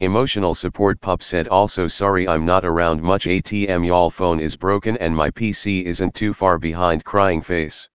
Emotional support pup said also sorry I'm not around much ATM y'all phone is broken and my PC isn't too far behind crying face.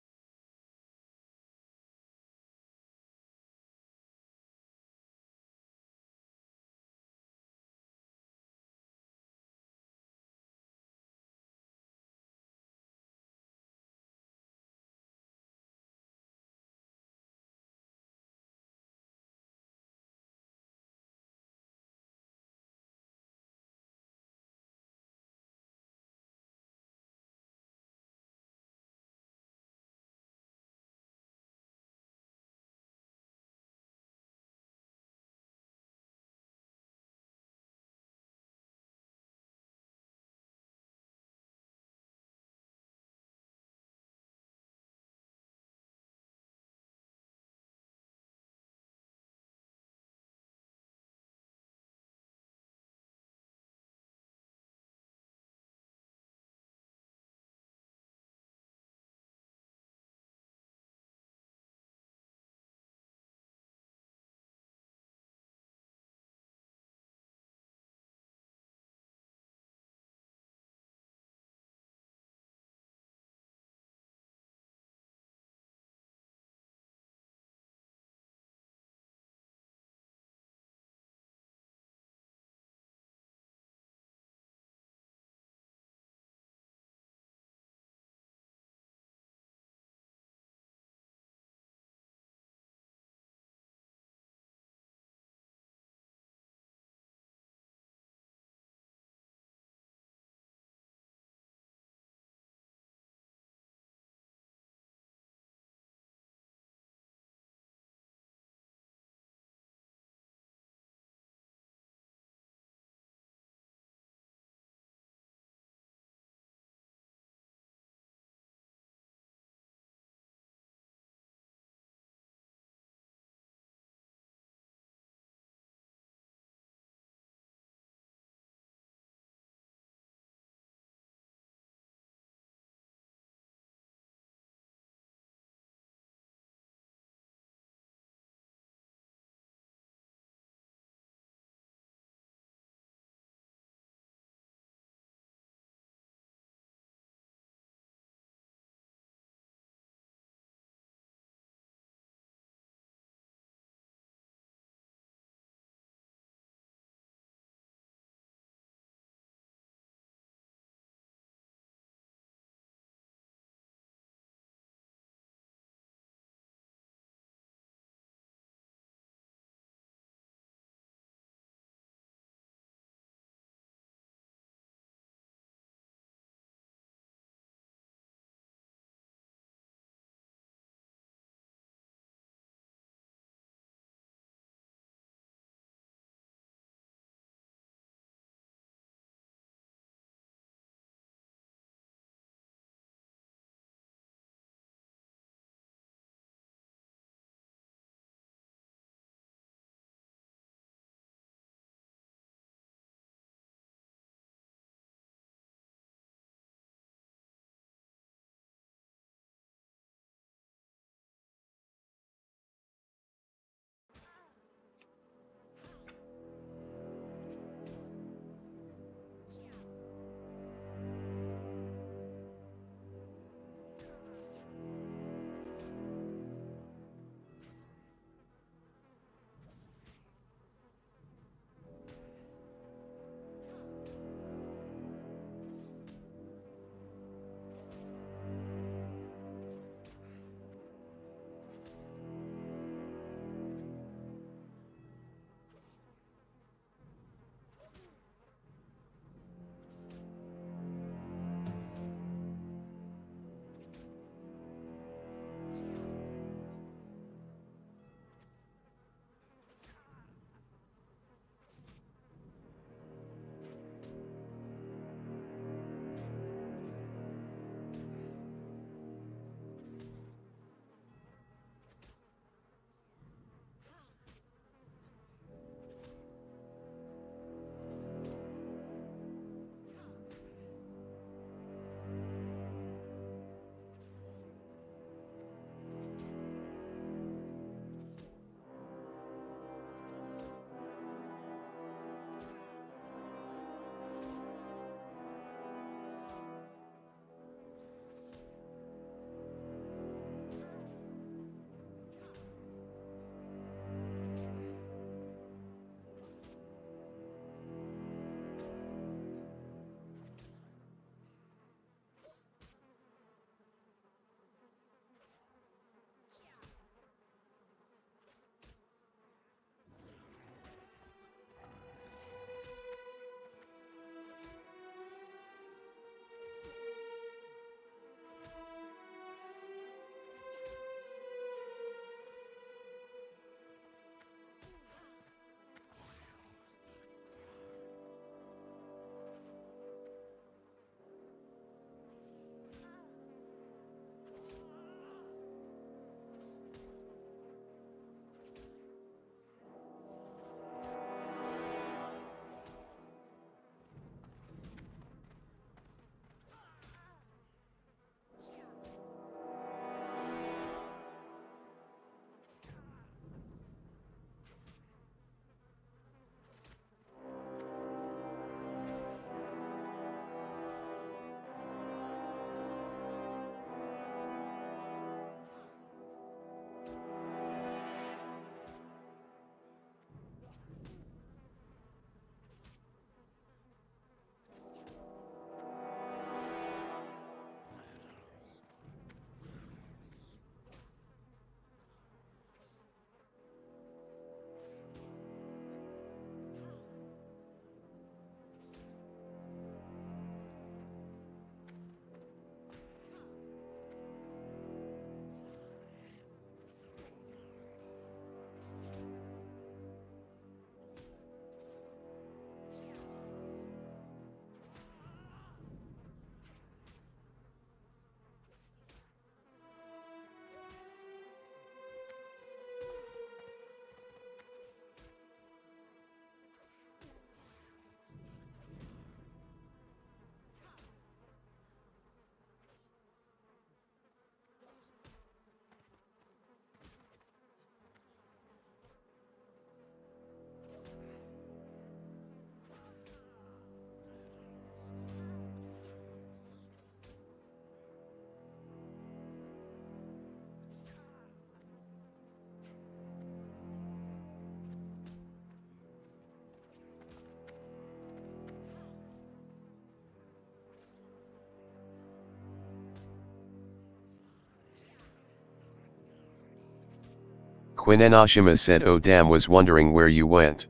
Quinn Enoshima said oh damn was wondering where you went.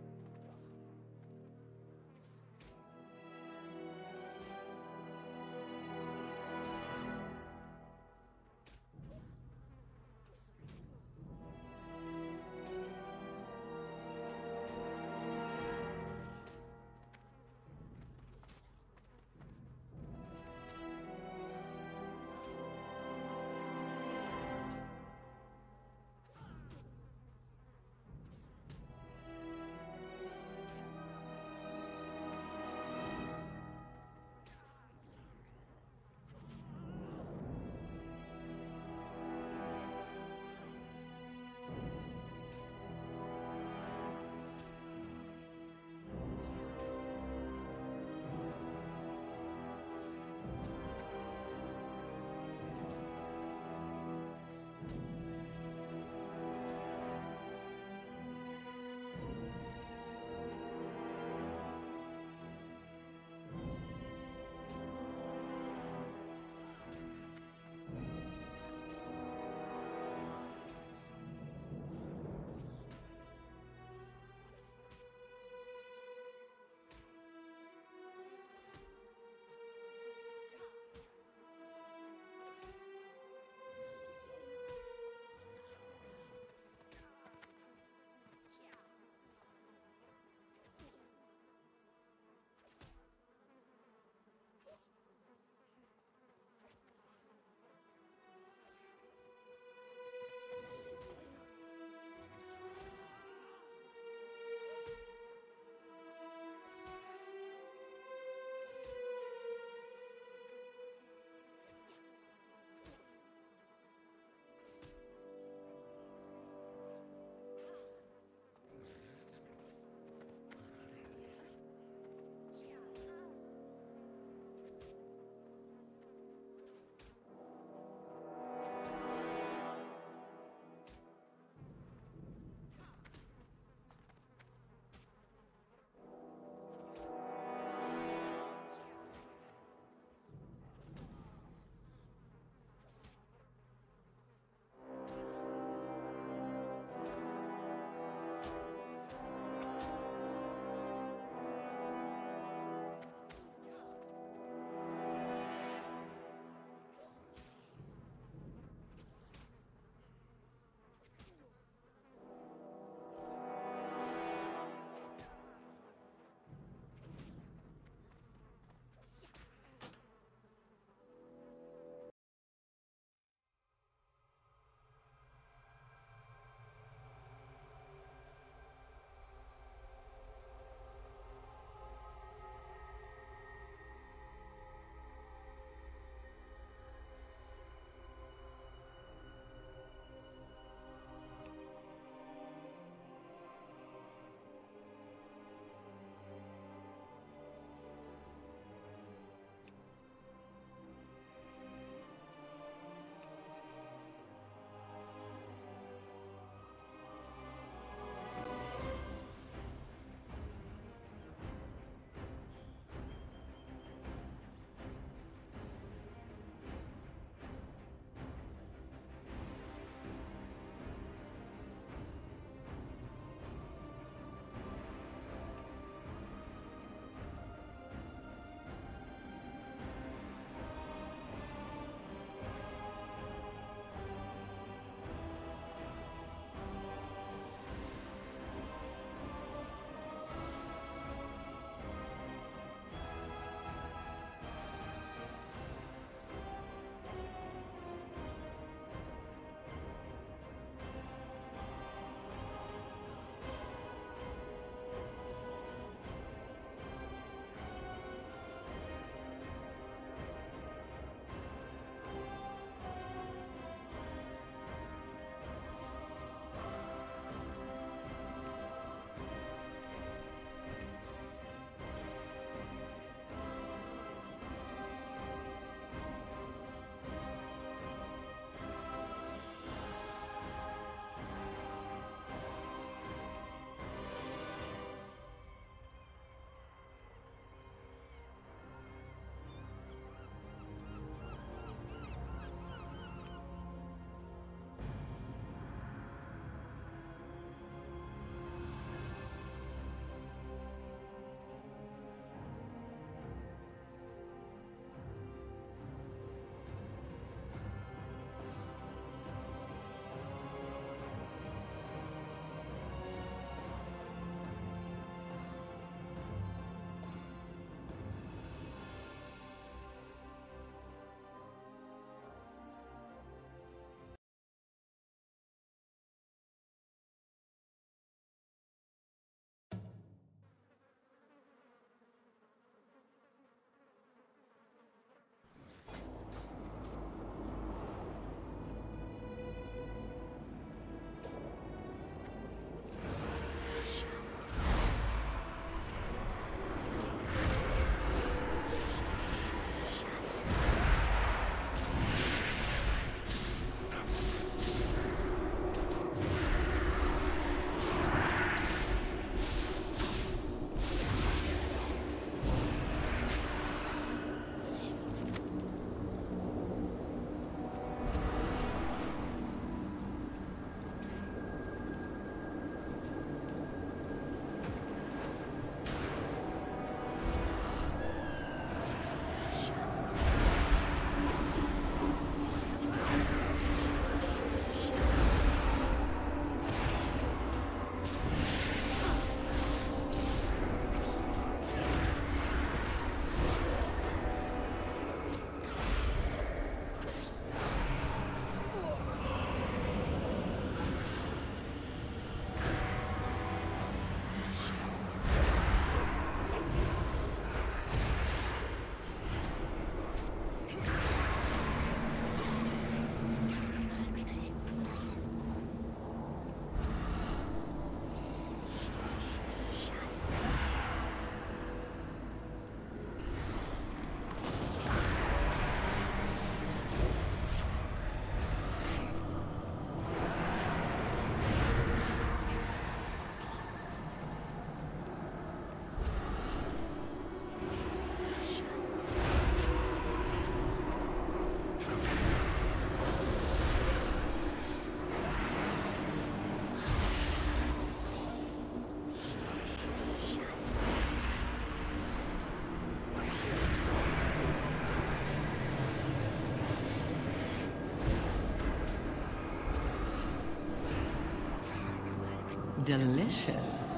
Delicious.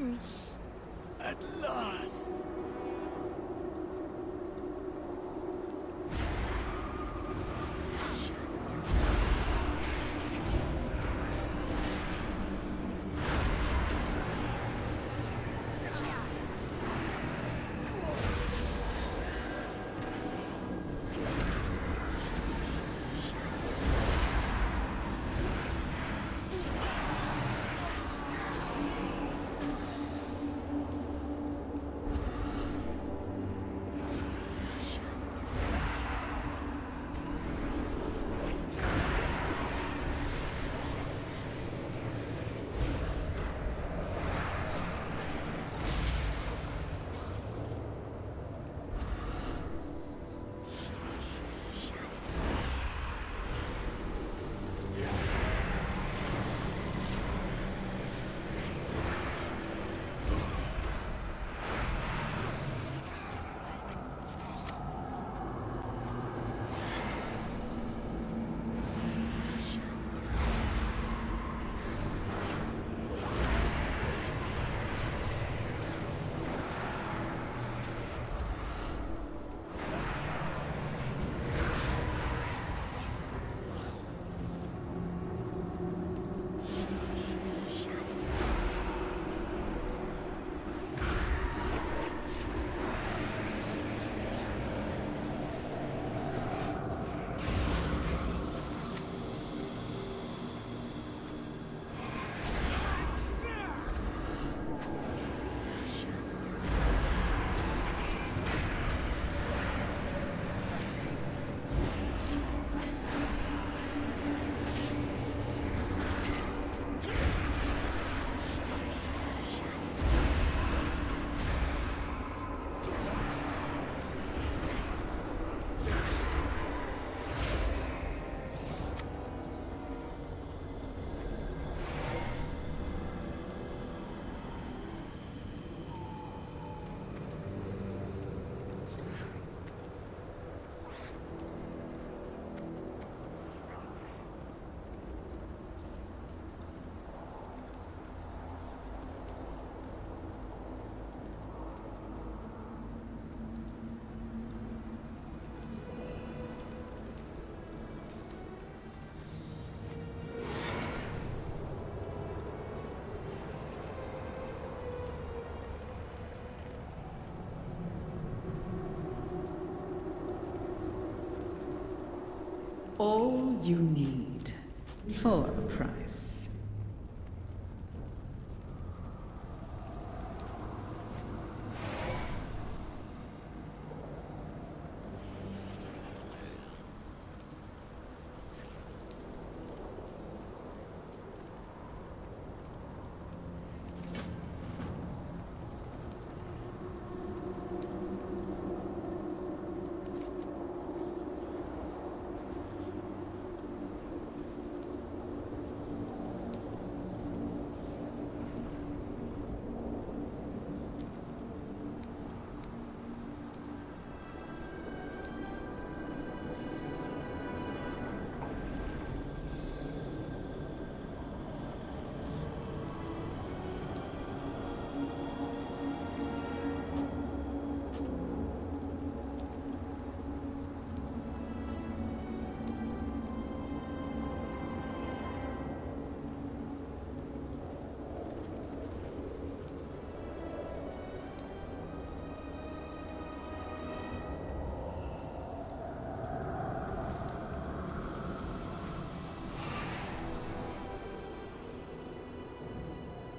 yours. All you need. For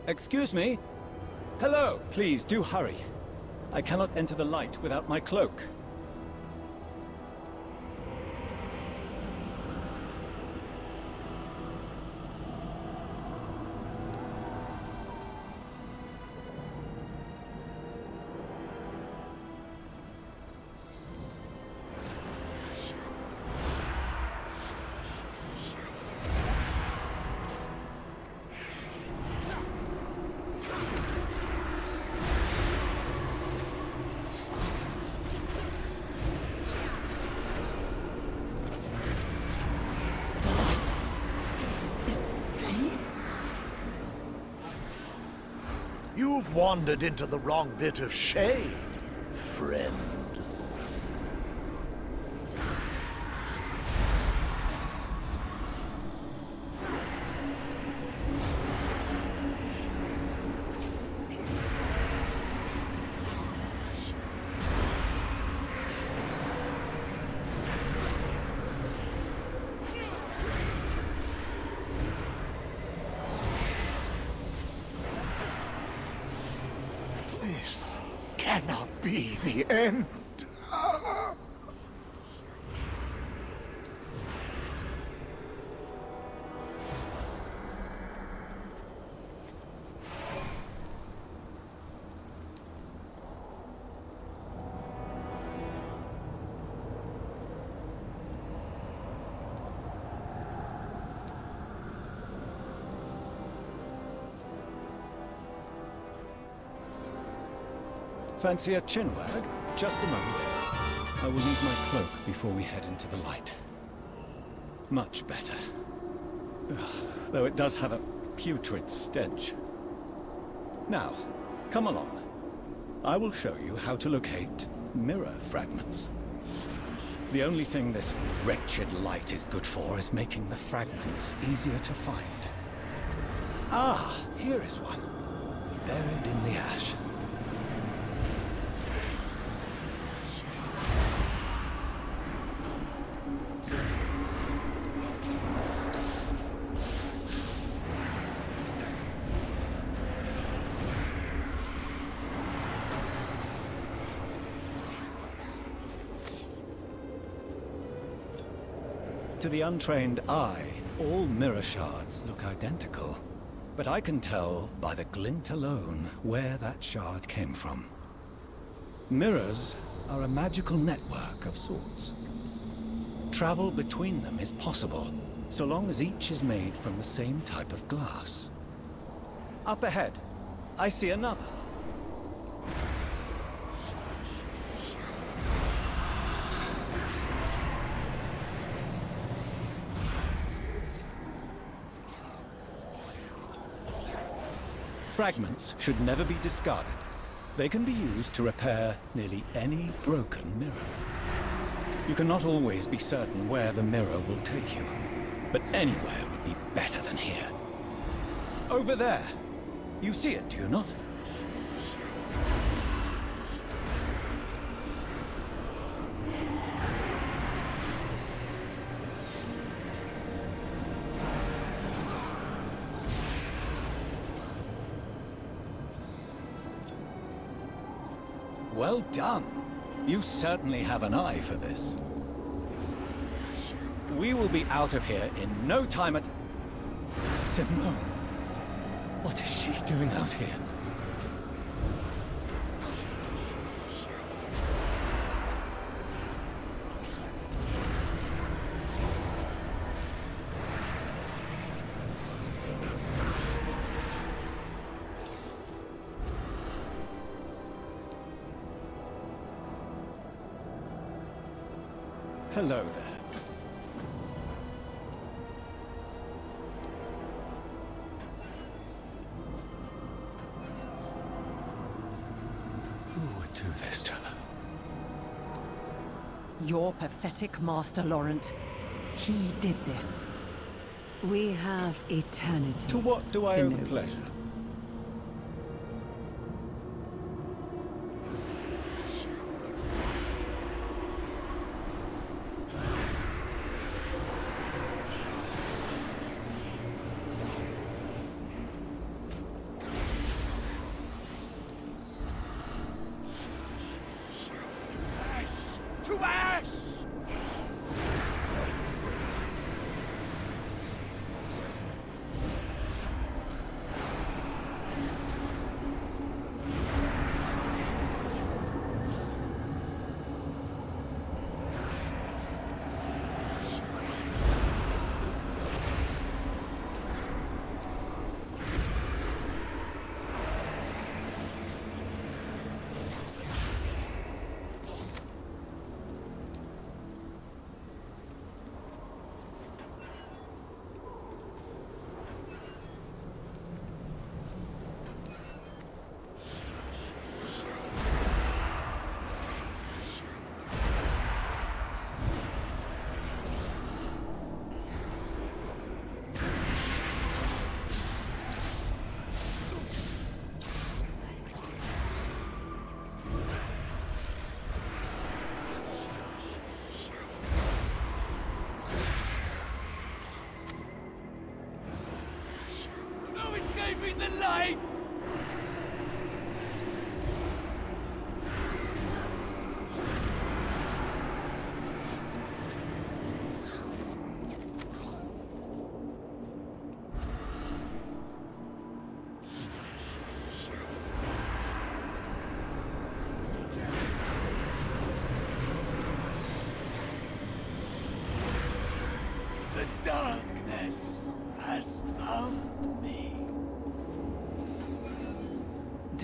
Excuse me? Hello, please do hurry. I cannot enter the light without my cloak. Wandered into the wrong bit of shade, Fancy a chinwag? Just a moment. I will need my cloak before we head into the light. Much better. Ugh, though it does have a putrid stench. Now, come along. I will show you how to locate mirror fragments. The only thing this wretched light is good for is making the fragments easier to find. Ah, here is one. Buried in the ash. The untrained eye, all mirror shards look identical. But I can tell by the glint alone where that shard came from. Mirrors are a magical network of sorts. Travel between them is possible, so long as each is made from the same type of glass. Up ahead, I see another. Fragments should never be discarded. They can be used to repair nearly any broken mirror. You cannot always be certain where the mirror will take you, but anywhere would be better than here. Over there. You see it, do you not? Done. You certainly have an eye for this. We will be out of here in no time at... Simone, what is she doing out here? Your master, Laurent. He did this. We have eternity. To what do I to owe the pleasure?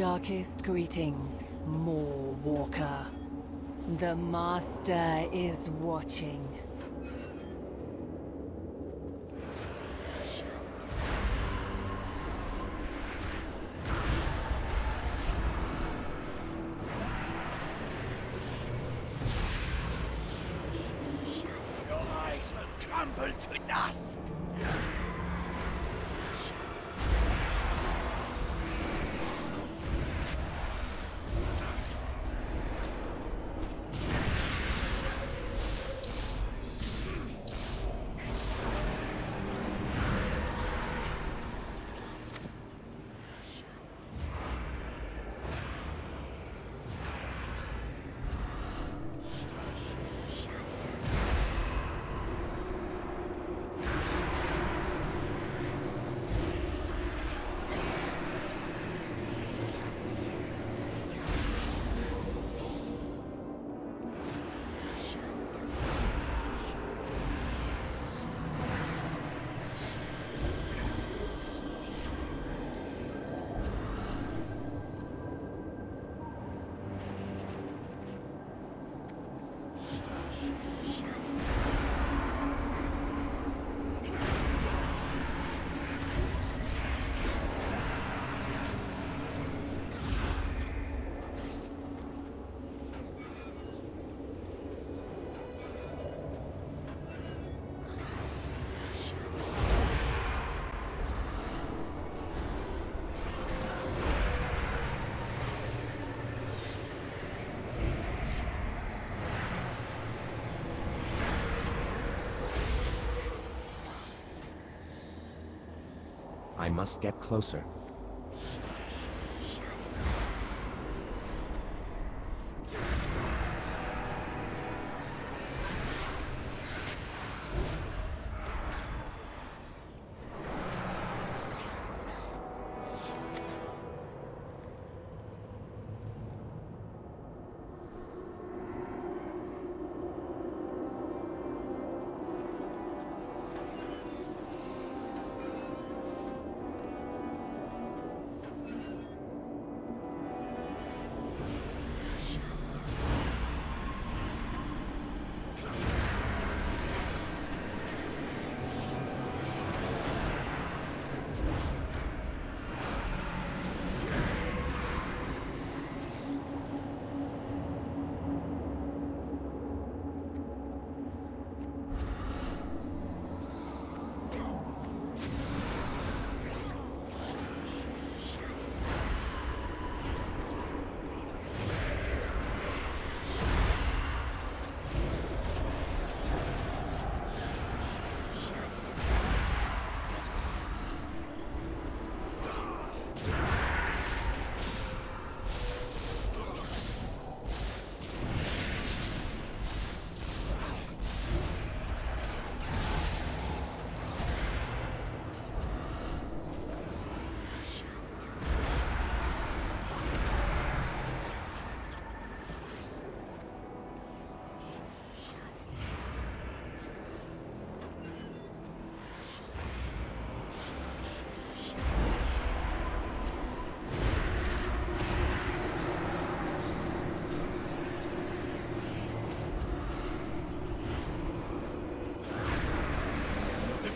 Darkest greetings, Maw Walker. The Master is watching. Your eyes will crumble to dust. Must get closer.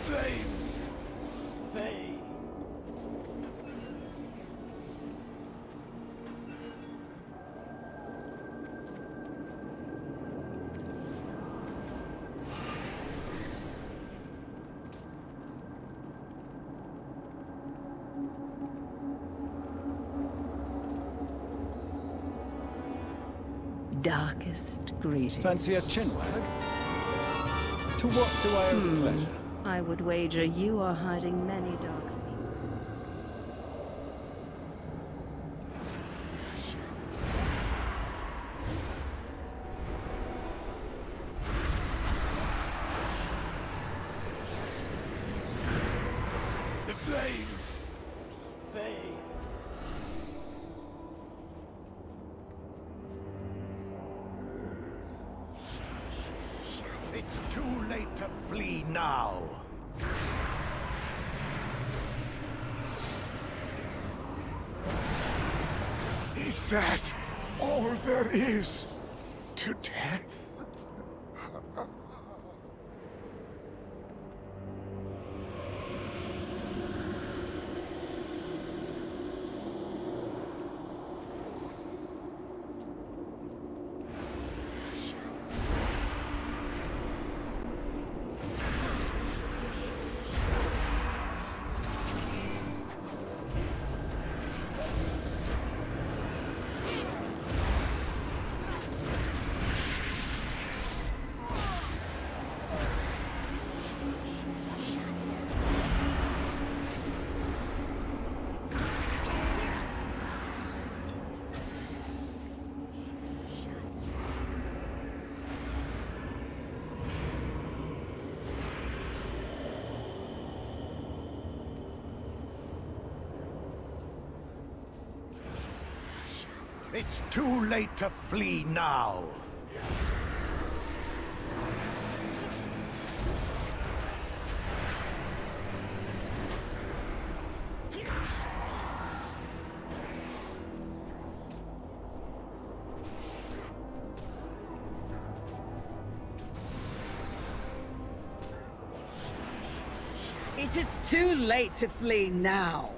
flames! Fame! Darkest greetings. Fancy a chinwag? To what do I owe hmm. pleasure? I would wager you are hiding many dark It's too late to flee now. It is too late to flee now.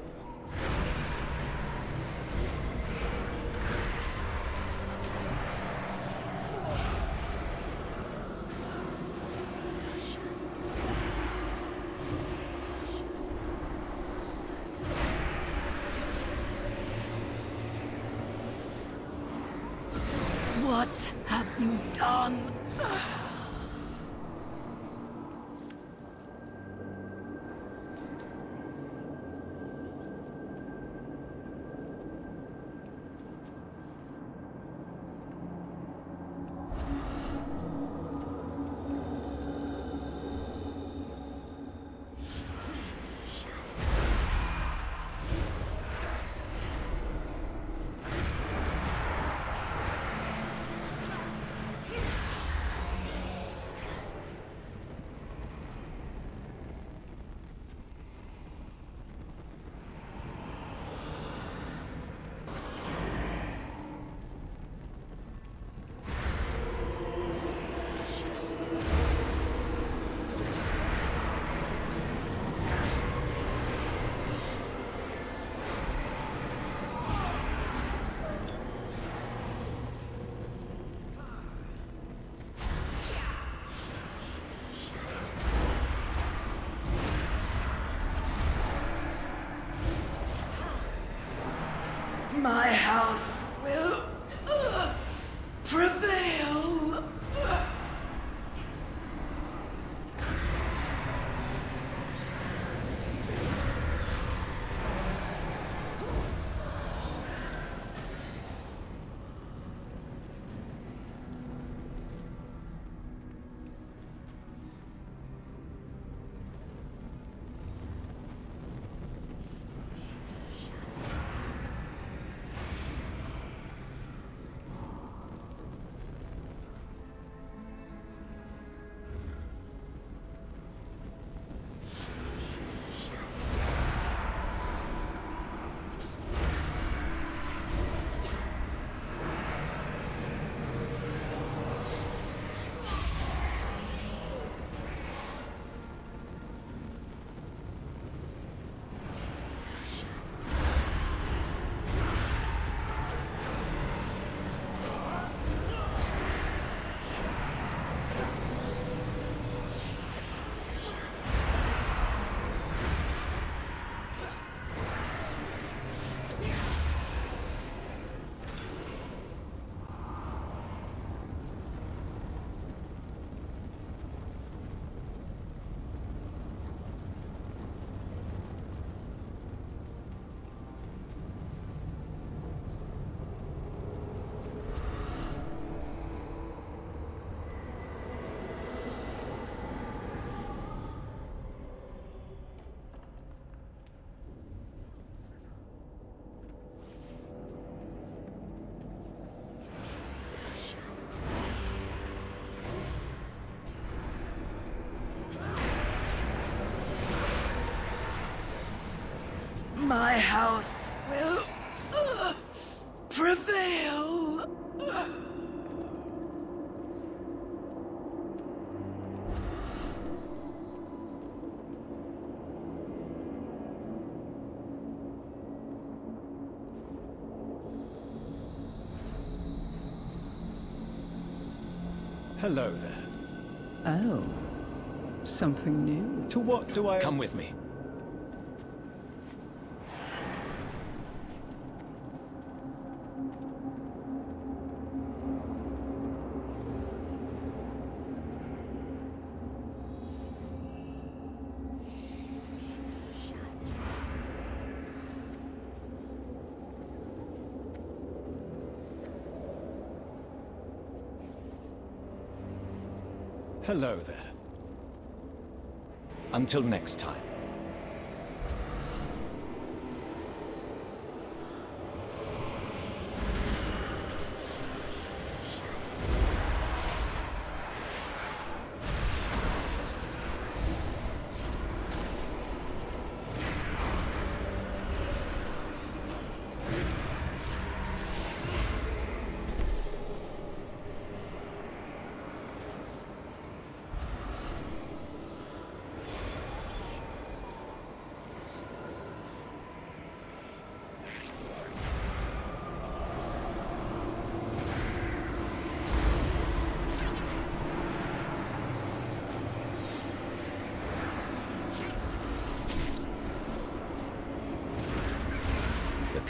My house will uh, prevail. Hello there. Oh, something new. To what do I... Come with me. Hello there. Until next time.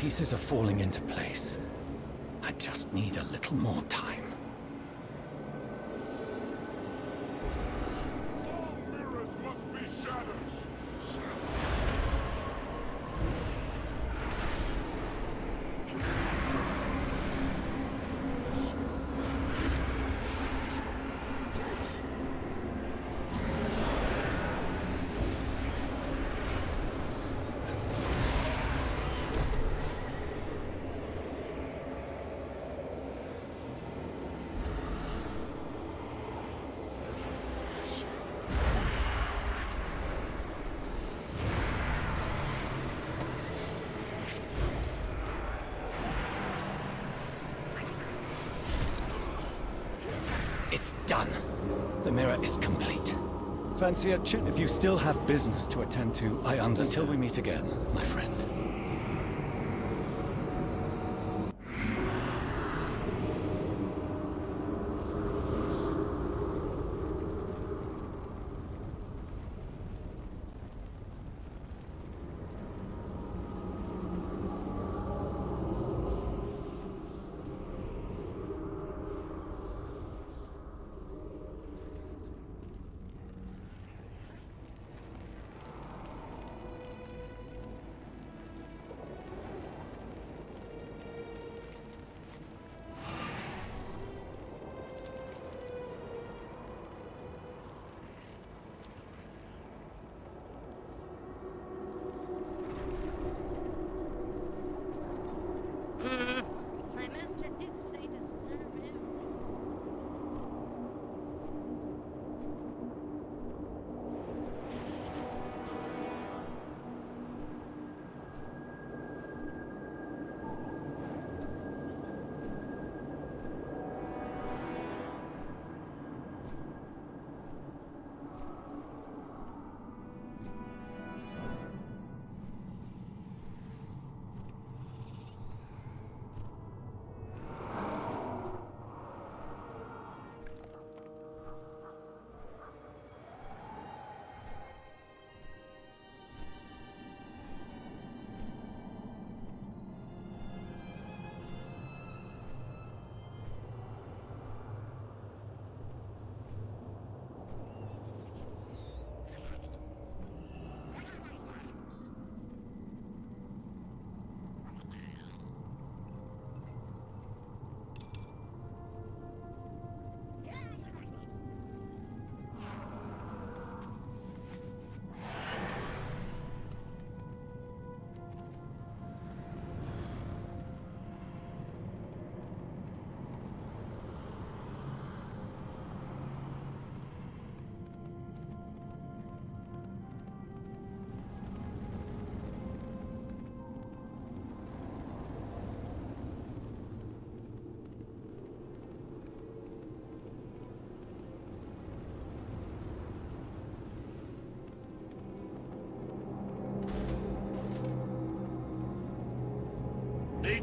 Pieces are falling into place. I just need a little more time. It's done. The mirror is complete. Fancy a chin? If you still have business to attend to, I understand. Until we meet again, my friend.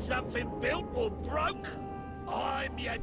Something built or broke? I'm your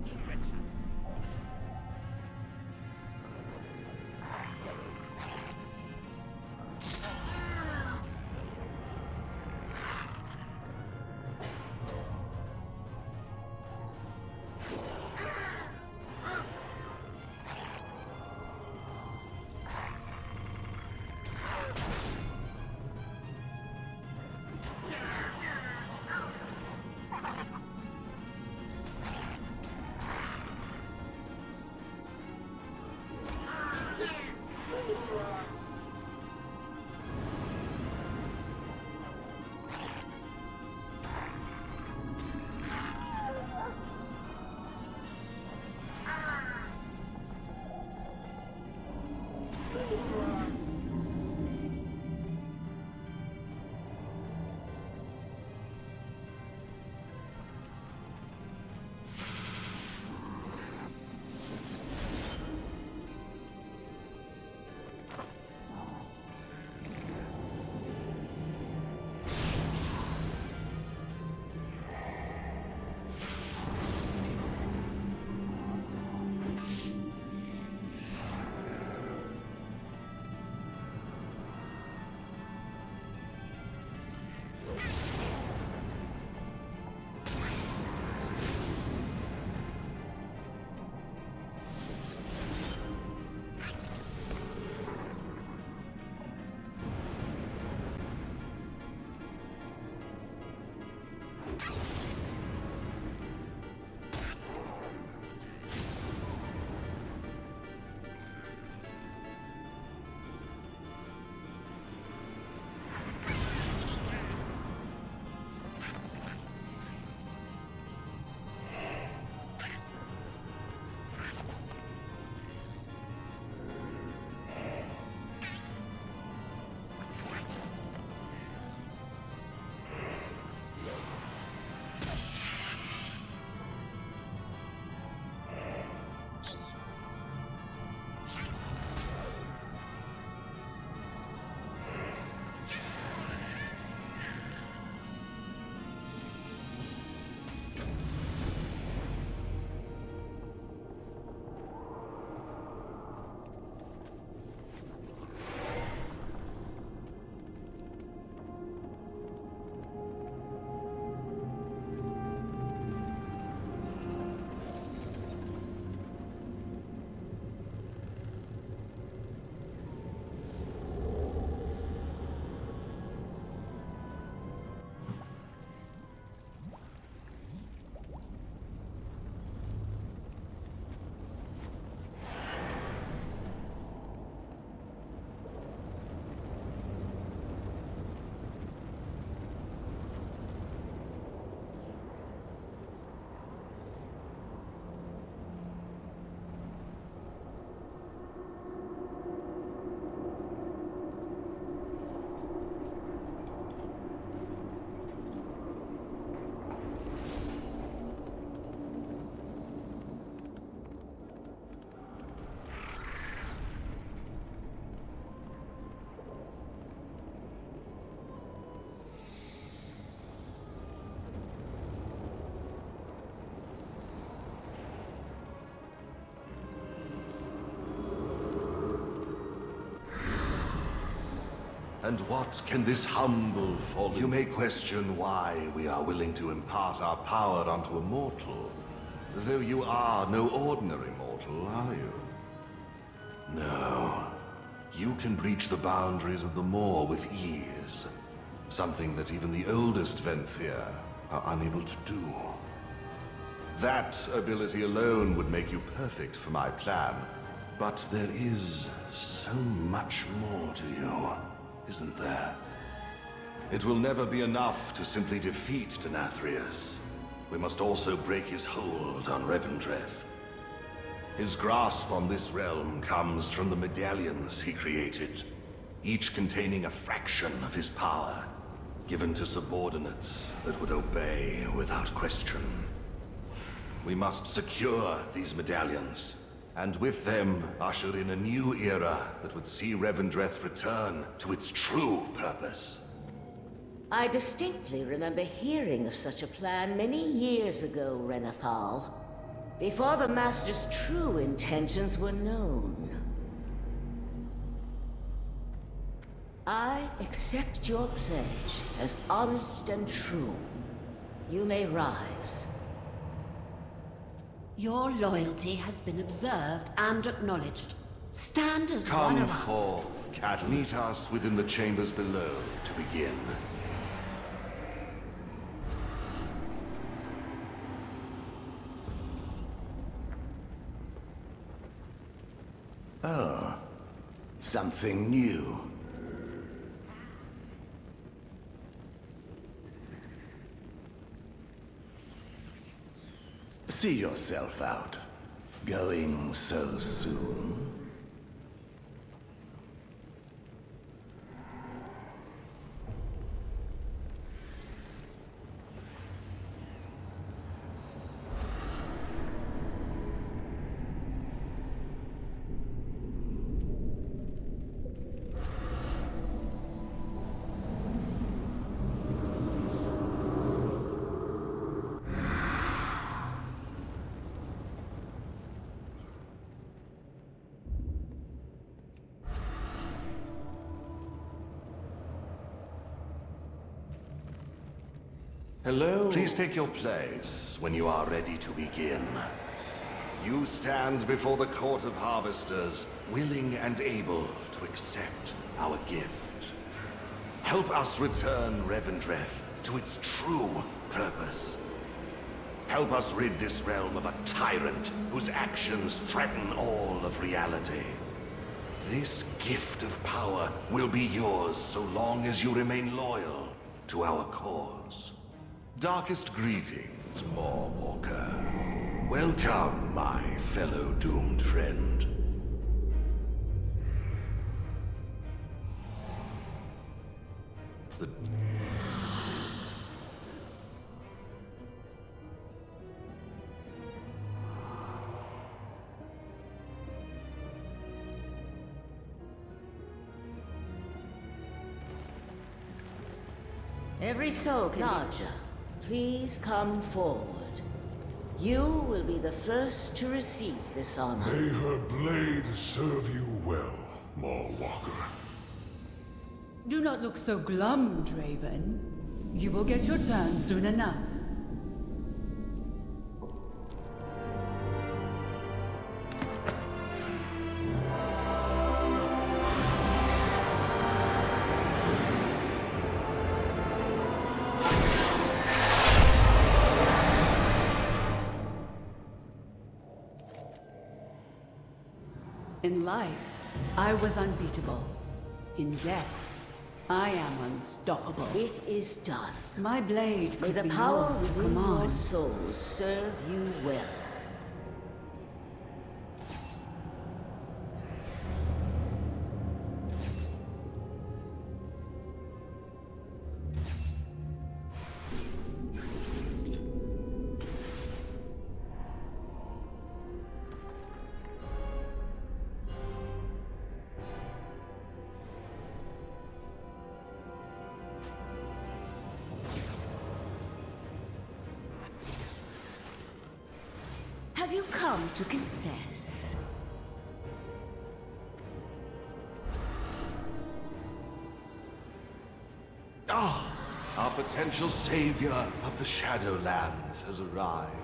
And what can this humble fallen... You may question why we are willing to impart our power unto a mortal. Though you are no ordinary mortal, are you? No. You can breach the boundaries of the Maw with ease. Something that even the oldest Venthyr are unable to do. That ability alone would make you perfect for my plan. But there is so much more to you, isn't there? It will never be enough to simply defeat Denathrius. We must also break his hold on Revendreth. His grasp on this realm comes from the medallions he created, each containing a fraction of his power, given to subordinates that would obey without question. We must secure these medallions, and with them usher in a new era that would see Revendreth return to its true purpose. I distinctly remember hearing of such a plan many years ago, Renathal. Before the Master's true intentions were known. I accept your pledge as honest and true. You may rise. Your loyalty has been observed and acknowledged. Stand as one Come of us. Come forth. Meet us within the chambers below to begin. Oh, something new. See yourself out. Going so soon. Hello? Please take your place when you are ready to begin. You stand before the Court of Harvesters, willing and able to accept our gift. Help us return Revendreth to its true purpose. Help us rid this realm of a tyrant whose actions threaten all of reality. This gift of power will be yours so long as you remain loyal to our cause. Darkest greetings, Maw Walker. Welcome, my fellow doomed friend. The... Every soul can Larger, please come forward. You will be the first to receive this honor. May her blade serve you well, Maw Walker. Do not look so glum, Draven. You will get your turn soon enough. I was unbeatable. In death, I am unstoppable. It is done. My blade May could the be power yours to your command. souls serve you well. Potential savior of the Shadowlands has arrived.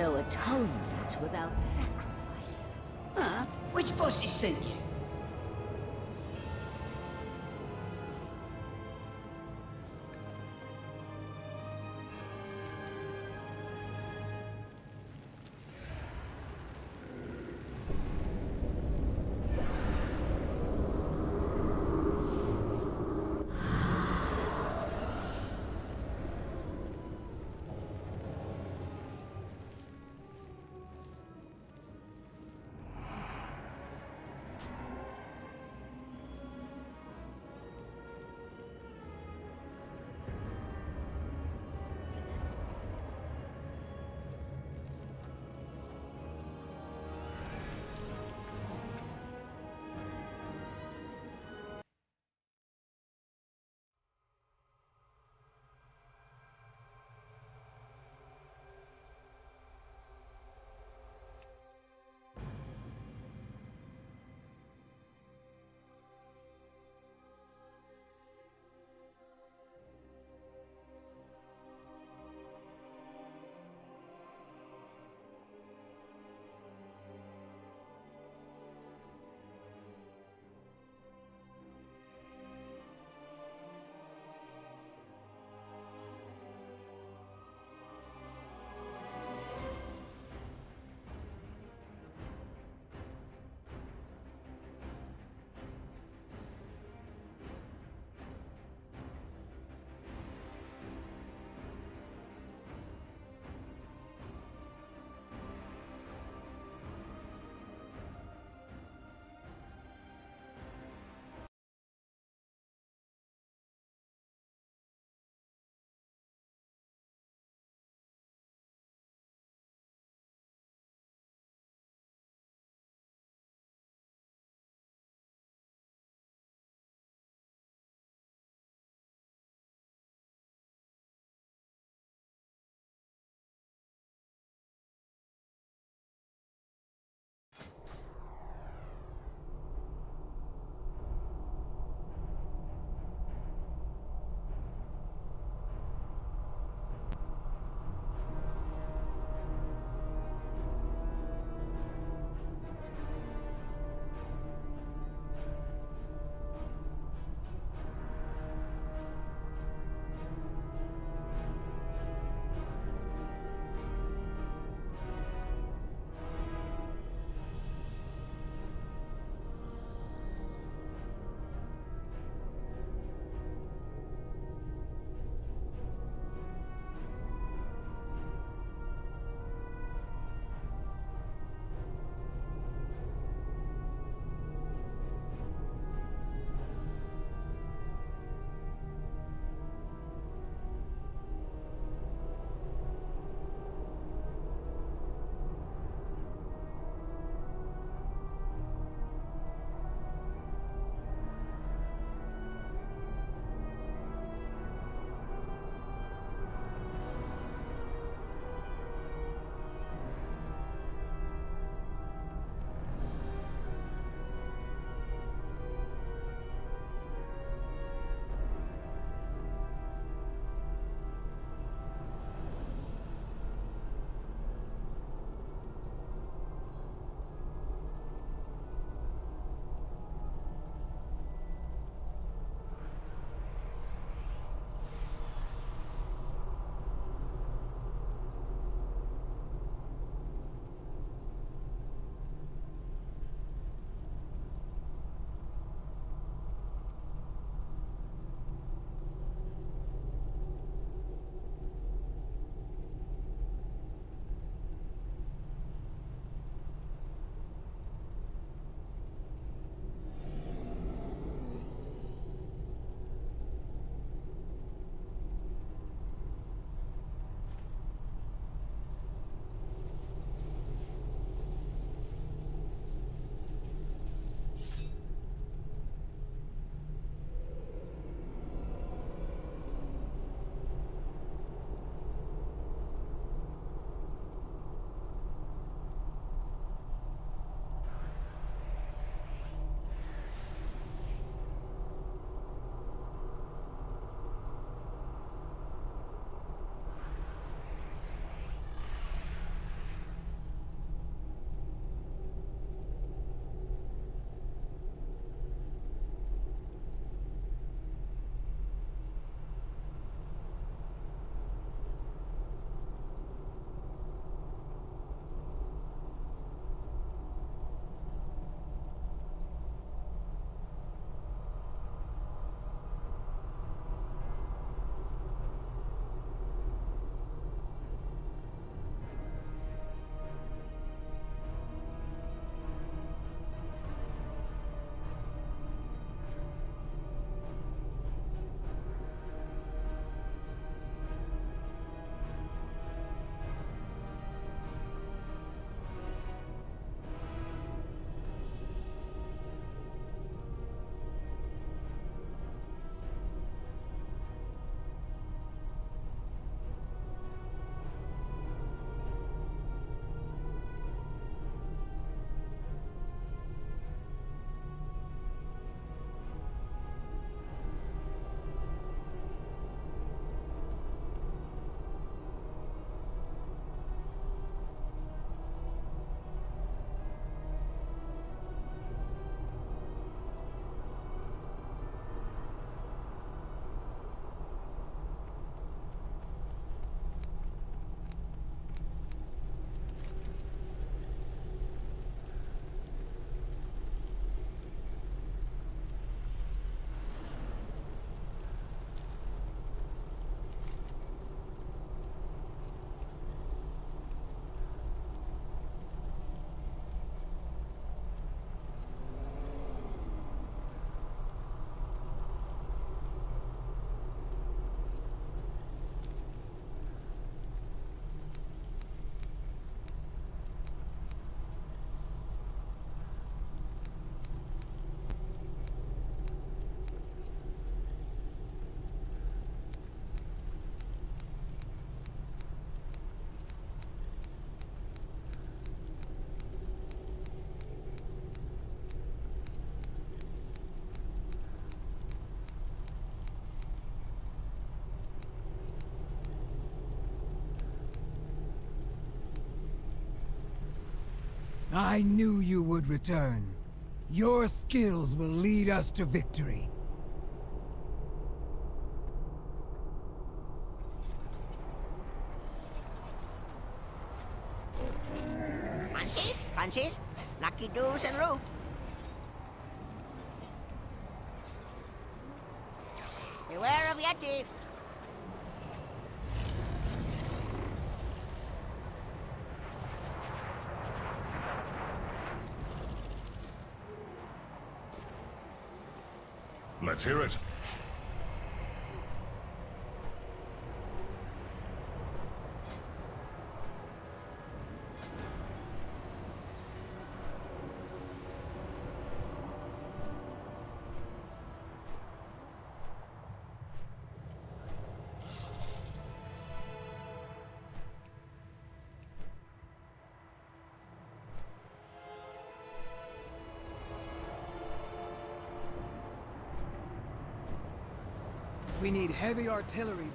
no atonement without sacrifice. Huh? Which boss is senior? I knew you would return. Your skills will lead us to victory. Munchies, punches, lucky doos and root. Let's hear it. We need heavy artillery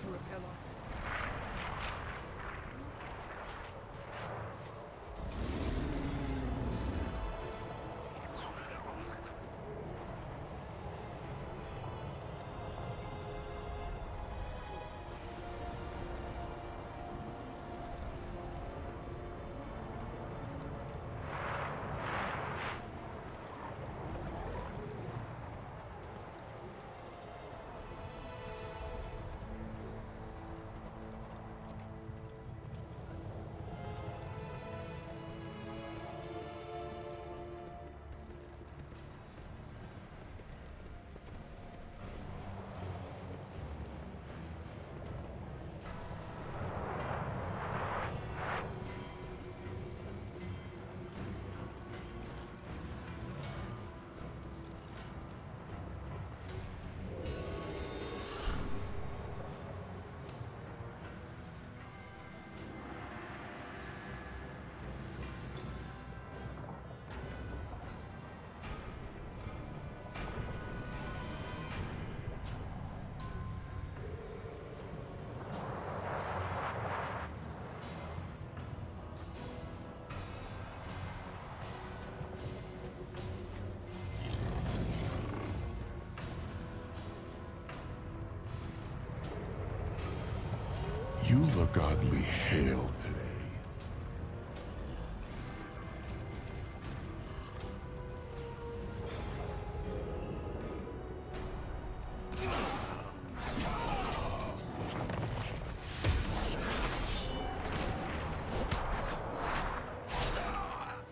You look oddly hale today.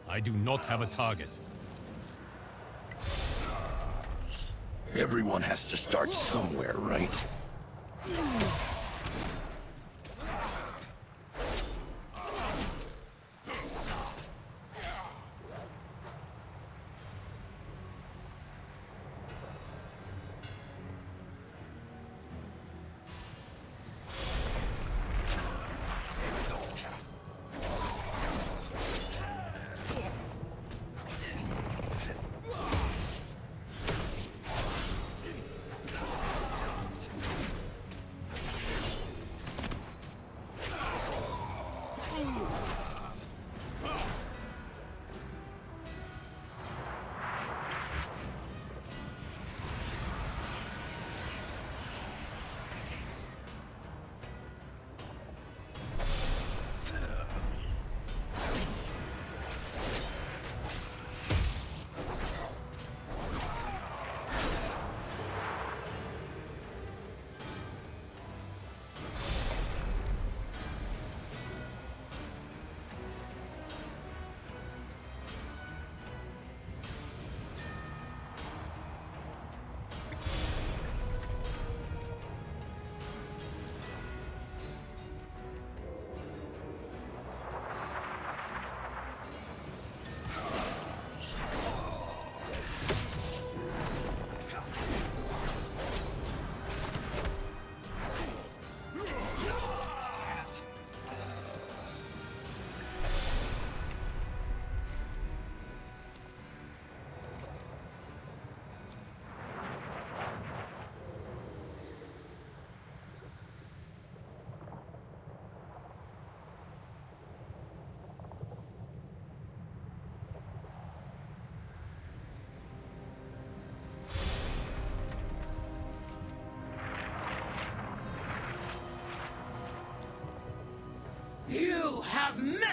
I do not have a target. Everyone has to start somewhere, right?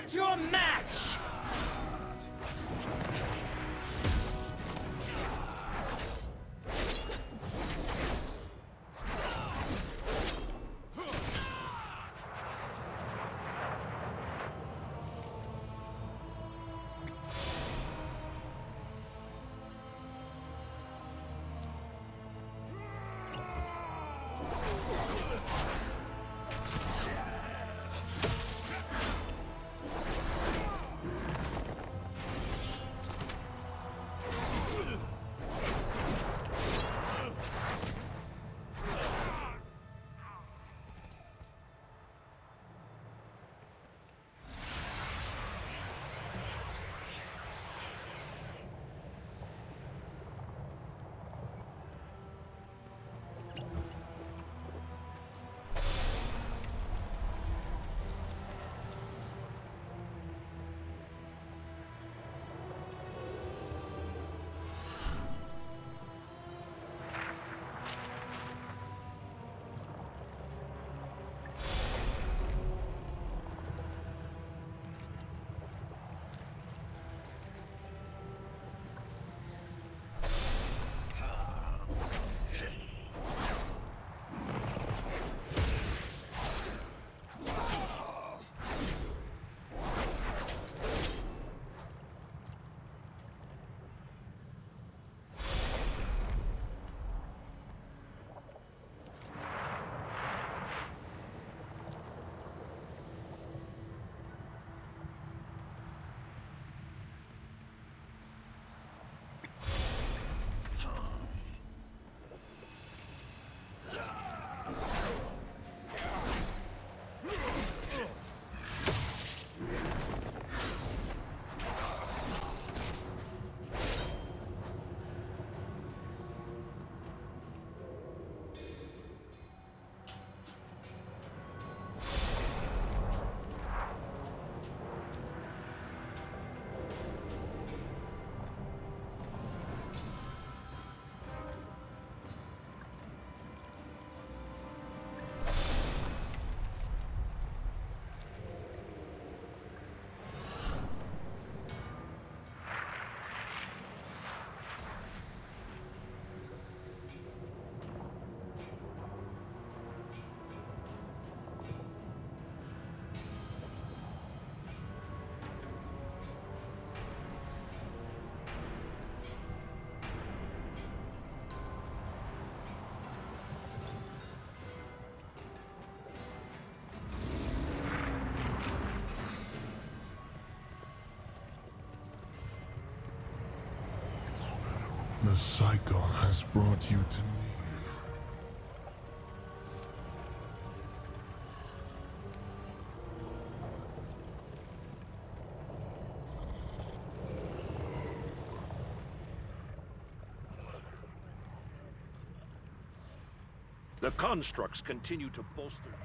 Met your match! The cycle has brought you to me. The constructs continue to bolster.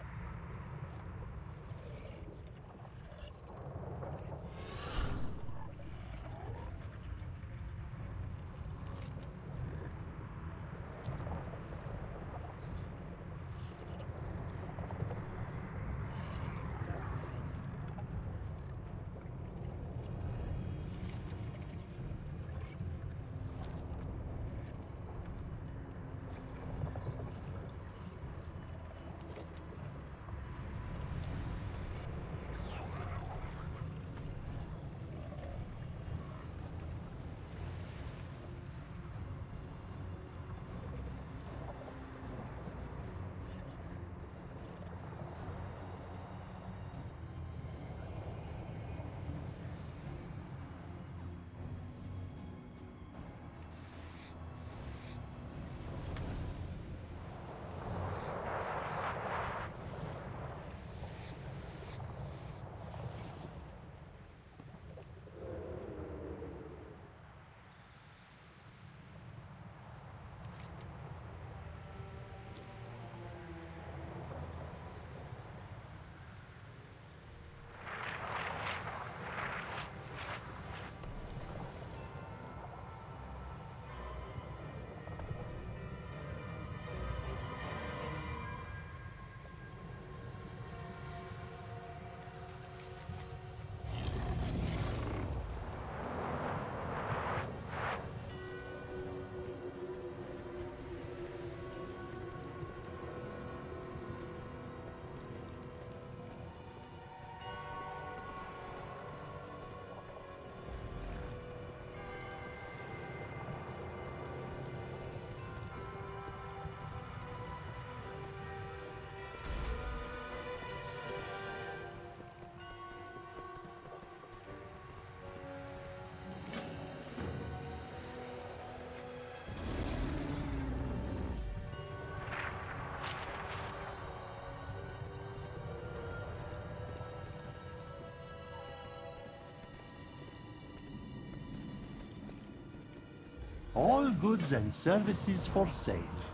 All goods and services for sale.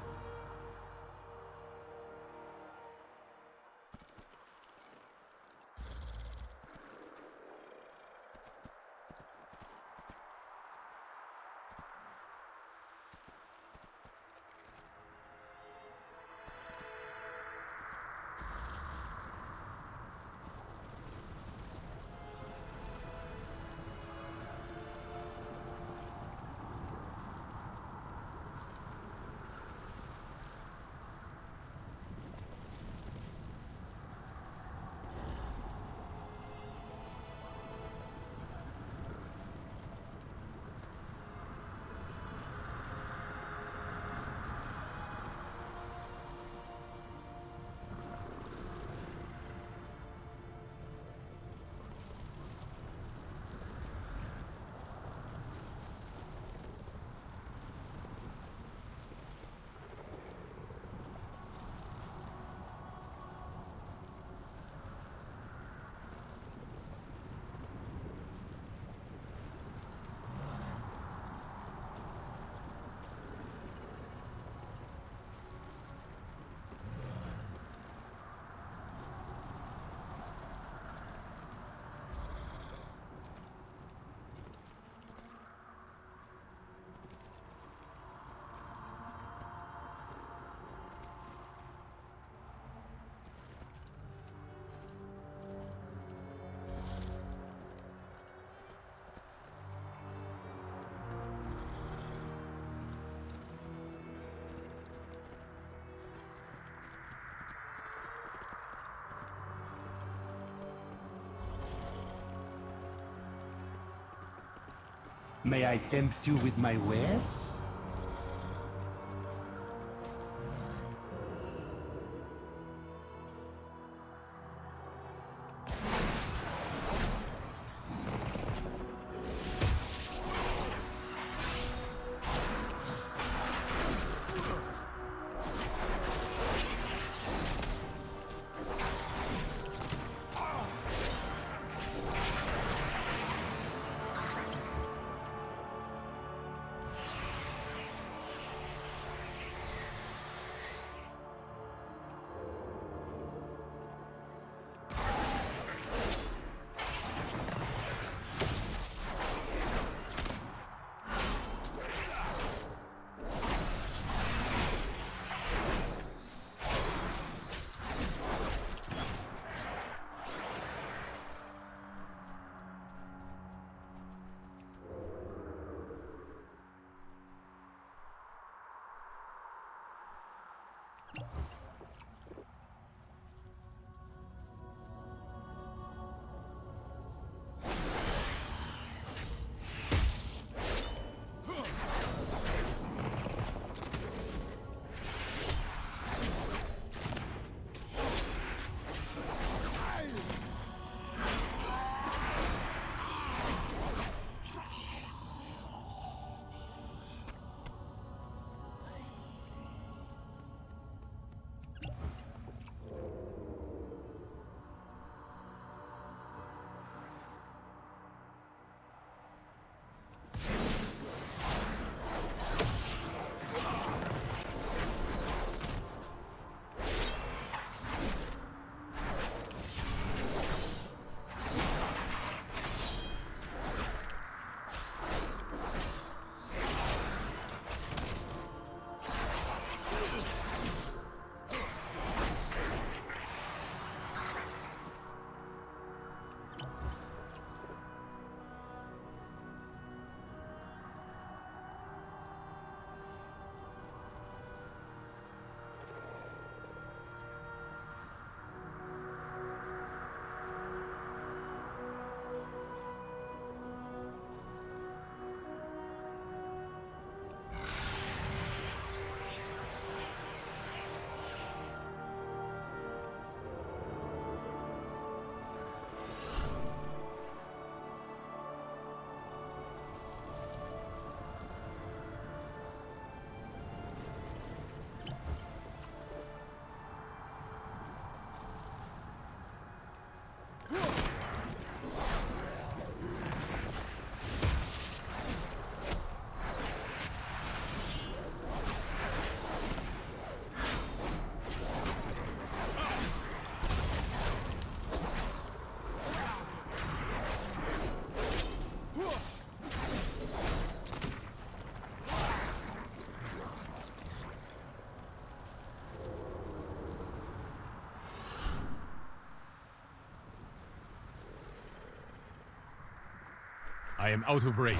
May I tempt you with my wares? Whoa! I am out of range.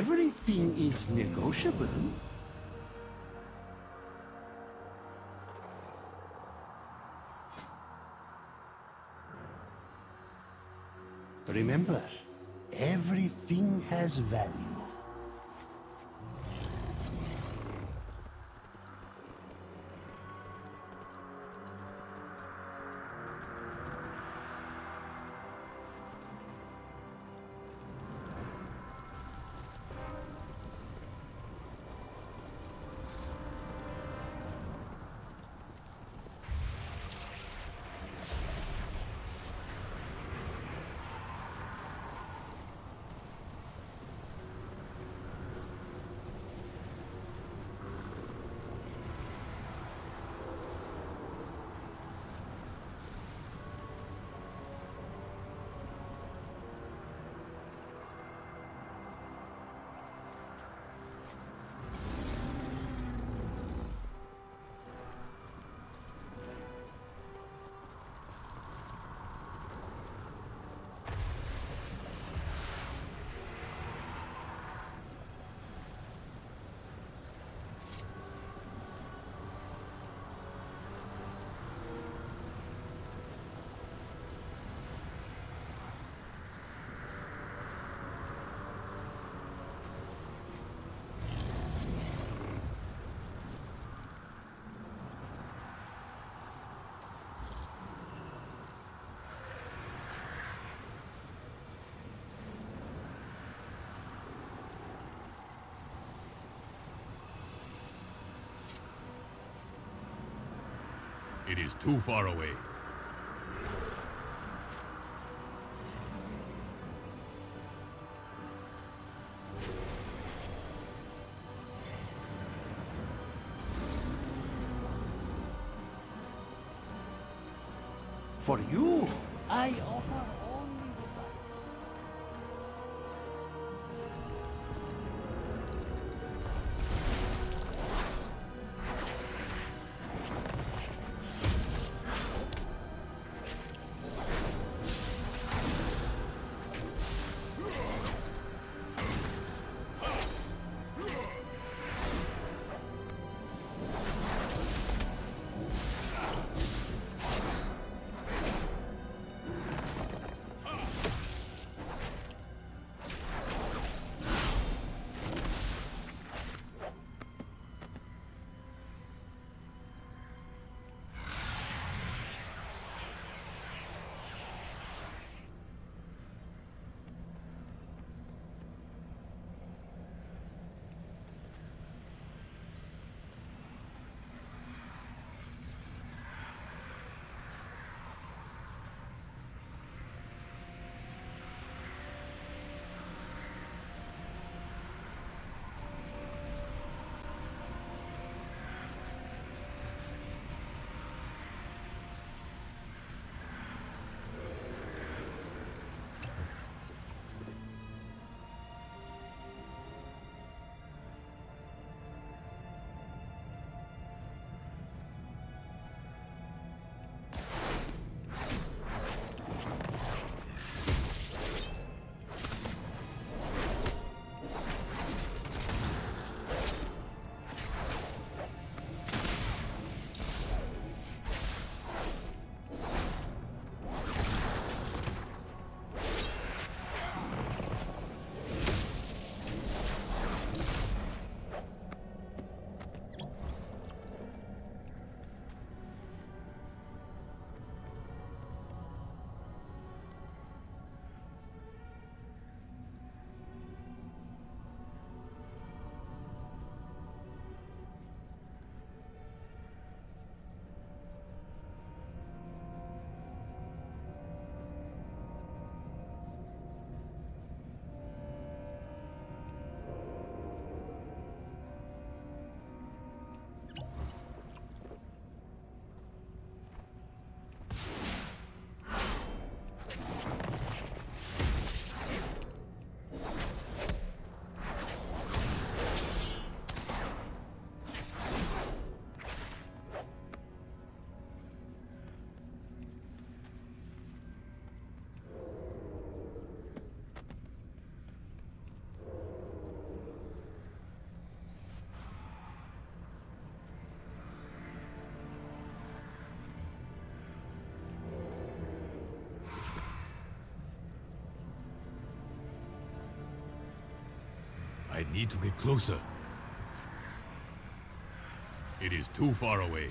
Everything is negotiable. Remember, everything has value. It is too far away. I need to get closer. It is too far away.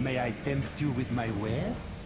May I tempt you with my wares?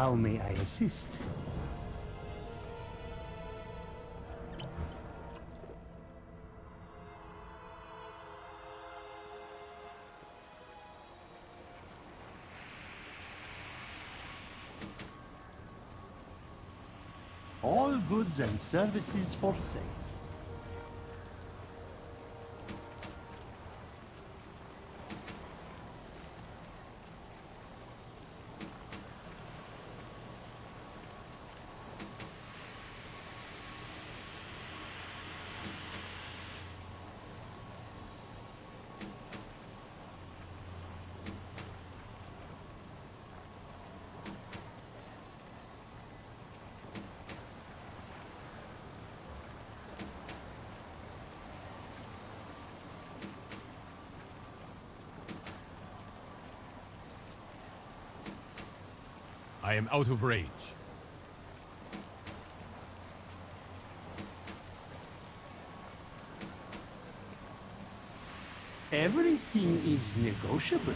How may I assist? All goods and services for sale. Am out of rage. Everything is negotiable.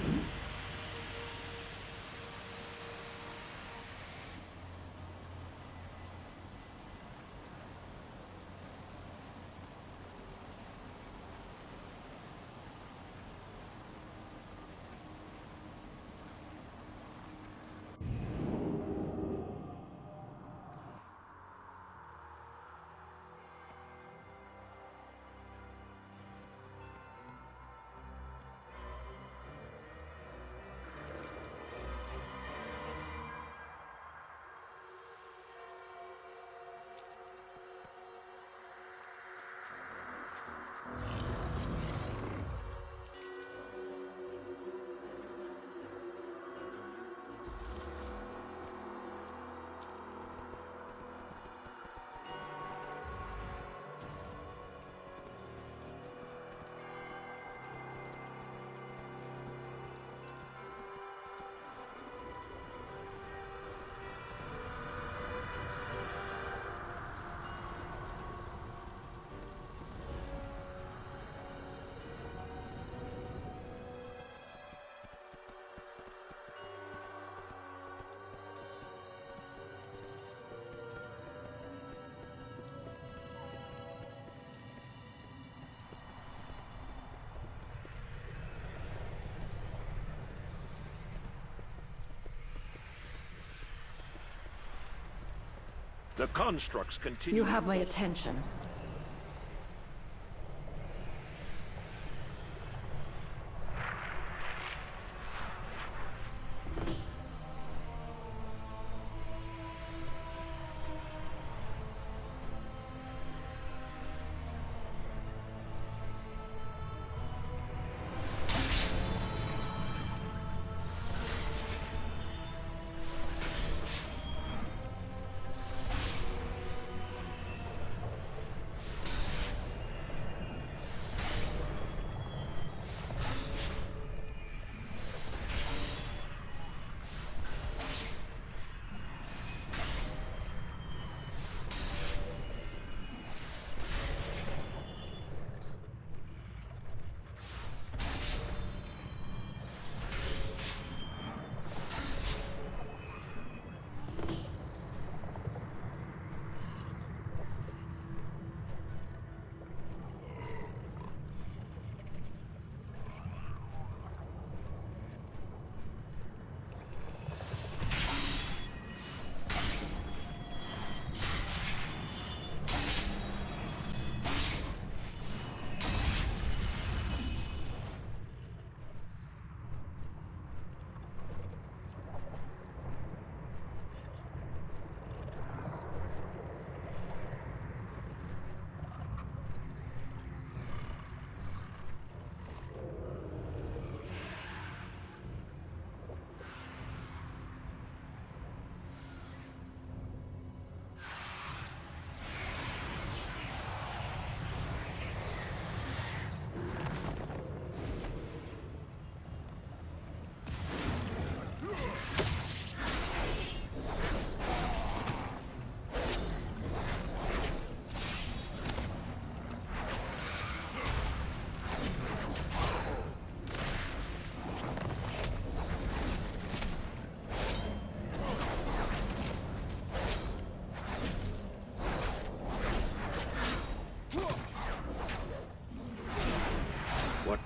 The constructs continue. You have my attention.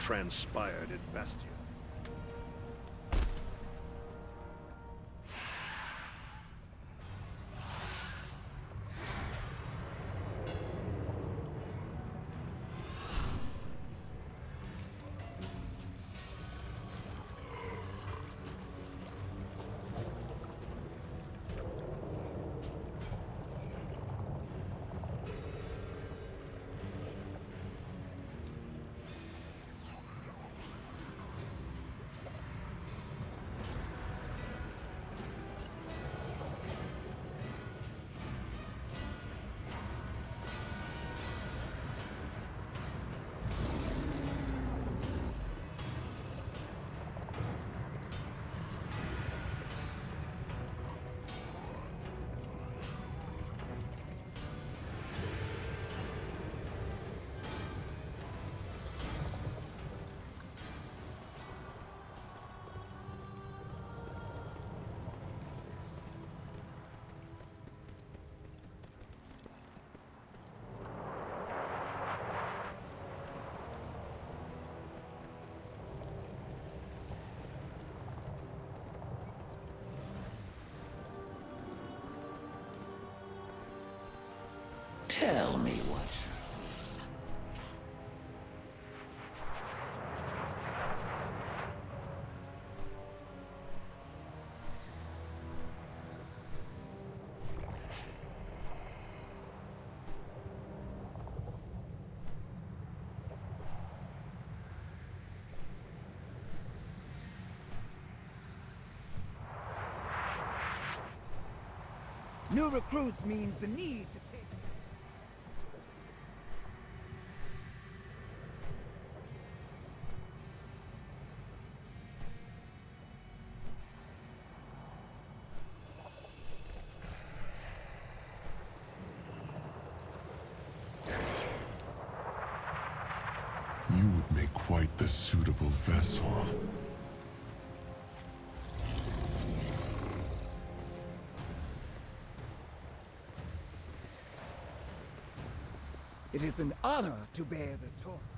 Transpired in Bastion. Tell me what you see. New recruits means the need to It is an honor to bear the torch.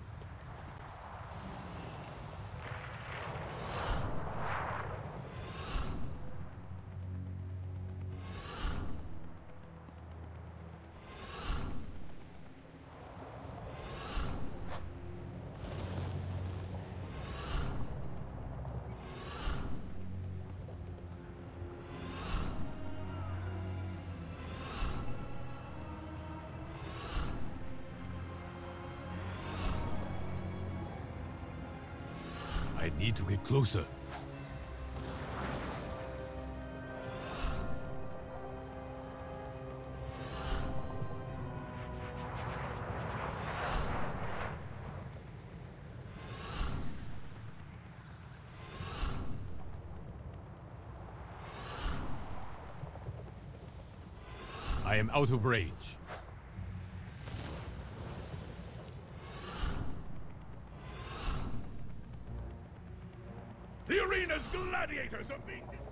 Closer. I am out of range. Gladiators are being...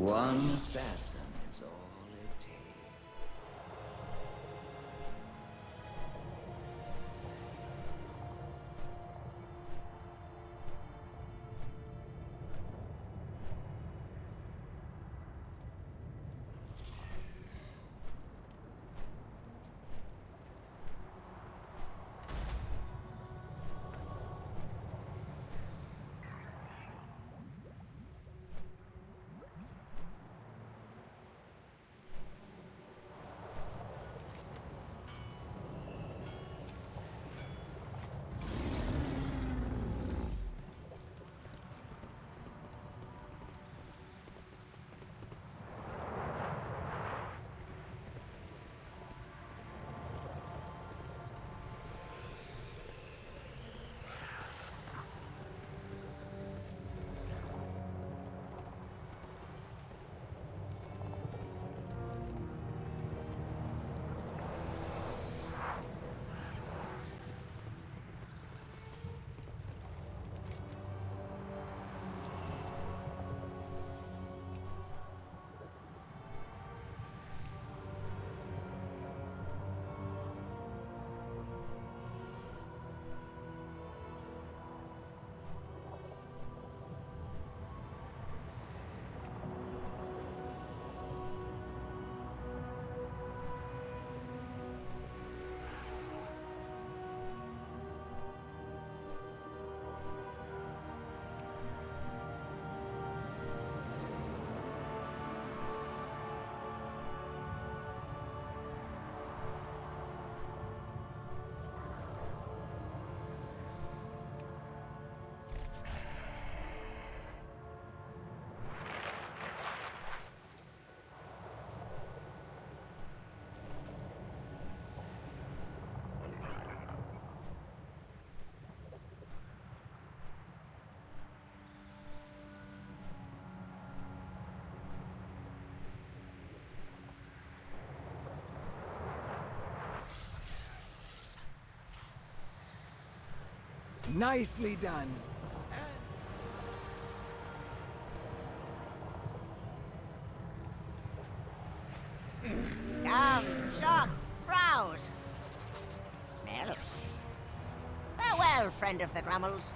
One assassin Nicely done. Down, shock, browse. Smells. Farewell, friend of the Grummles.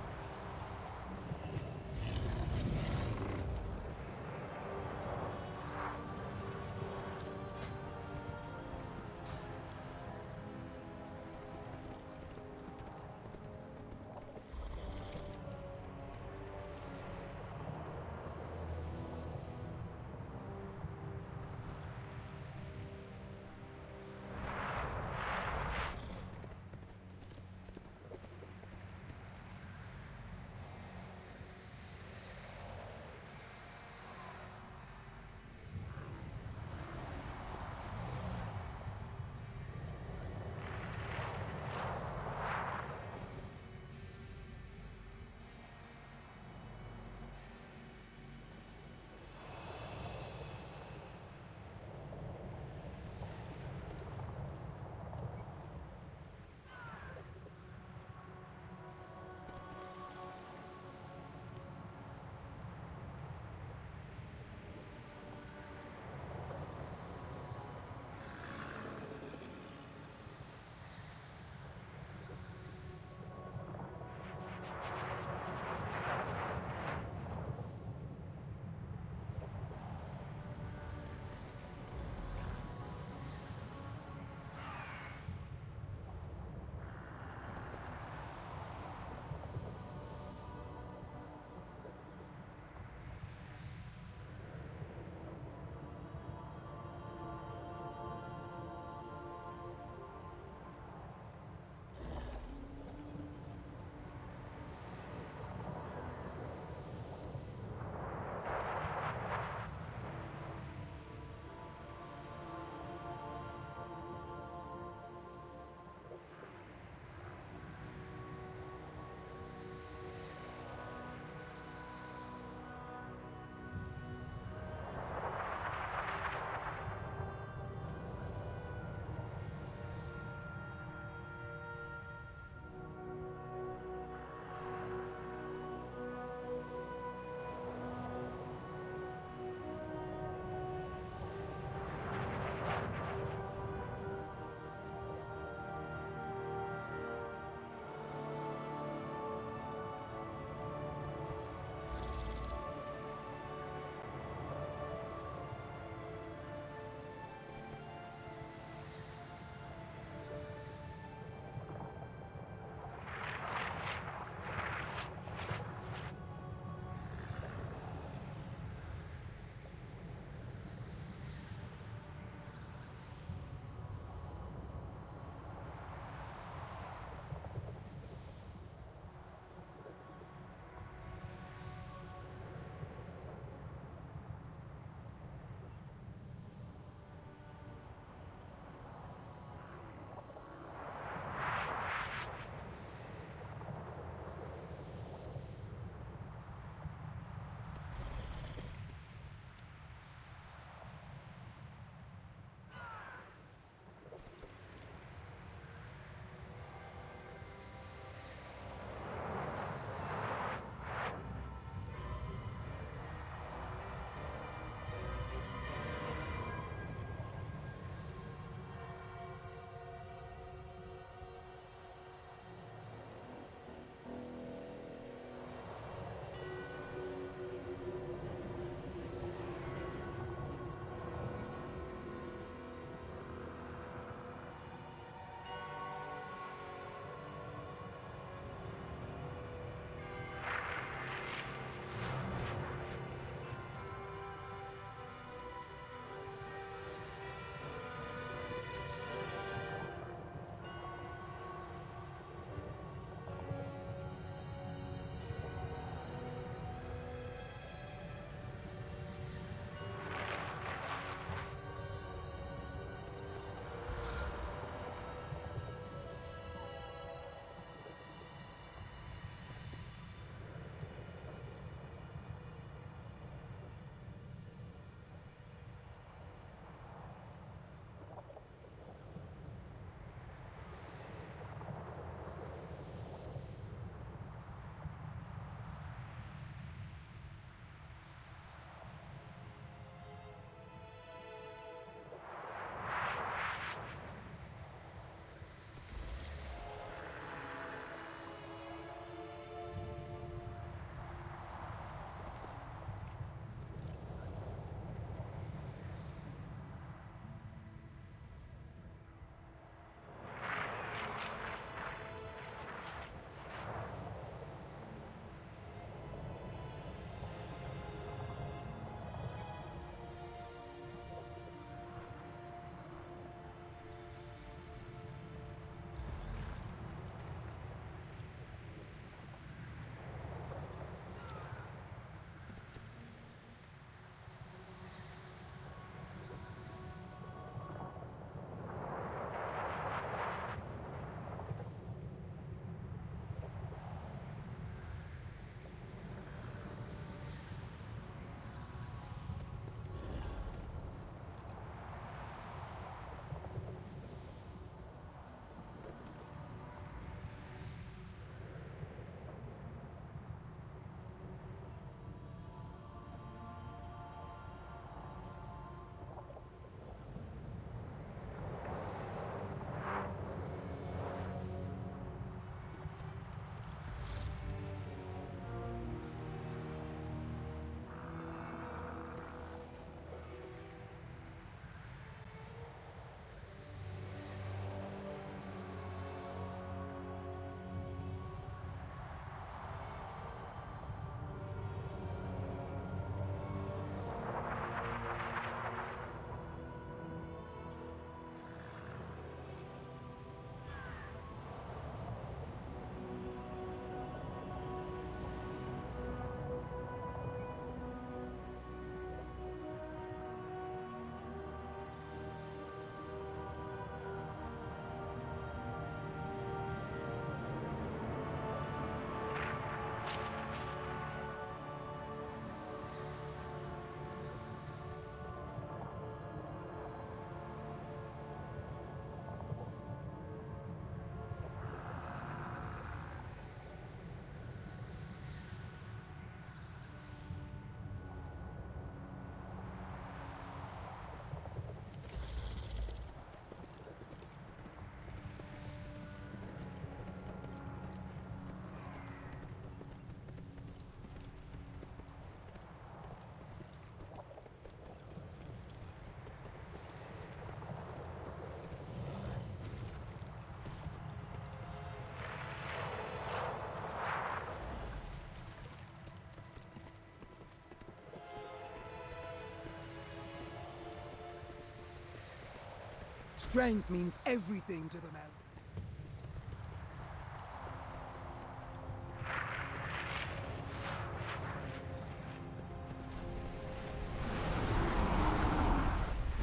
Strength means everything to the man.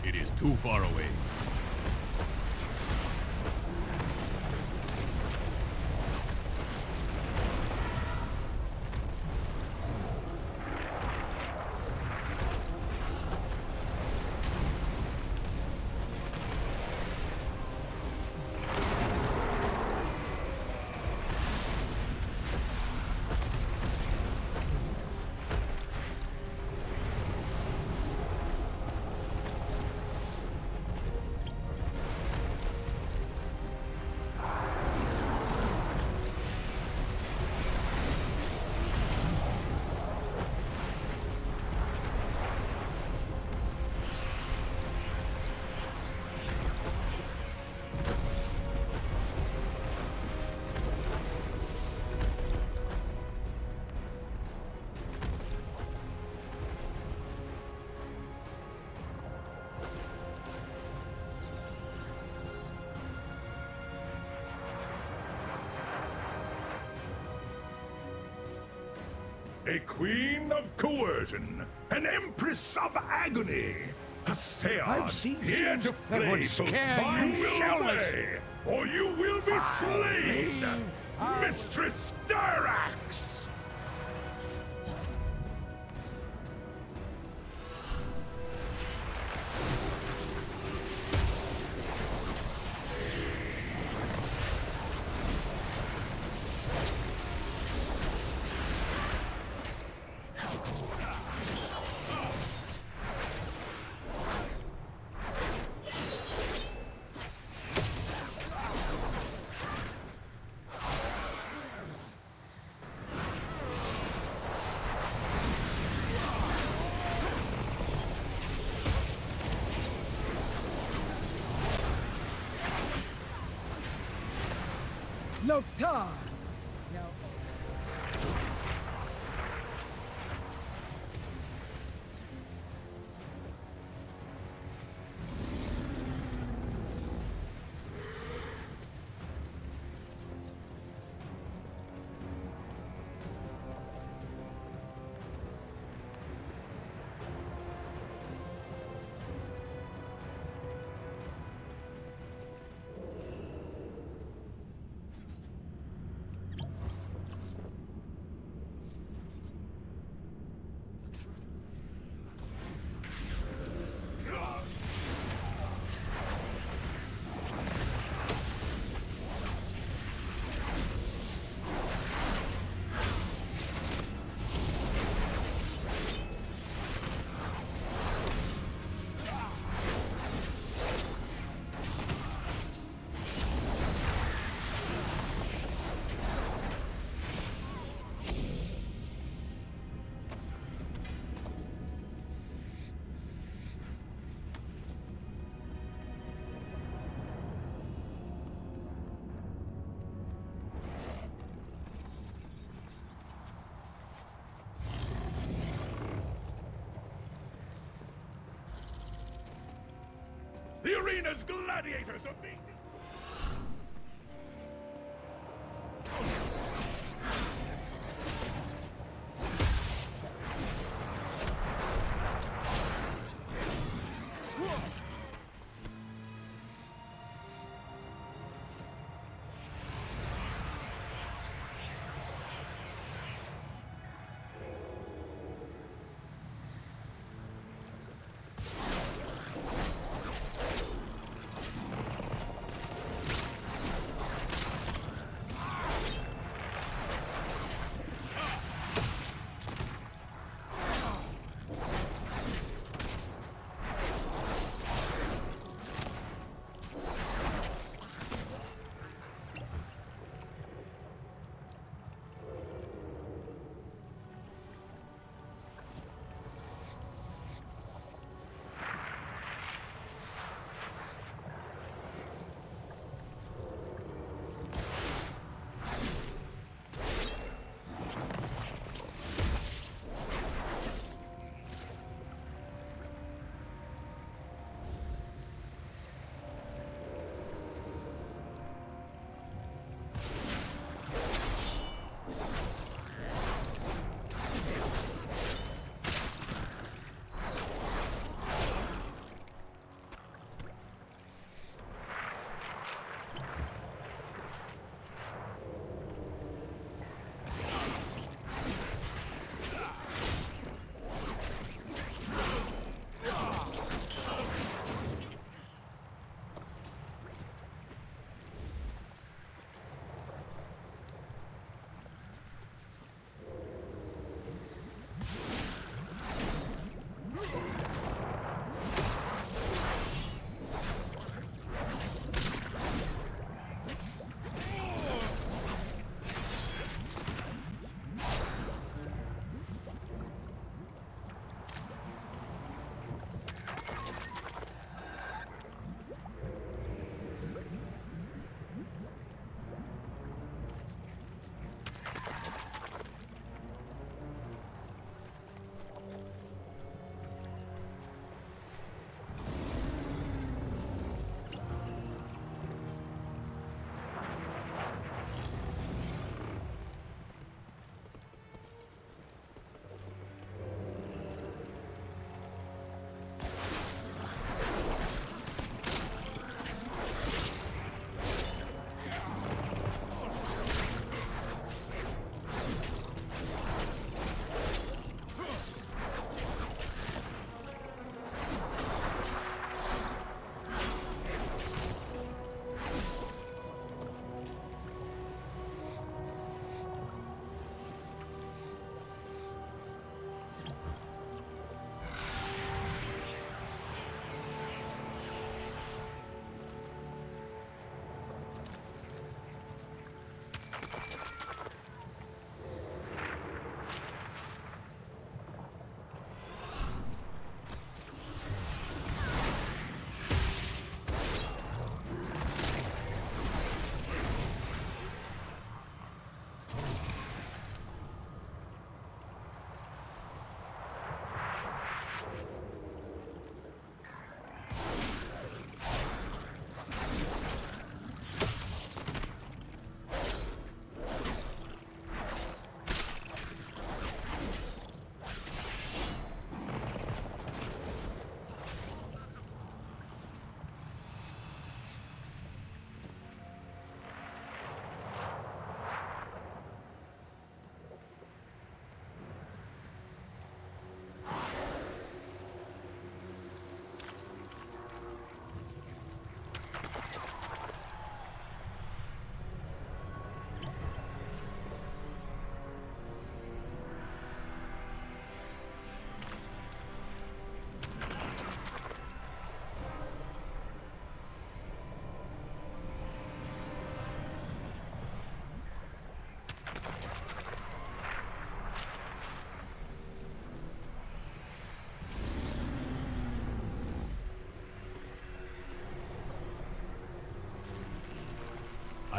It is too far away. An empress of agony, a seance here to flay both my will away, or you will be slain, Mistress Loktar! The arena's gladiators are being...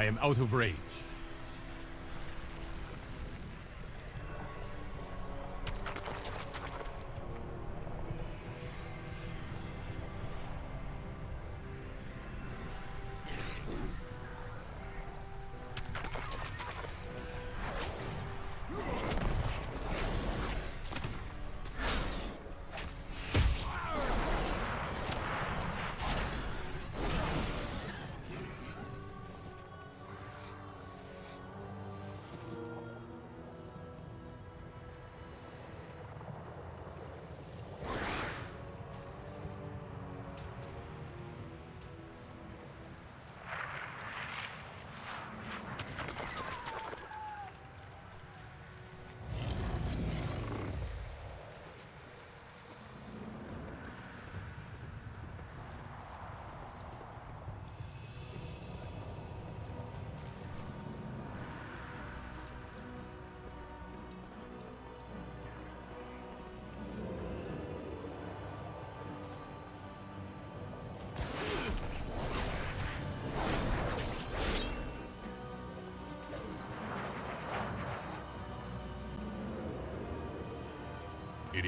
I am out of rage.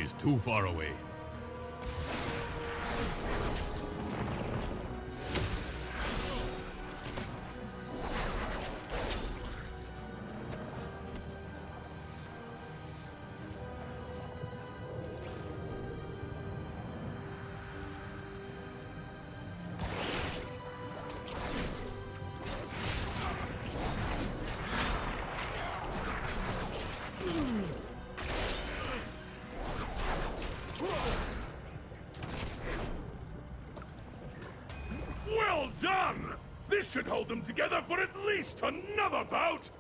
Is too far away. Hold them together for at least another bout!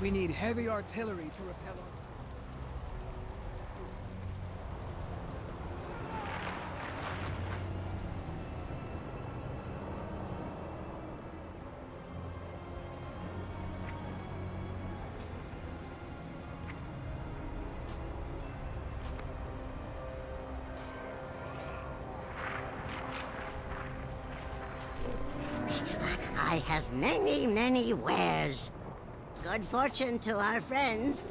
We need heavy artillery to repel our... I have many, many wares. Good fortune to our friends.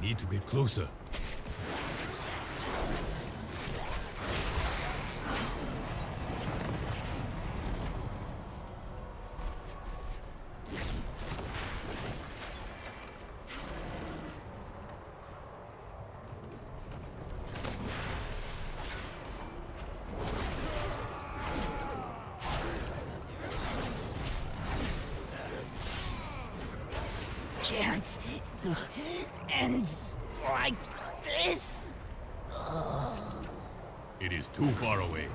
Need to get closer. Far away.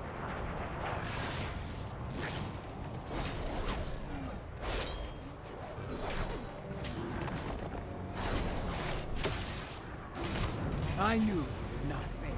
I knew it would not fail.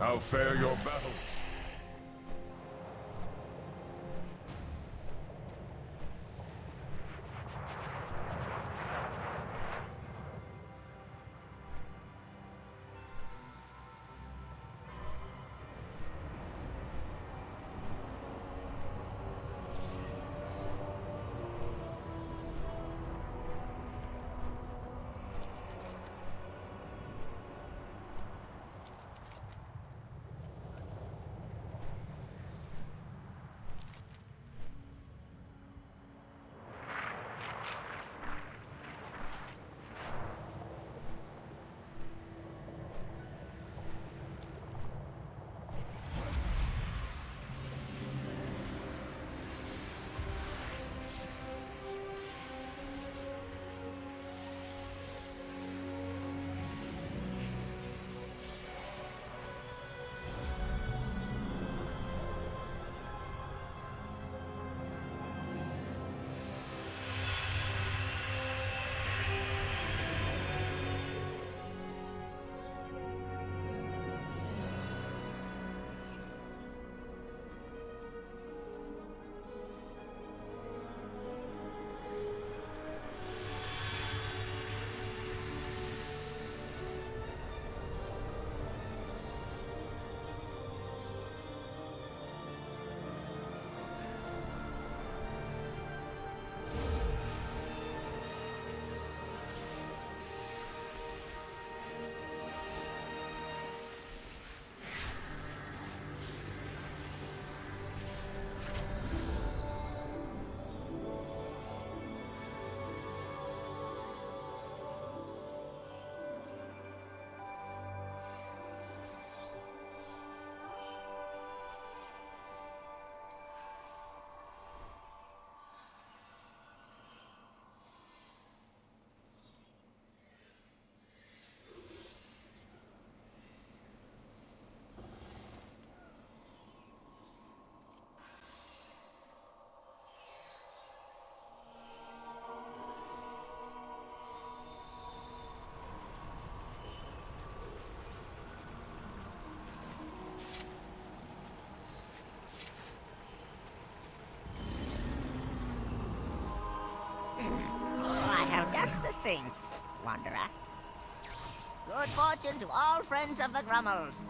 How fare your battles? Have just the thing, Wanderer. Good fortune to all friends of the Grummles.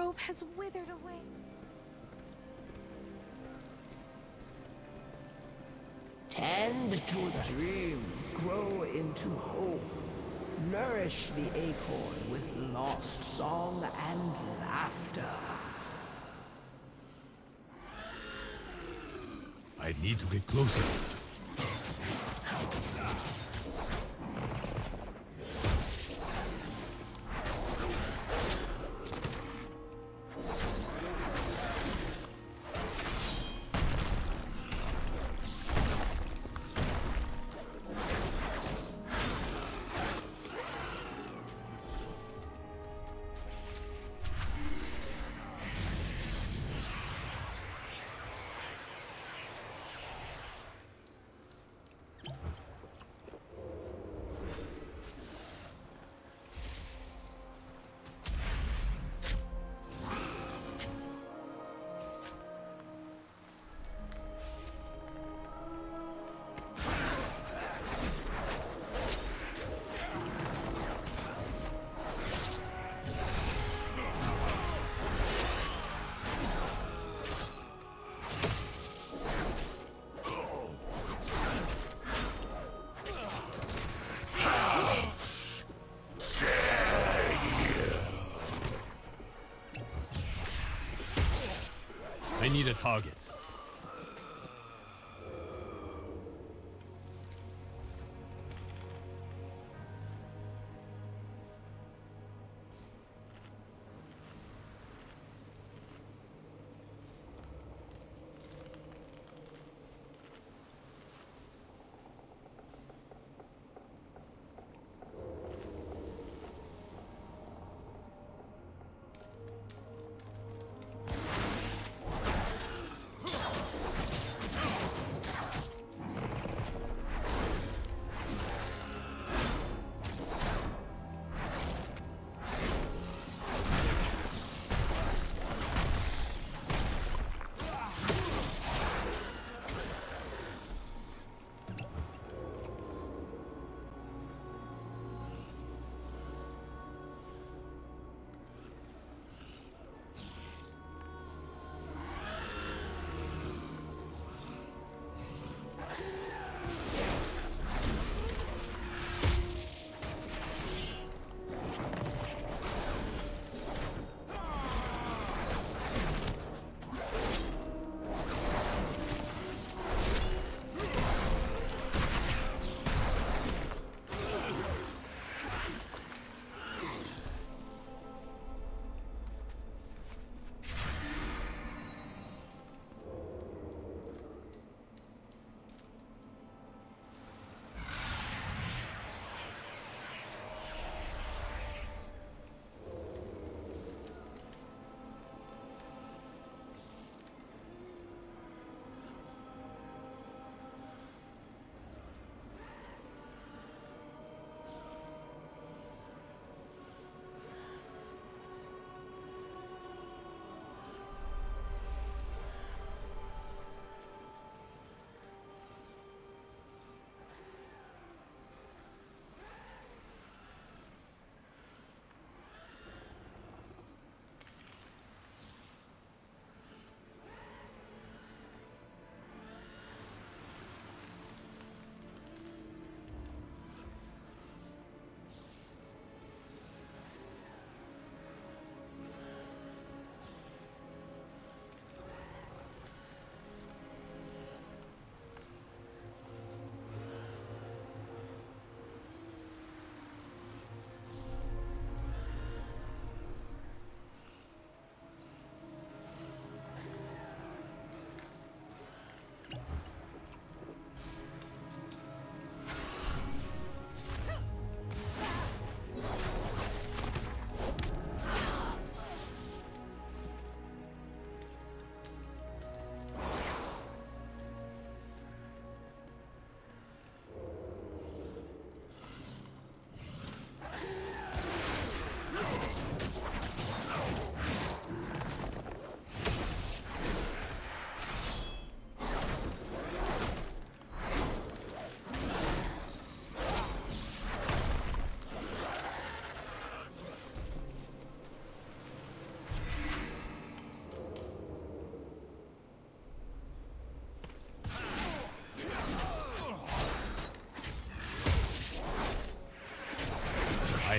Grove has withered away. Tend to dreams, grow into hope. Nourish the acorn with lost song and laughter. I need to get closer.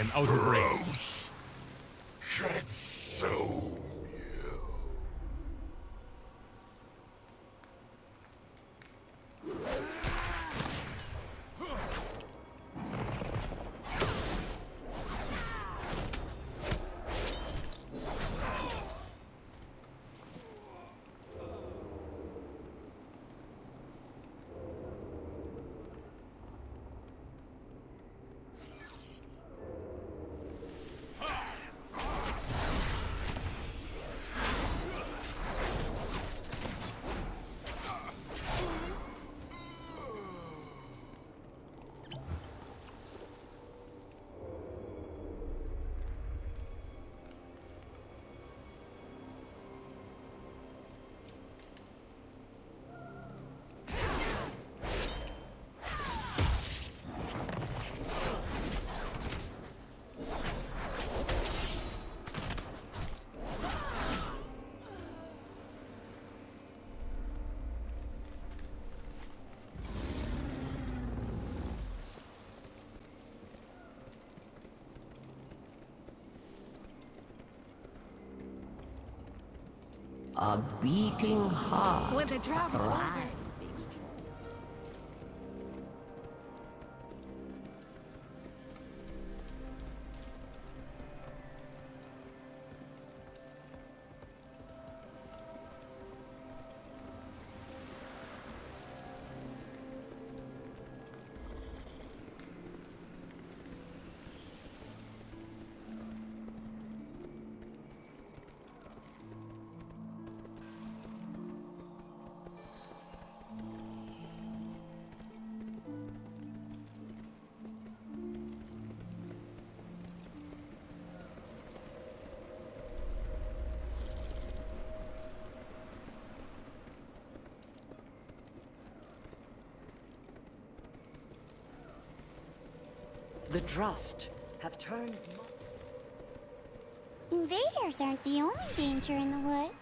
am out of range. A beating heart. When the drought The Drust have turned... Invaders aren't the only danger in the woods.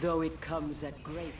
Though it comes at great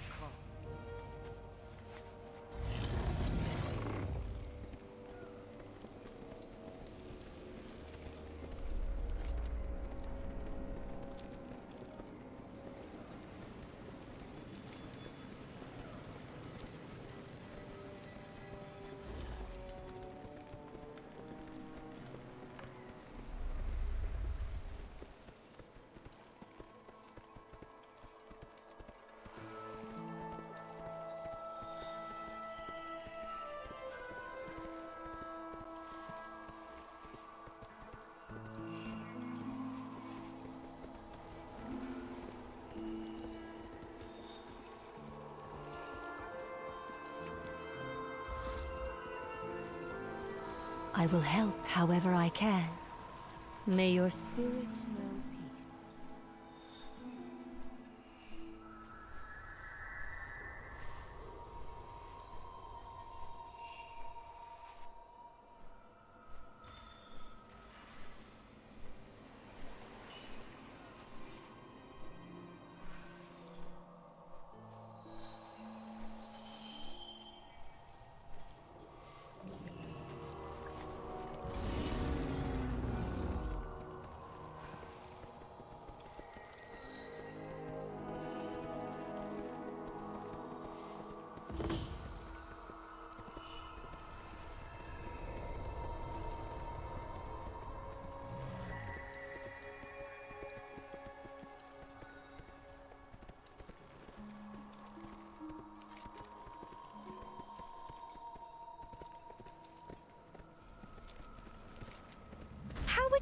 I will help however I can. May your spirit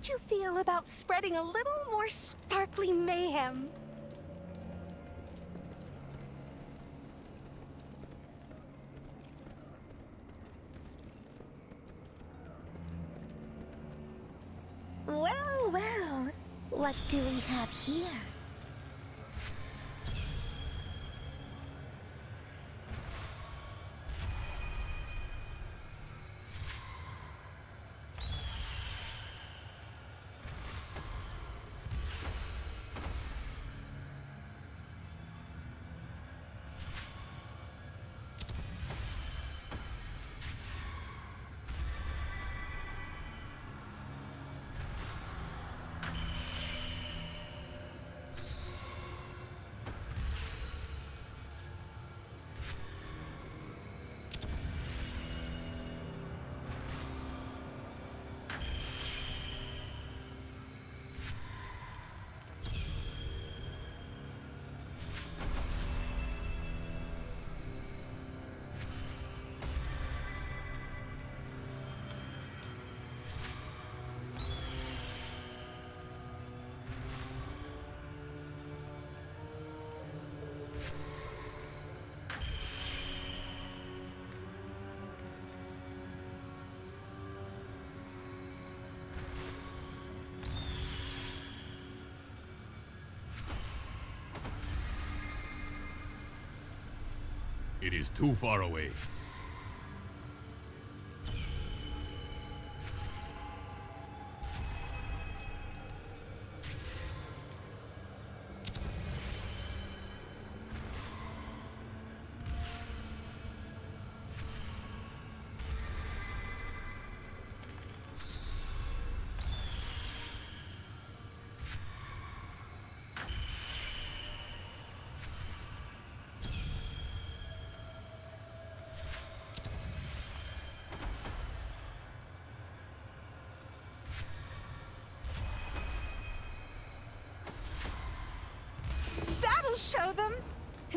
you feel about spreading a little more sparkly mayhem? Well, well, what do we have here? It is too far away.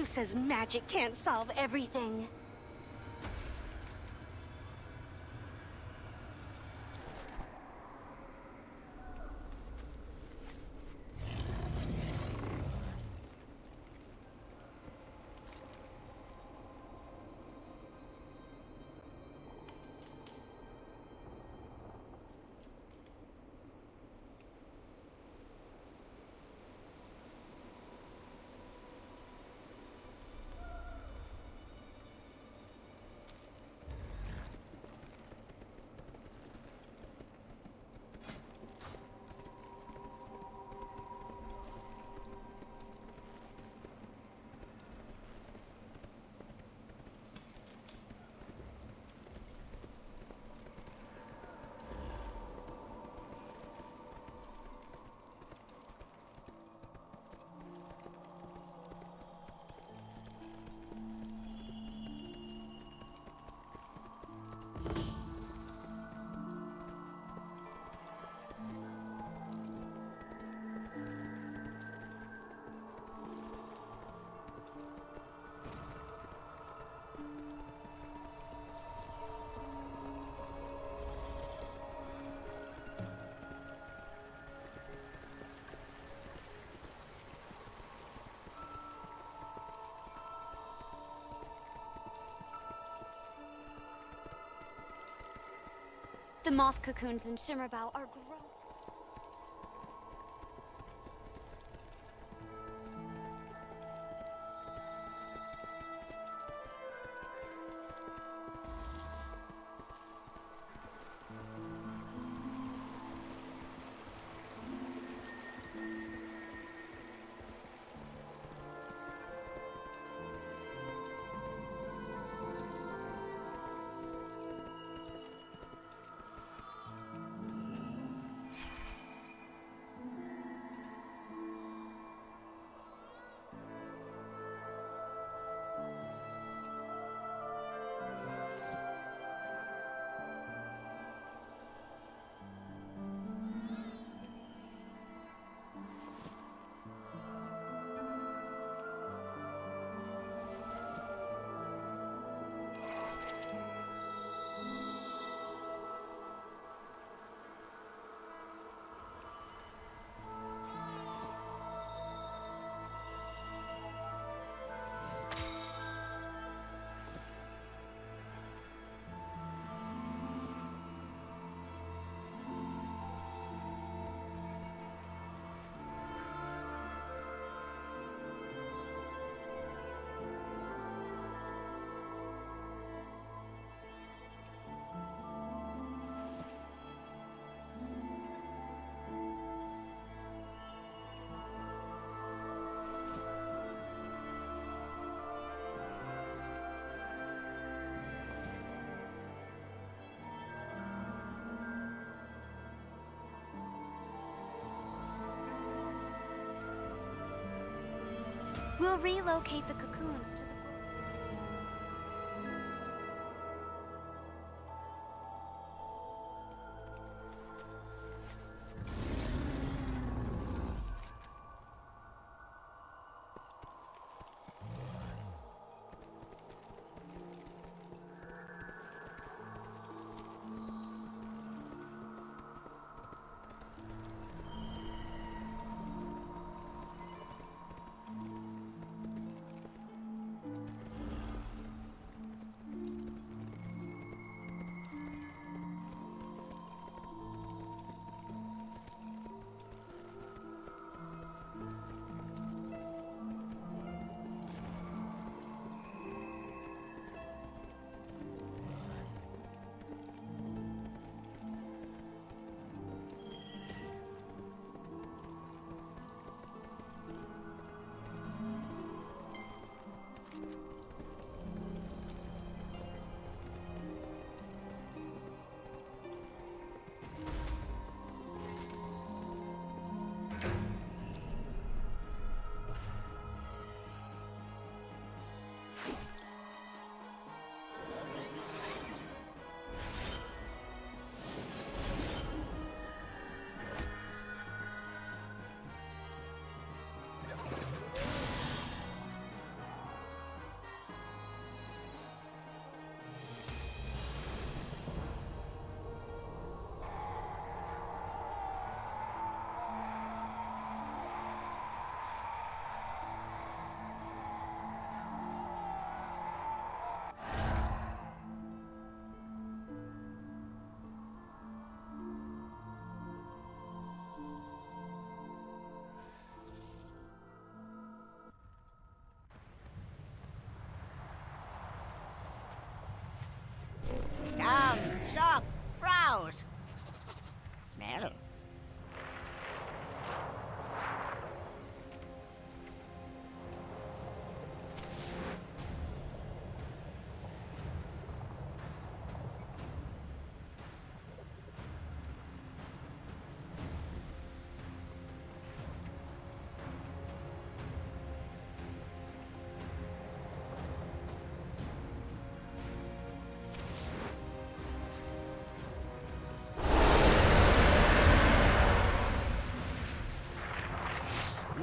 Says magic can't solve everything? The moth cocoons in Shimmerbow are growing. We'll relocate the.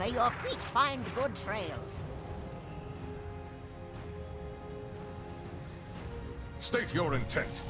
May your feet find good trails. State your intent.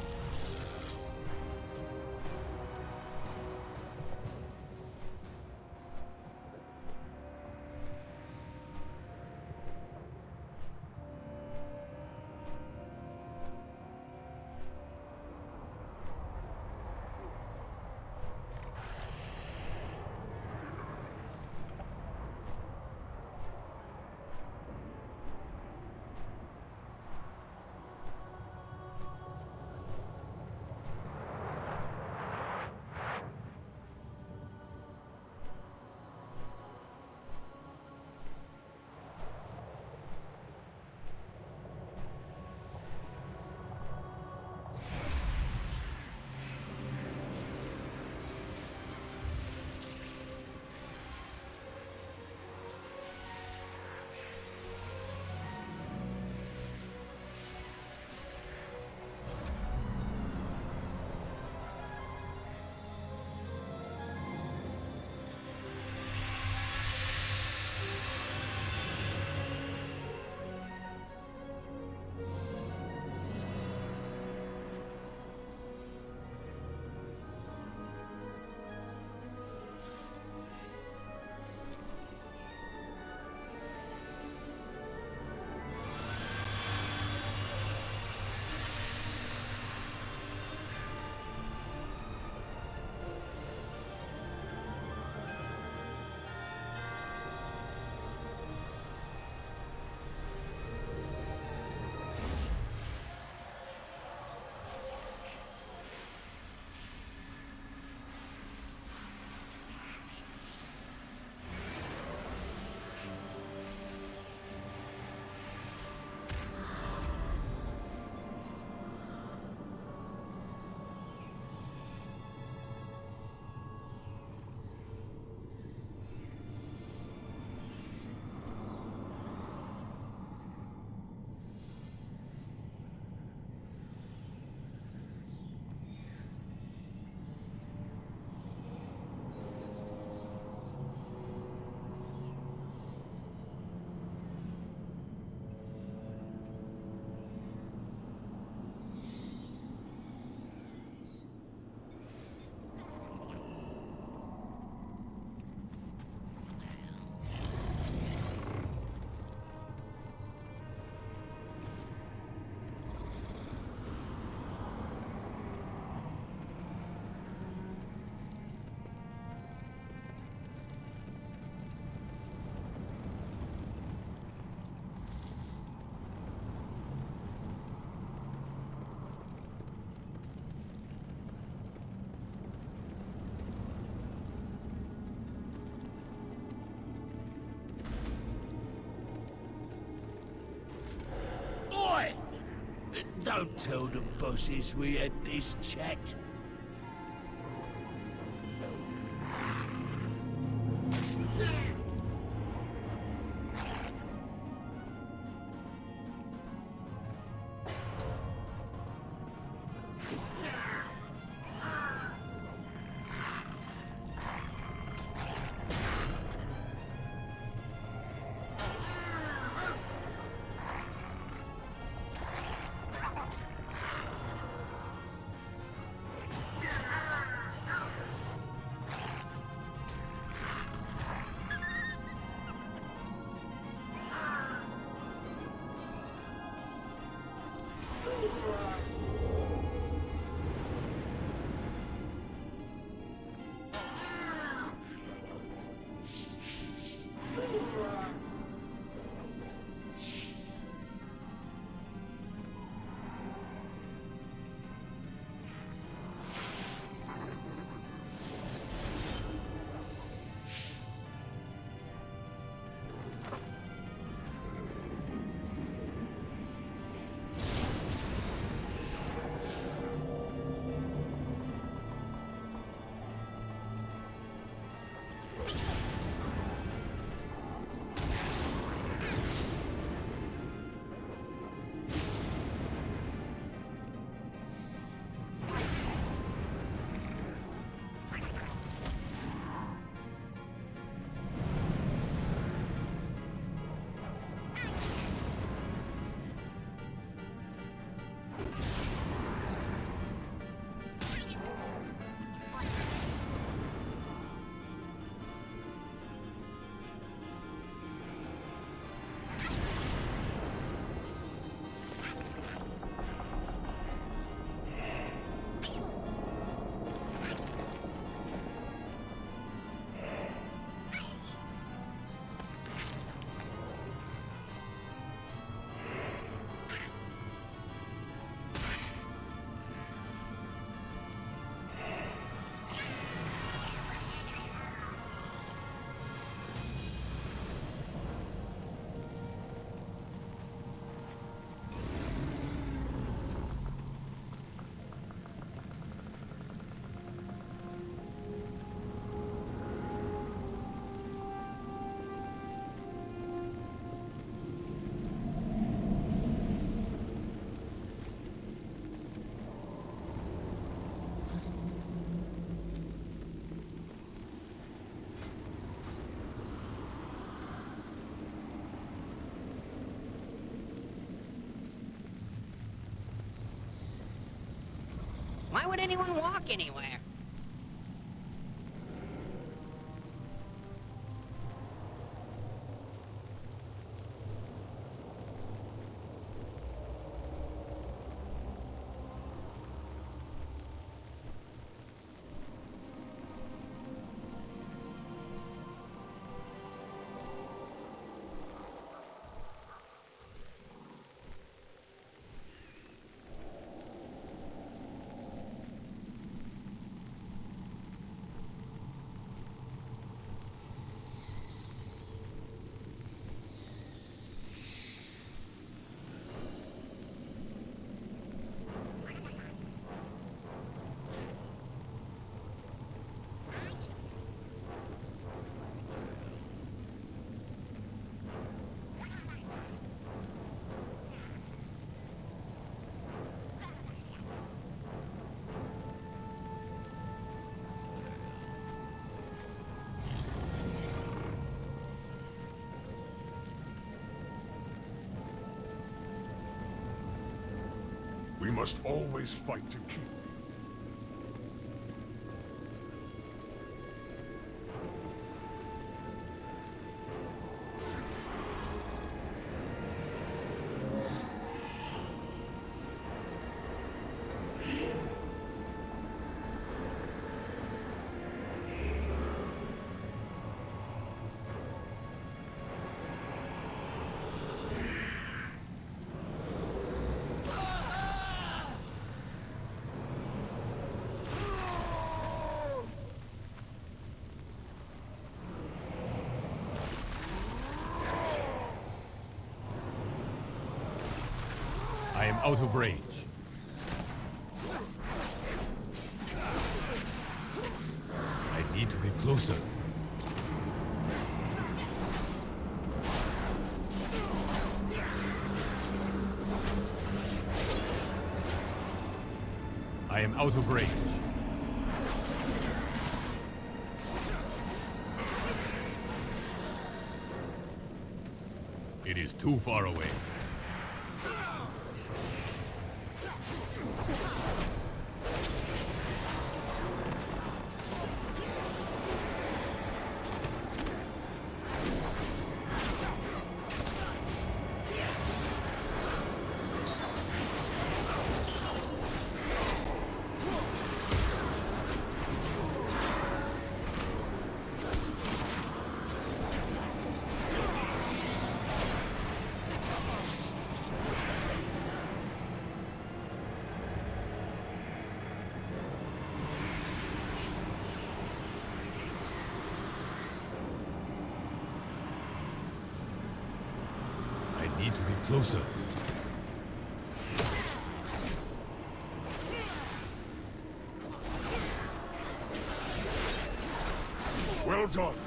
Don't tell the bosses we had this chat. Would anyone walk anywhere? We must always fight to keep. out of range. I need to get closer. I am out of range. It is too far away. Well done.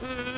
Hmm.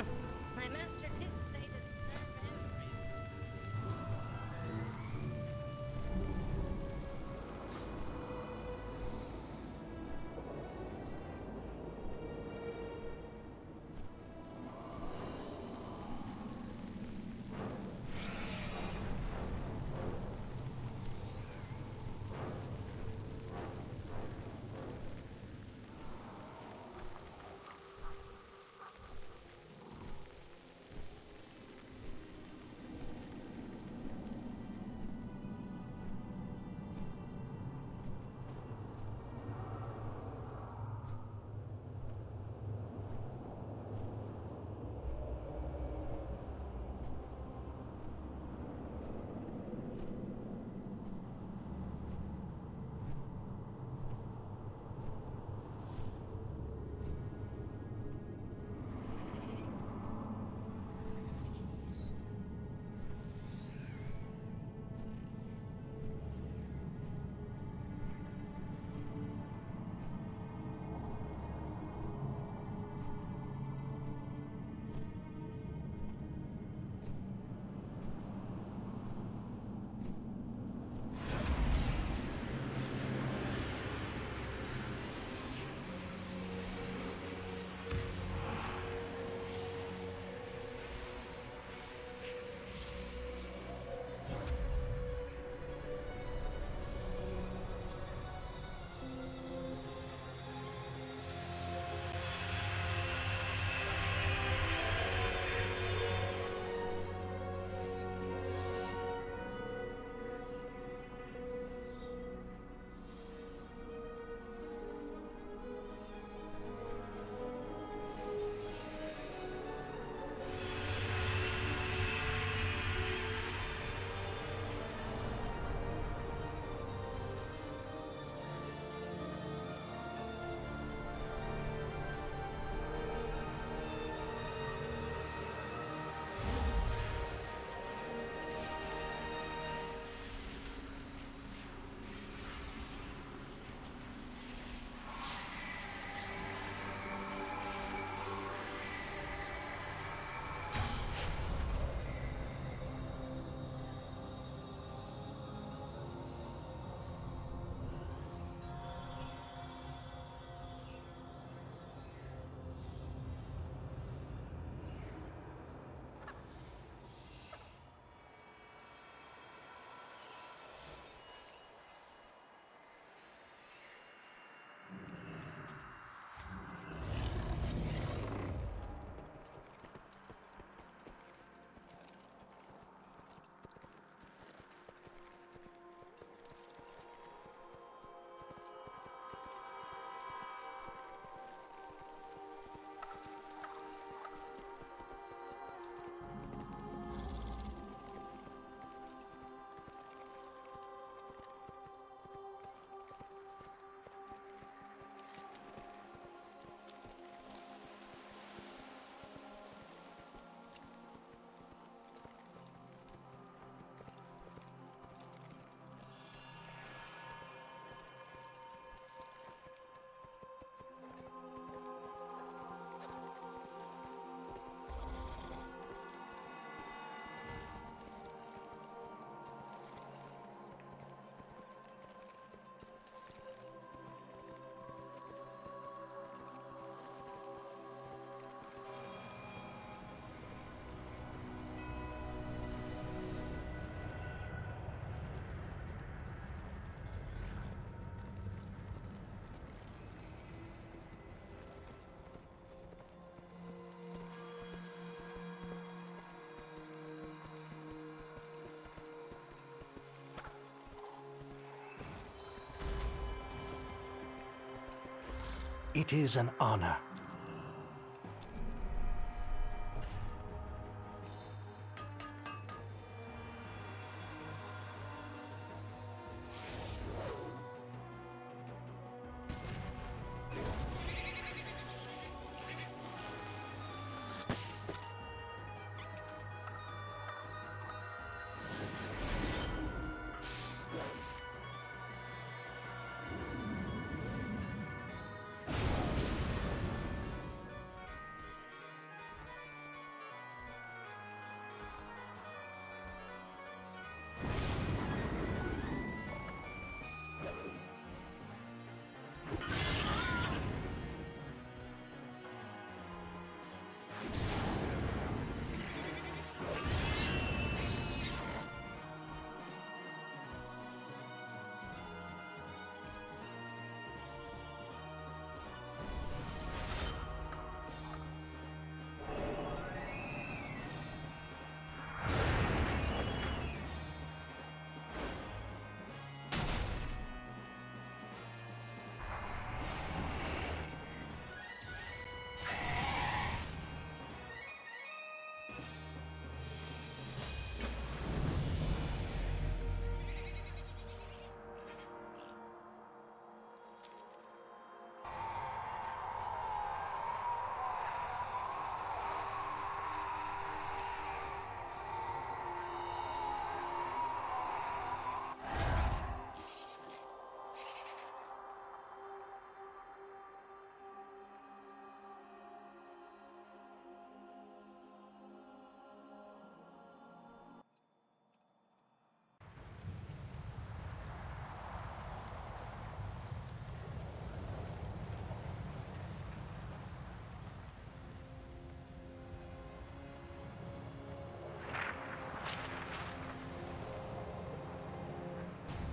It is an honor.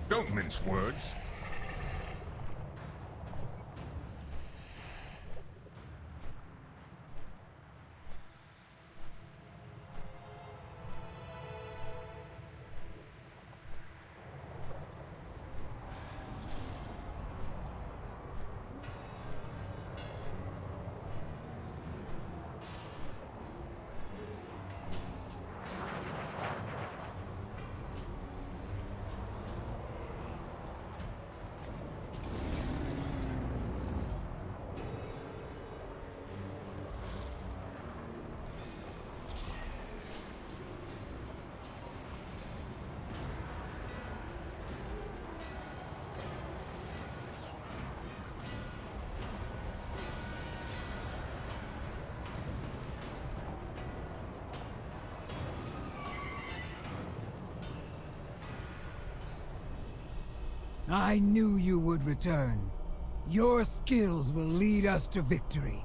Don't mince words. I knew you would return. Your skills will lead us to victory.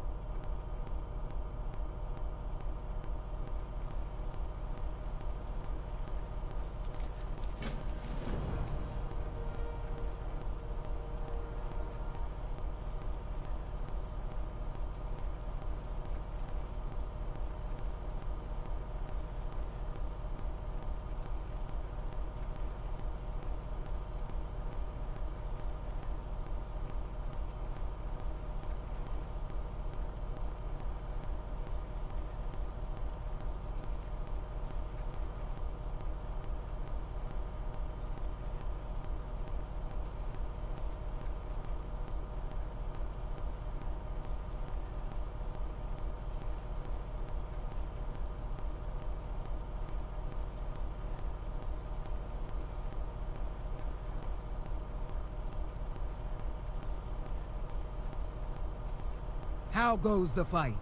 How goes the fight?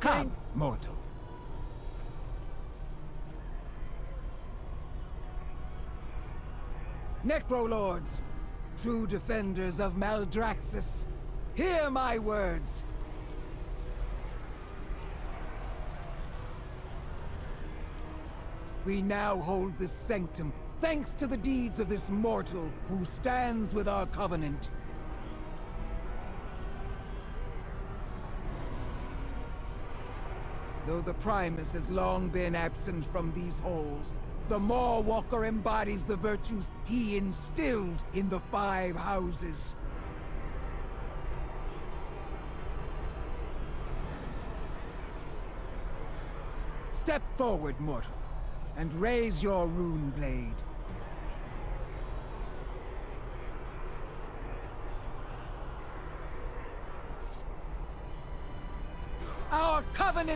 Come, mortal. Necrolords, true defenders of Maldraxxus, hear my words. We now hold this sanctum, thanks to the deeds of this mortal who stands with our covenant. The Primus has long been absent from these halls, The Maw Walker embodies the virtues he instilled in the Five Houses. Step forward, mortal, and raise your rune blade.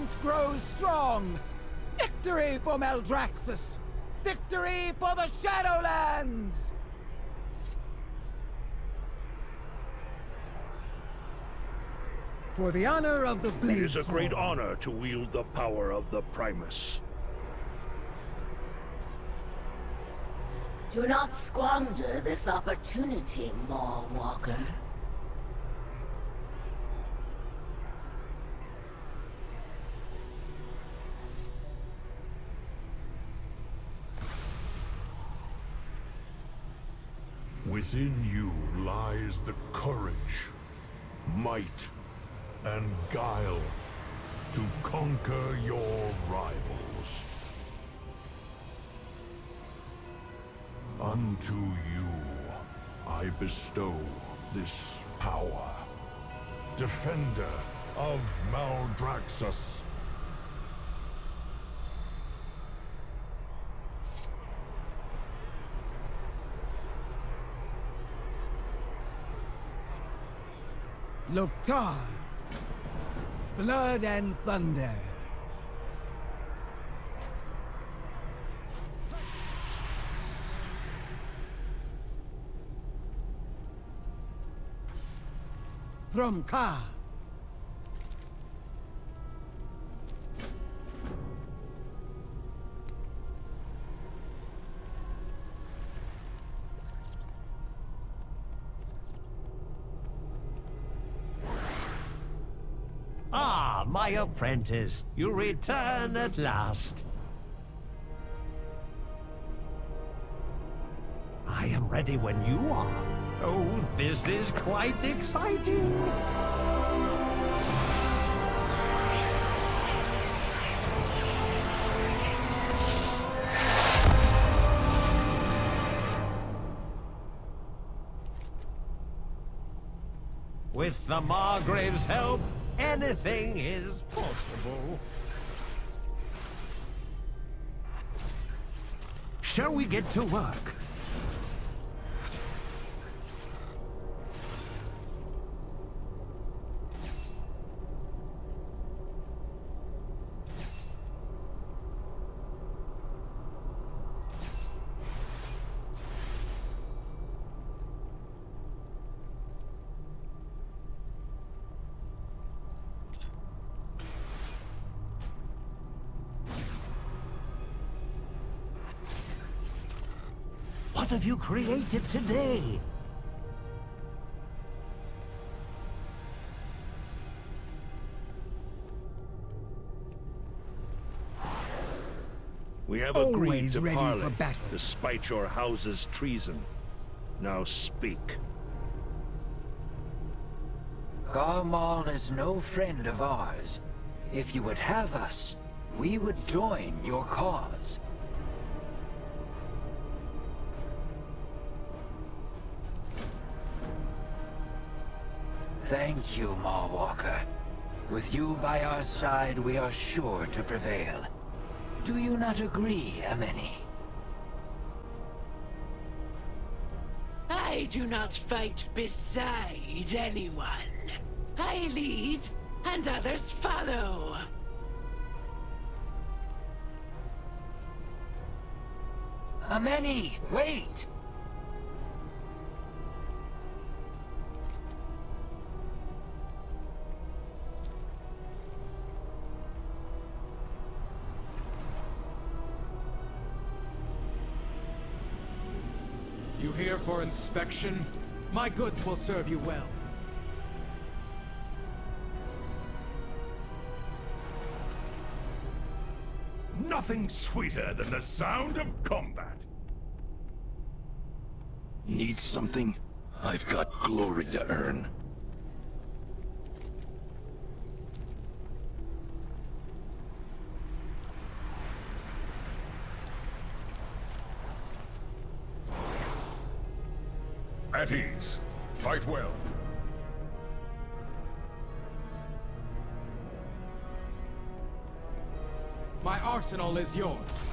Covenant grows strong! Victory for Maldraxxus! Victory for the Shadowlands! For the honor of the It Blade is a great honor to wield the power of the Primus. Do not squander this opportunity, Maw Walker. Within you lies the courage, might, and guile to conquer your rivals. Unto you I bestow this power, defender of Maldraxxus. Loktar. Blood and Thunder. Throm-Ka. Apprentice, you return at last. I am ready when you are. Oh, this is quite exciting. With the Margrave's help, anything is possible. Shall we get to work? Have you created today? We have agreed to ready for parley, battle. despite your house's treason. Now speak. Gharmal is no friend of ours. If you would have us, we would join your cause. Thank you, Mawwalker. With you by our side, we are sure to prevail. Do you not agree, Ameni? I do not fight beside anyone. I lead, and others follow. Ameni, wait! For inspection? My goods will serve you well. Nothing sweeter than the sound of combat. Need something? I've got glory to earn. Arsenal is yours.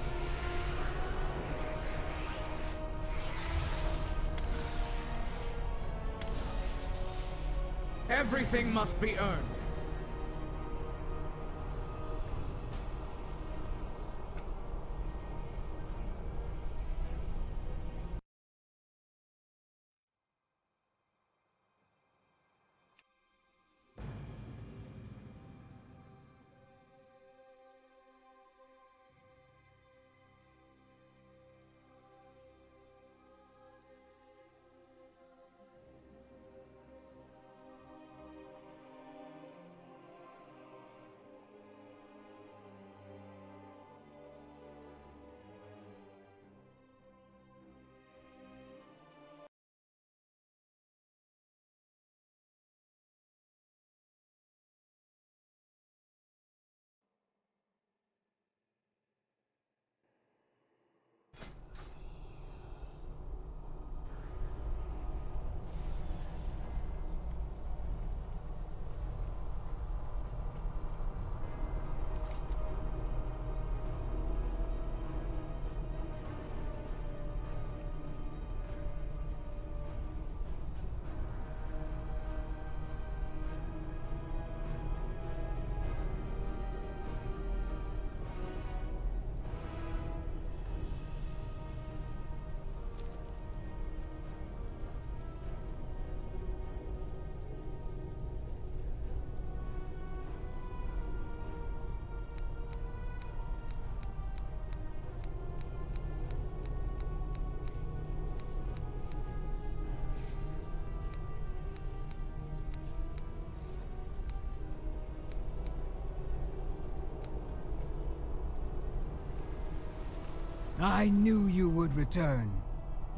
Everything must be earned. I knew you would return.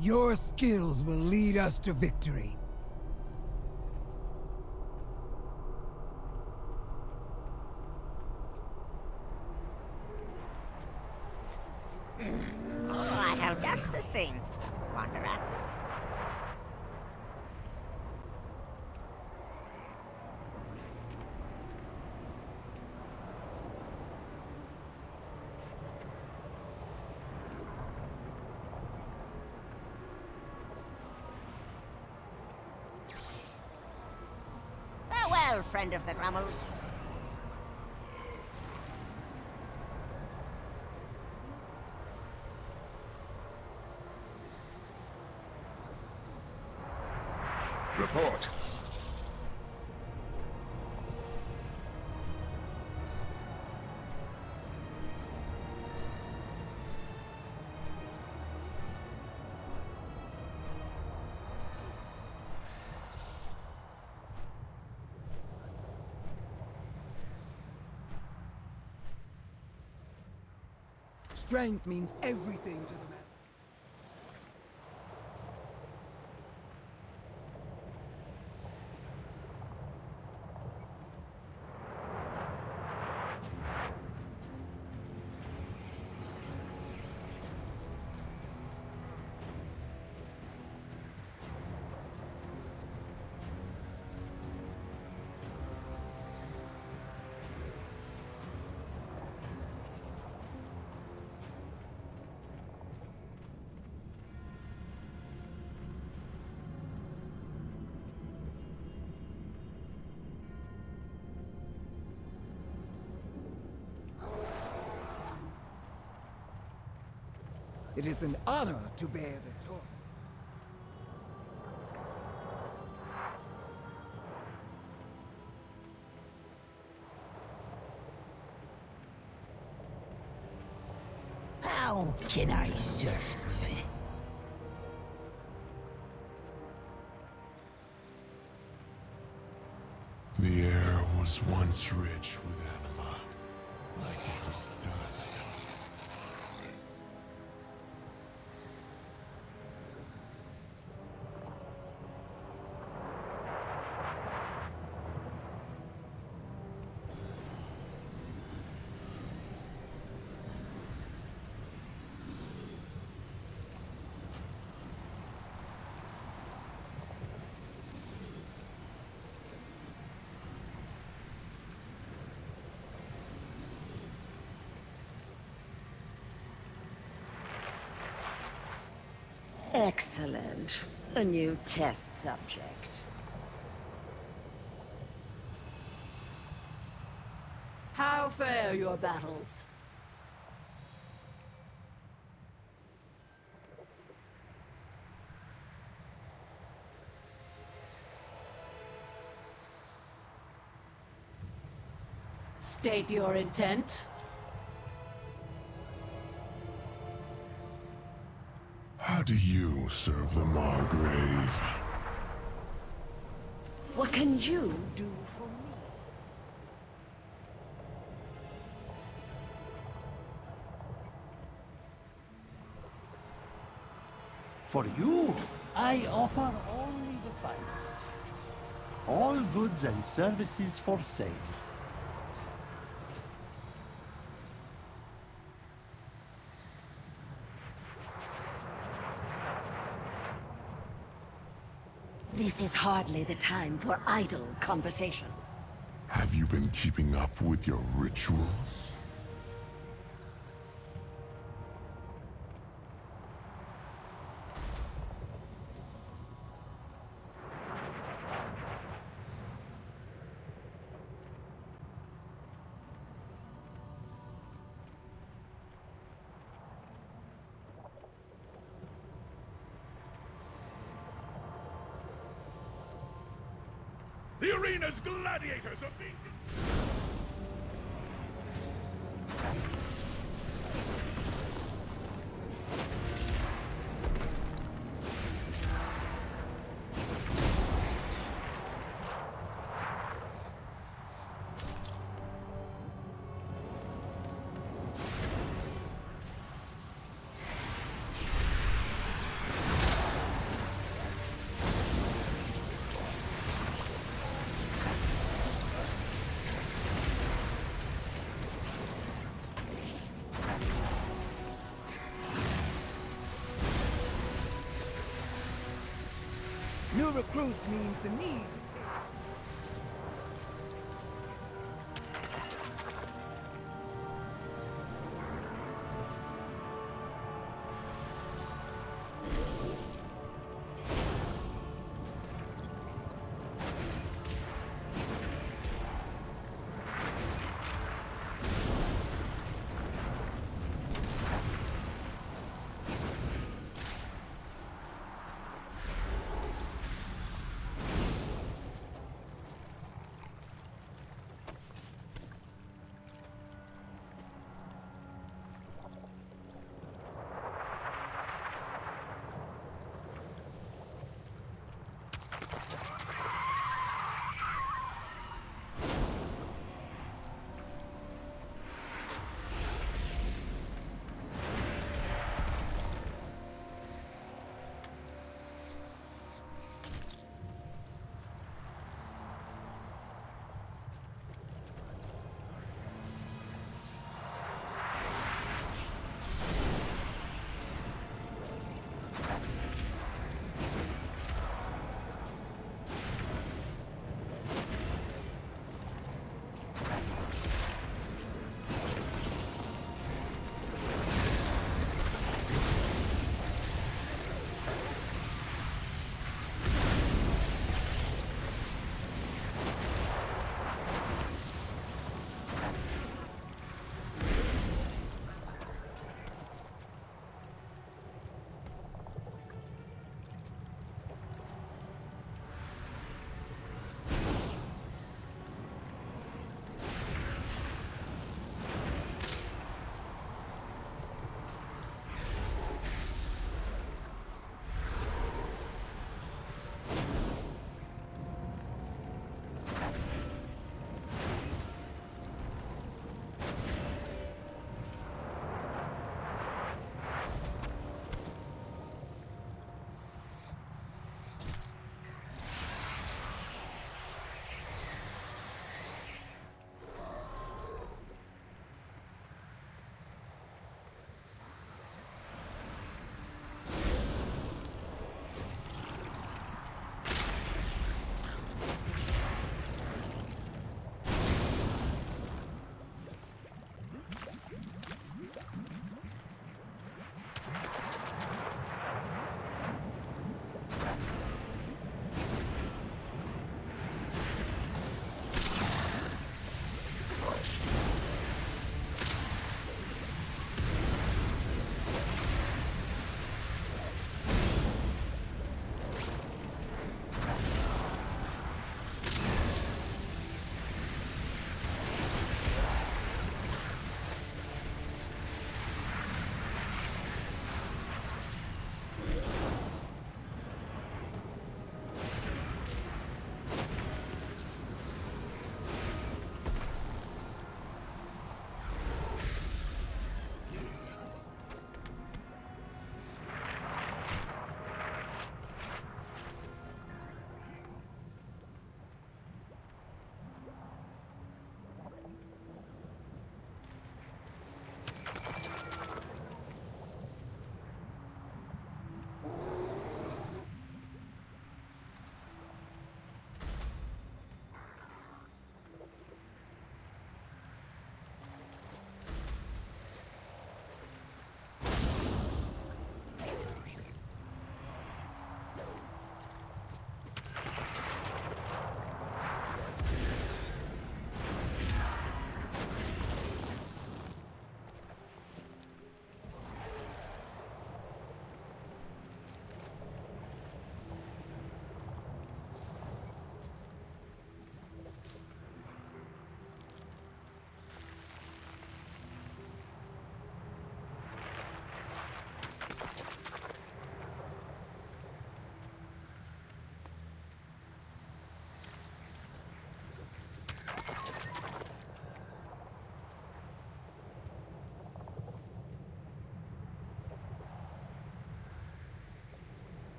Your skills will lead us to victory. Oh, I have just the thing, Wanderer. Farewell, friend of the Grummles. Strength means everything to the man. It is an honor to bear the torch. How can I serve? The air was once rich with Excellent. A new test subject. How fare your battles? State your intent. Do you serve the Margrave? What can you do for me? For you, I offer only the finest. All goods and services for sale. This is hardly the time for idle conversation. Have you been keeping up with your rituals?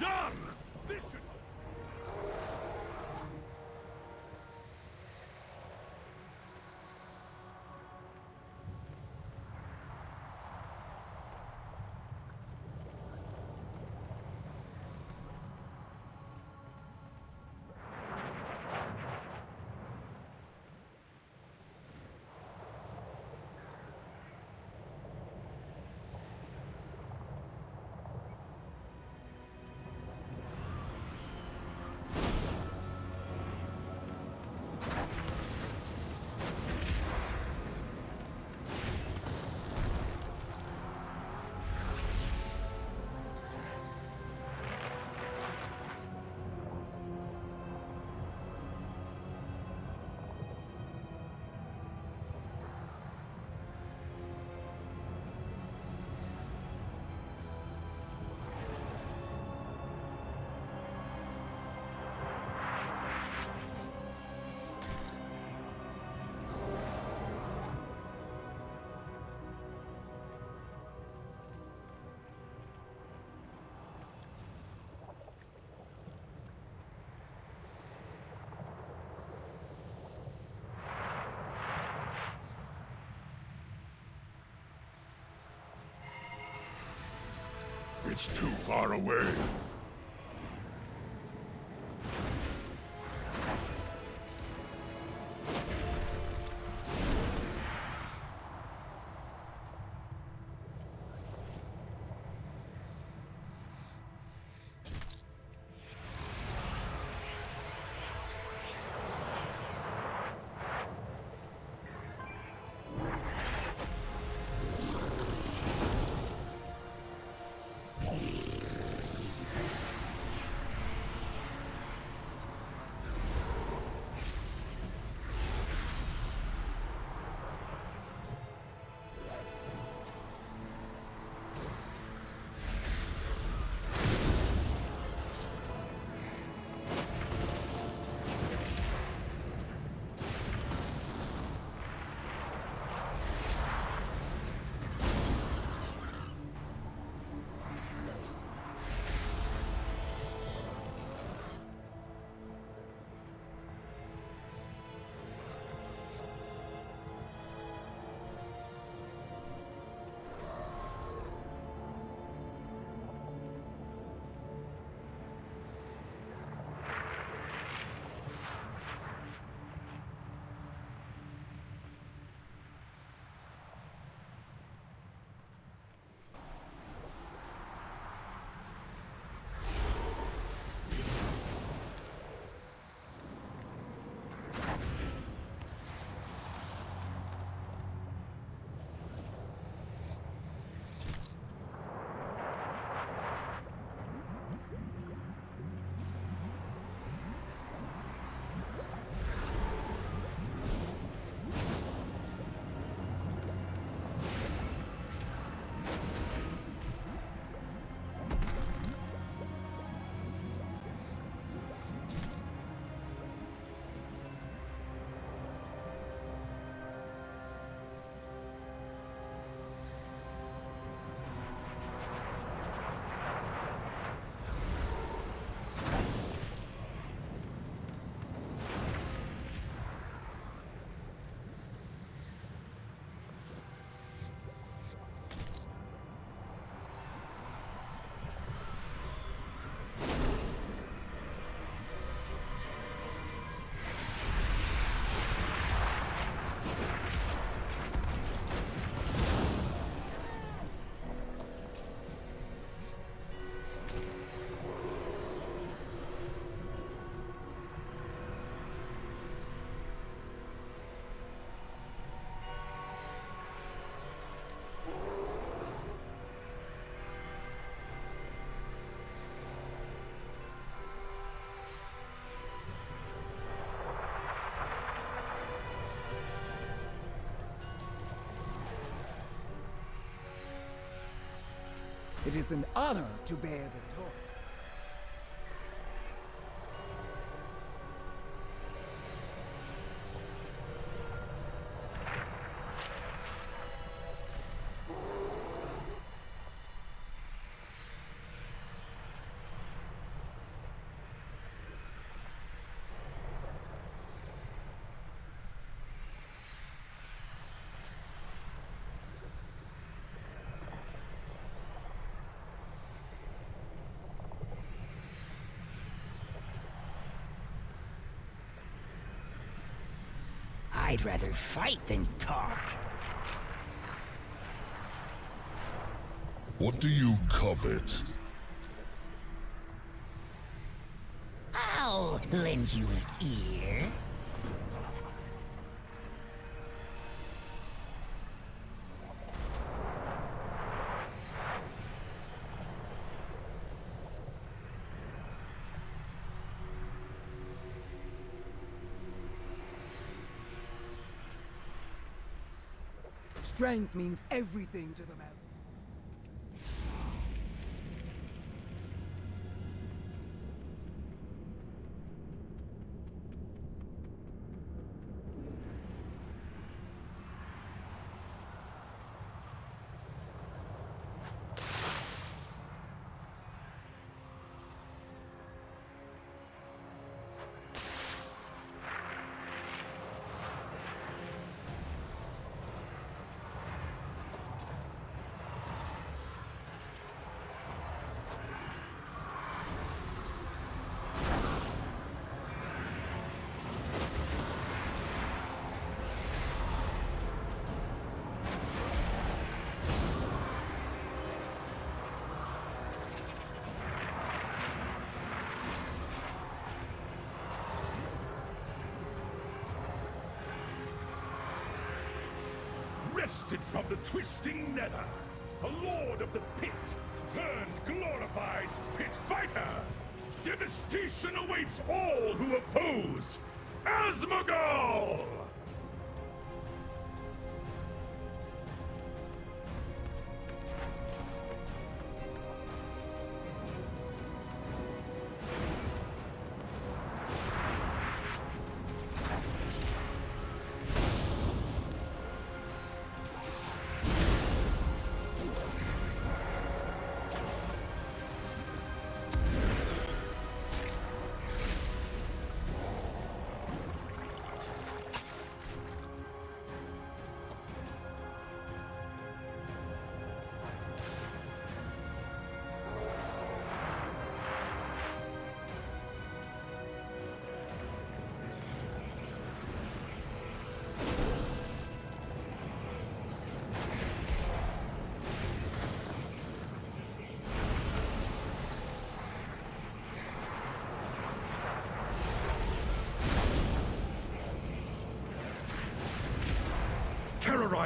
Done! It's too far away. It is an honor to bear the torch. I'd rather fight than talk. What do you covet? I'll lend you an ear. Strength means everything to the man.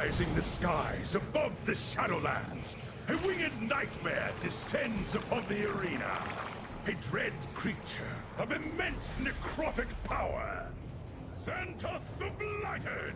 Terrorizing the skies above the Shadowlands, a winged nightmare descends upon the arena. A dread creature of immense necrotic power. Xantoth the Blighted!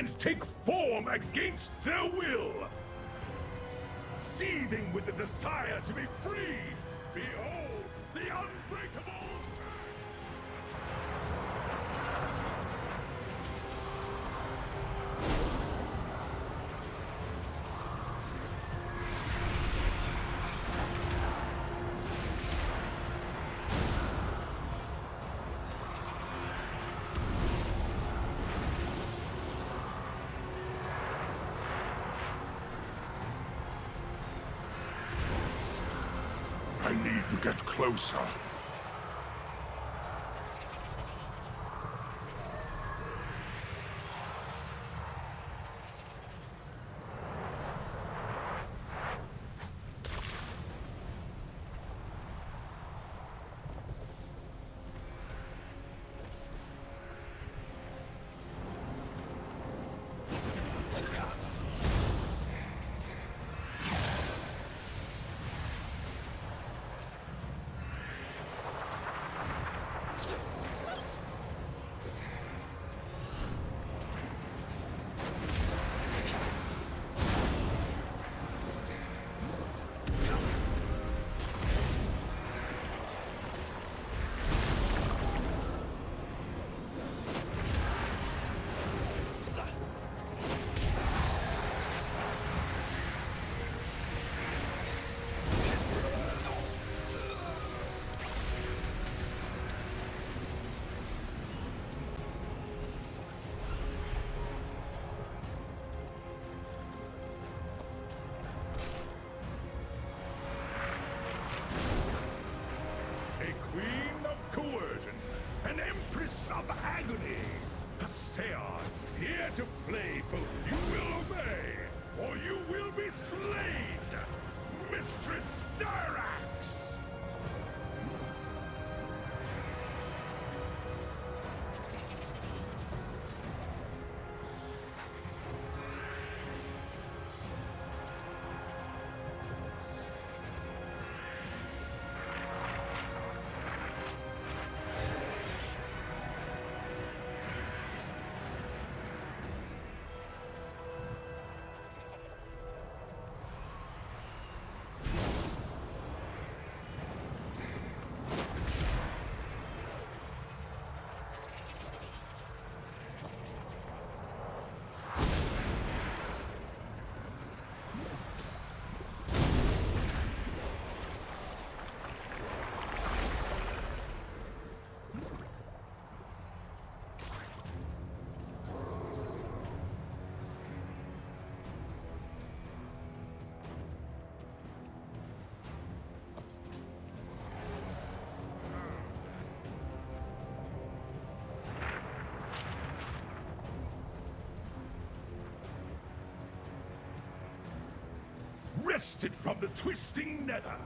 And take form against their will. Seething with the desire to be free, closer. Wrested from the twisting nether!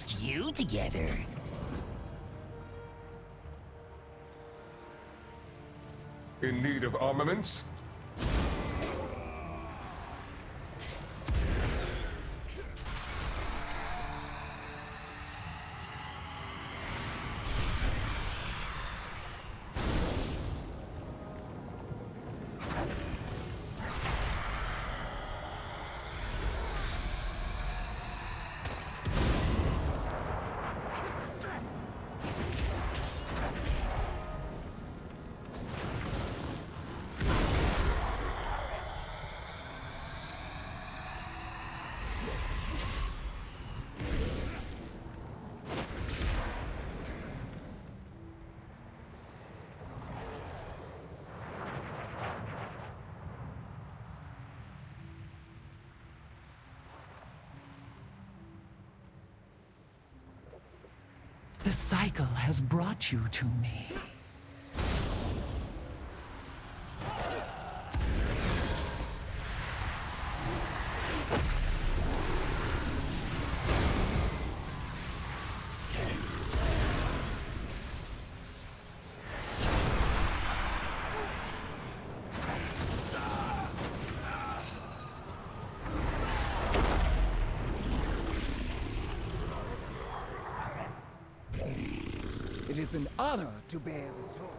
Stitched you together? In need of armaments? The cycle has brought you to me. Honor to bear the torch.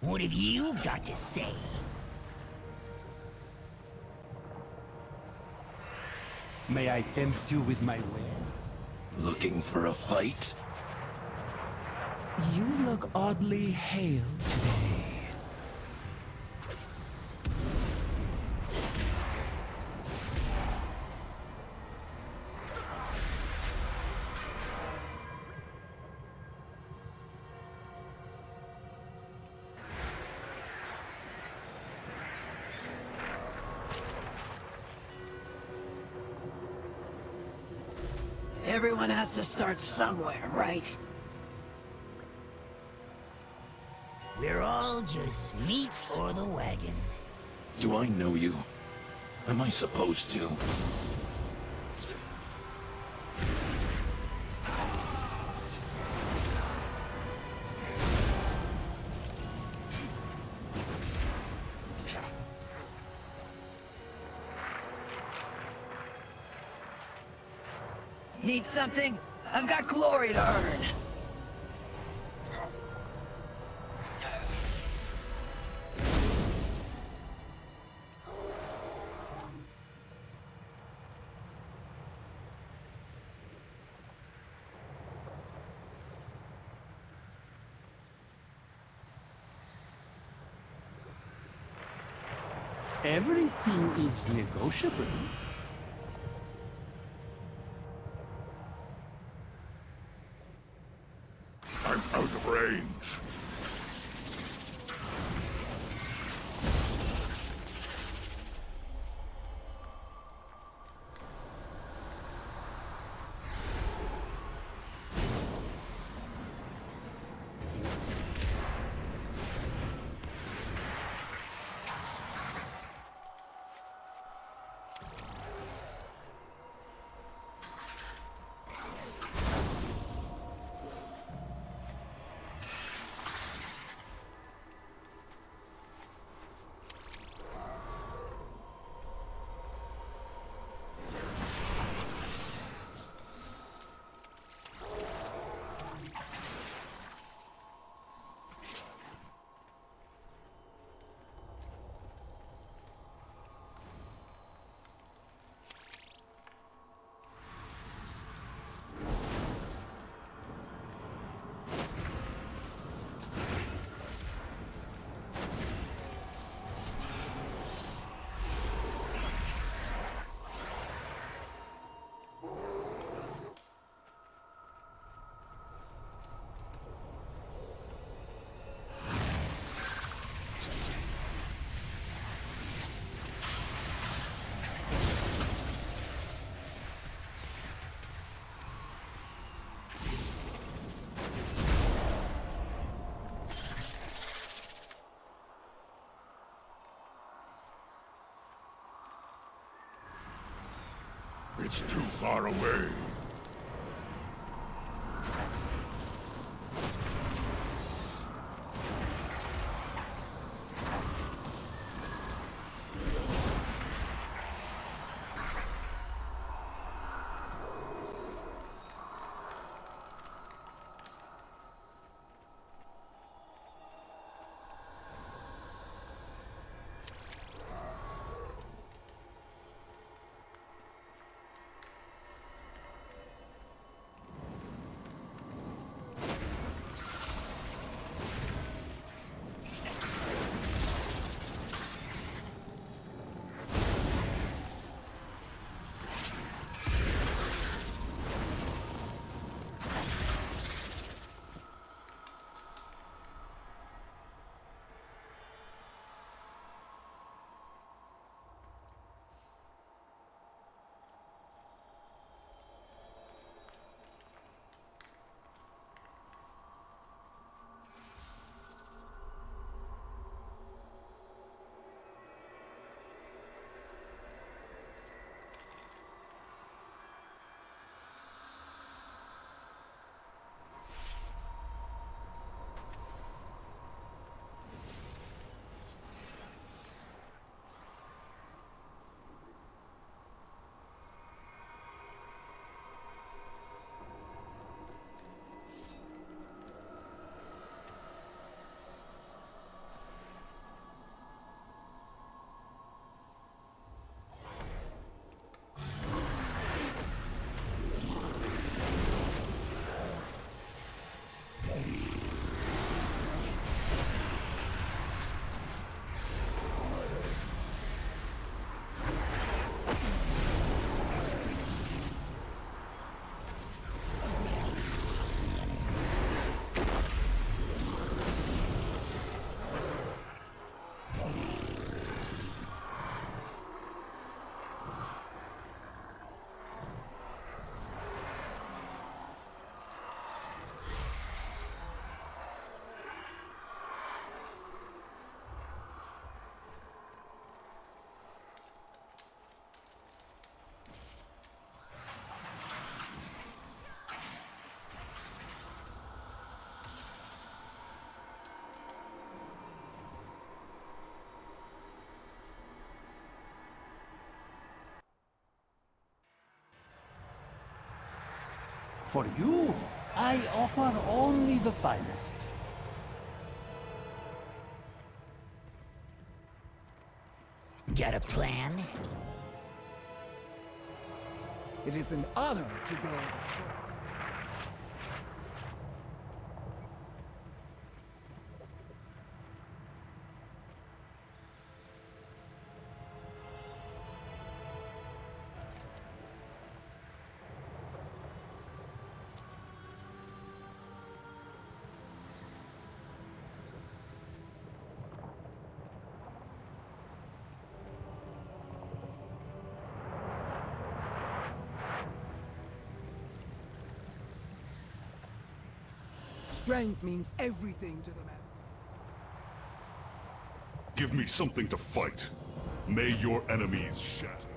What have you got to say? May I tempt you with my wares? Looking for a fight? You look oddly hale today. Has to start somewhere, right? We're all just meat for the wagon. Do I know you? Am I supposed to? Need something? sorry to earn. Everything is negotiable. It's too far away. For you, I offer only the finest. Got a plan? It is an honor to bear strength means everything to the man. Give me something to fight. May your enemies shatter.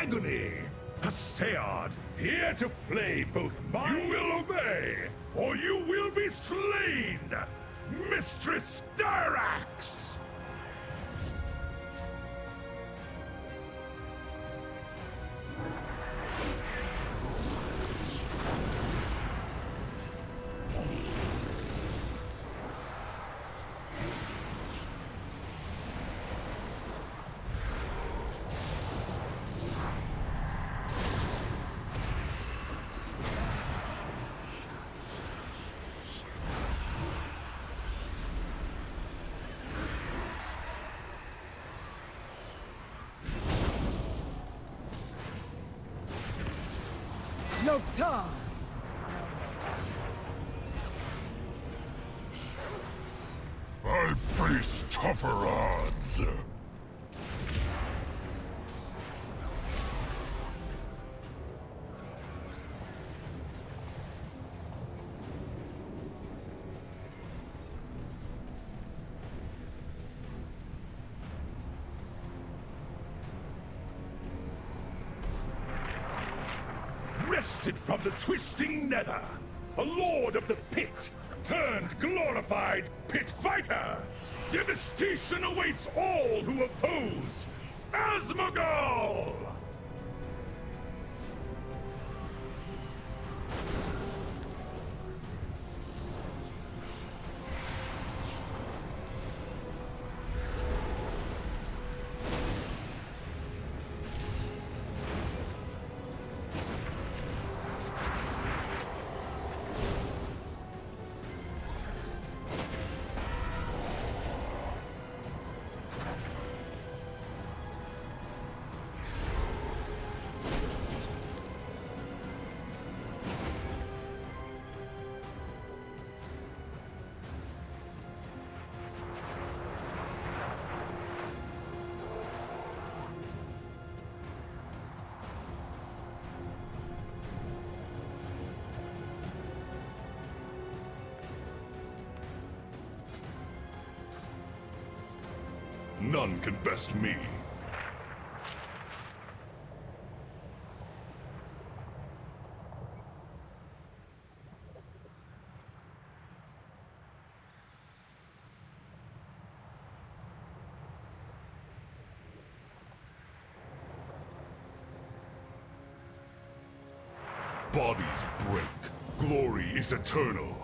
Agony, a Sead here to flay both my- You Wrested from the twisting nether, a lord of the pit, turned glorified pit fighter. Devastation awaits all who oppose Asmongold! None can best me. Bodies break. Glory is eternal.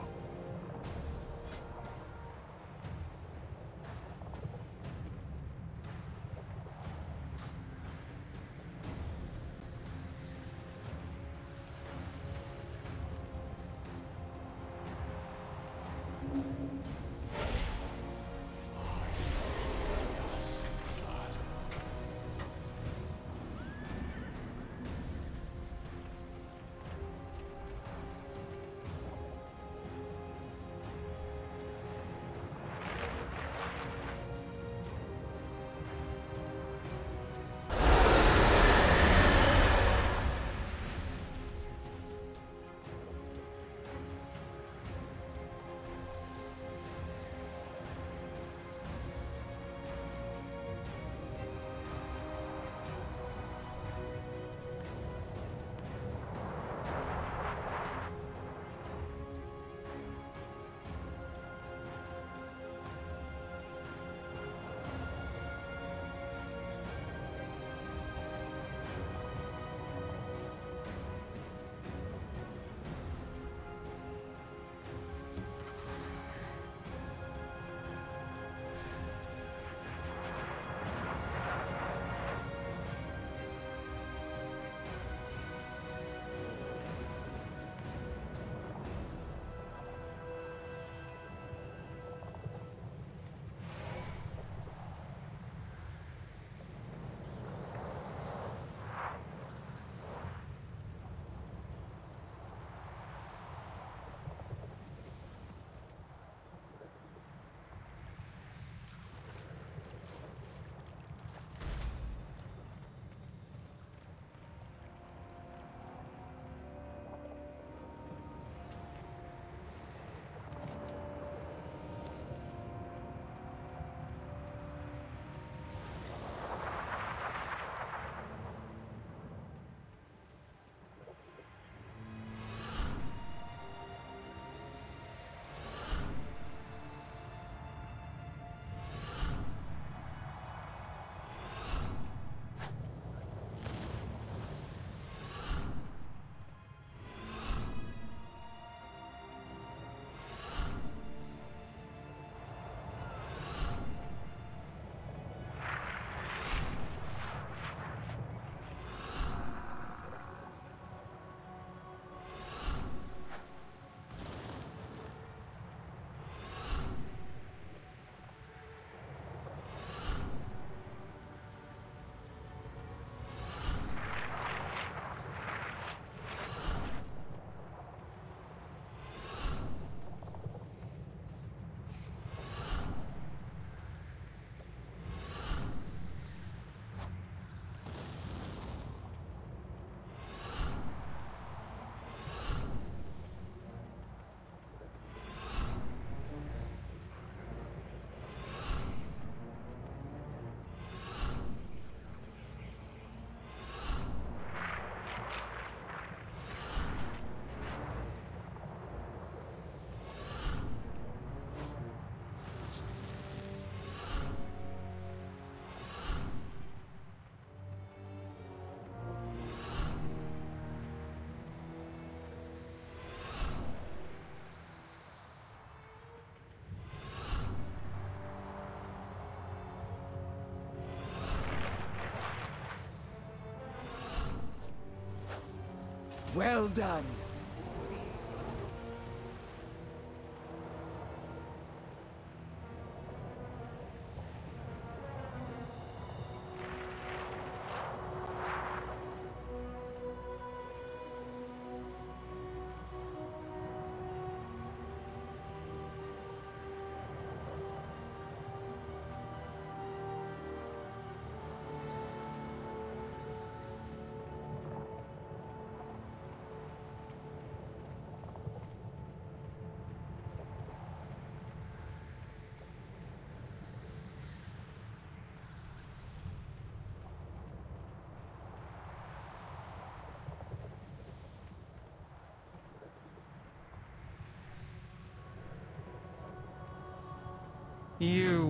Well done.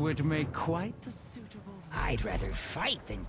Would make quite the suitable... I'd rather fight than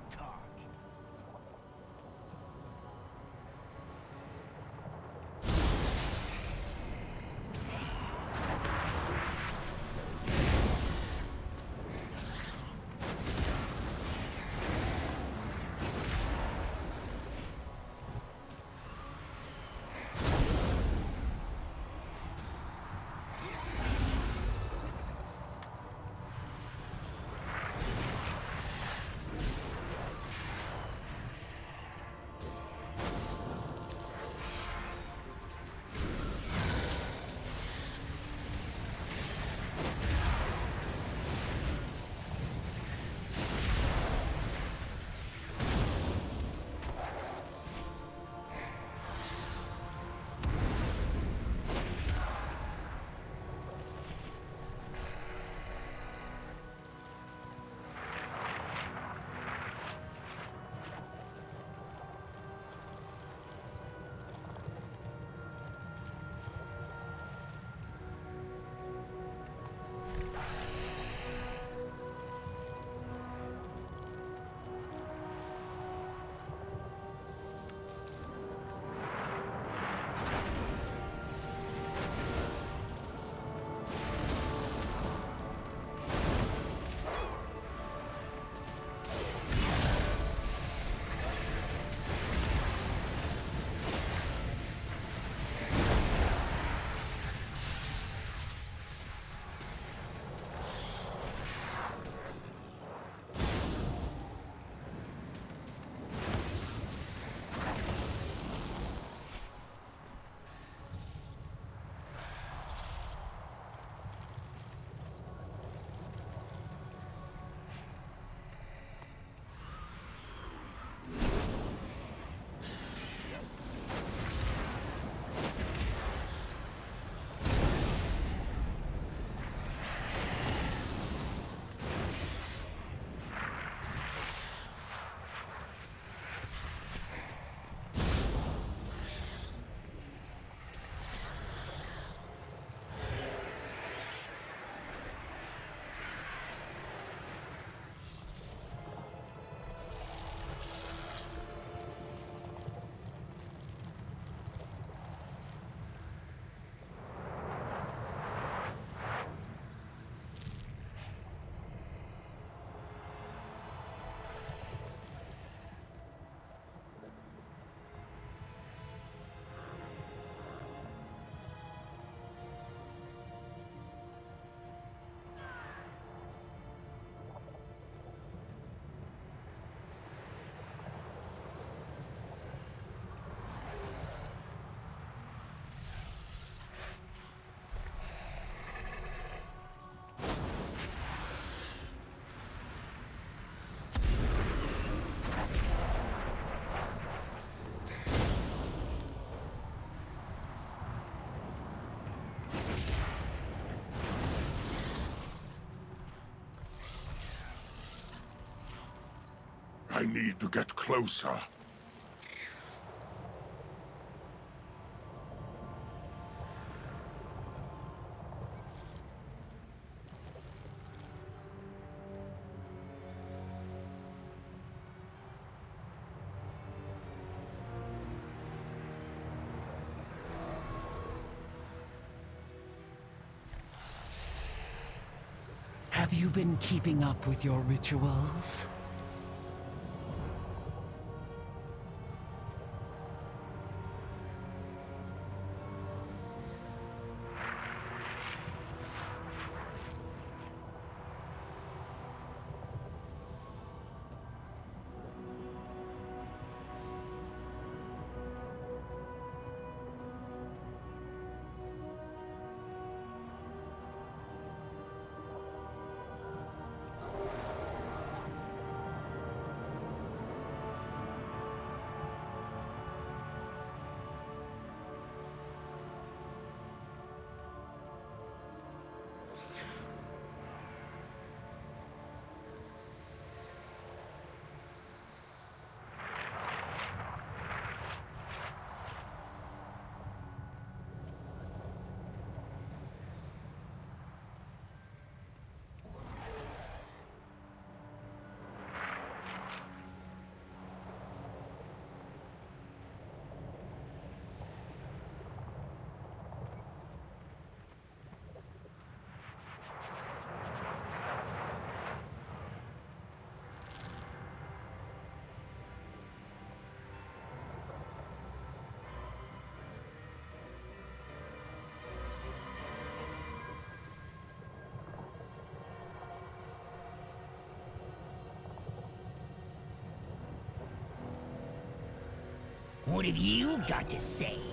I need to get closer. Have you been keeping up with your rituals? Have you got to say?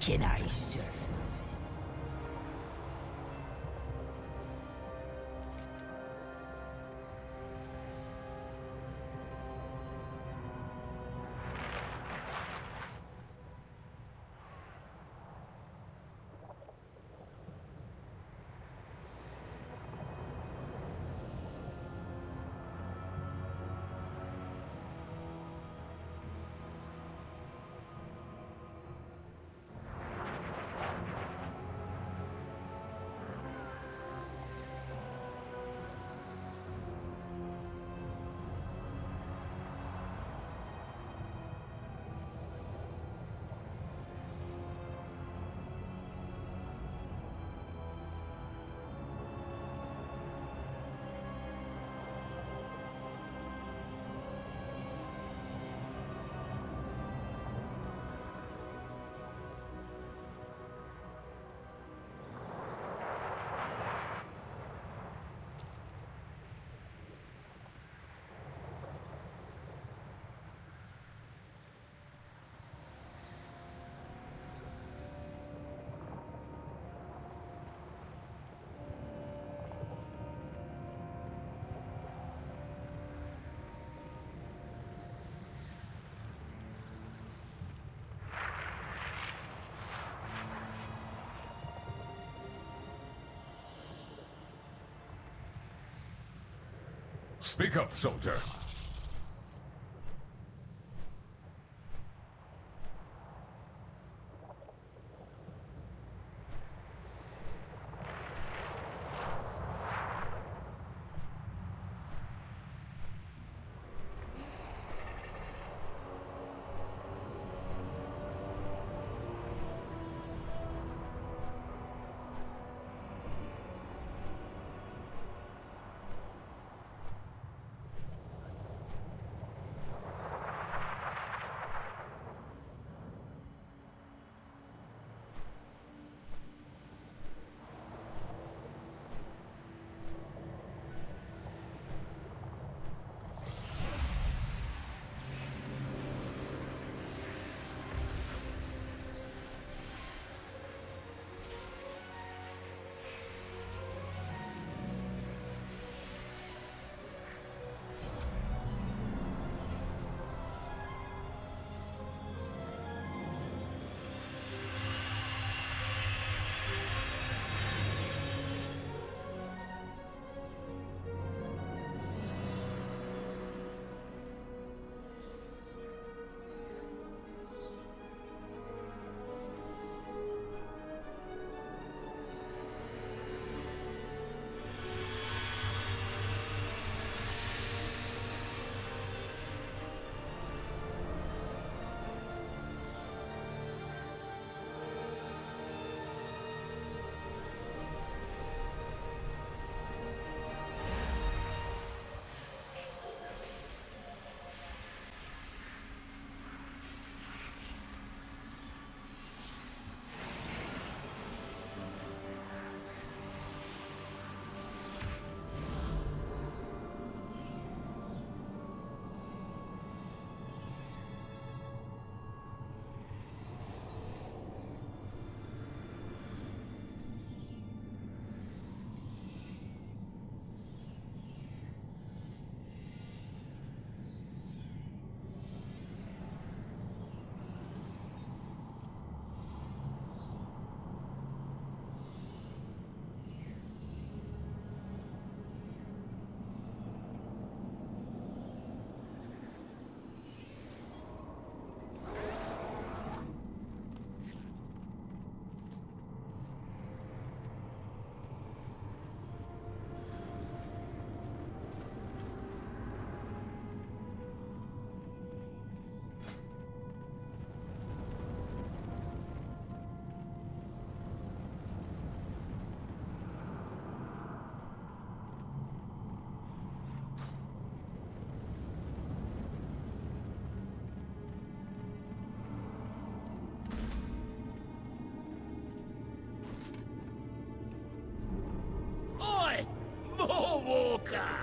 Can I serve? Speak up, soldier. Walker!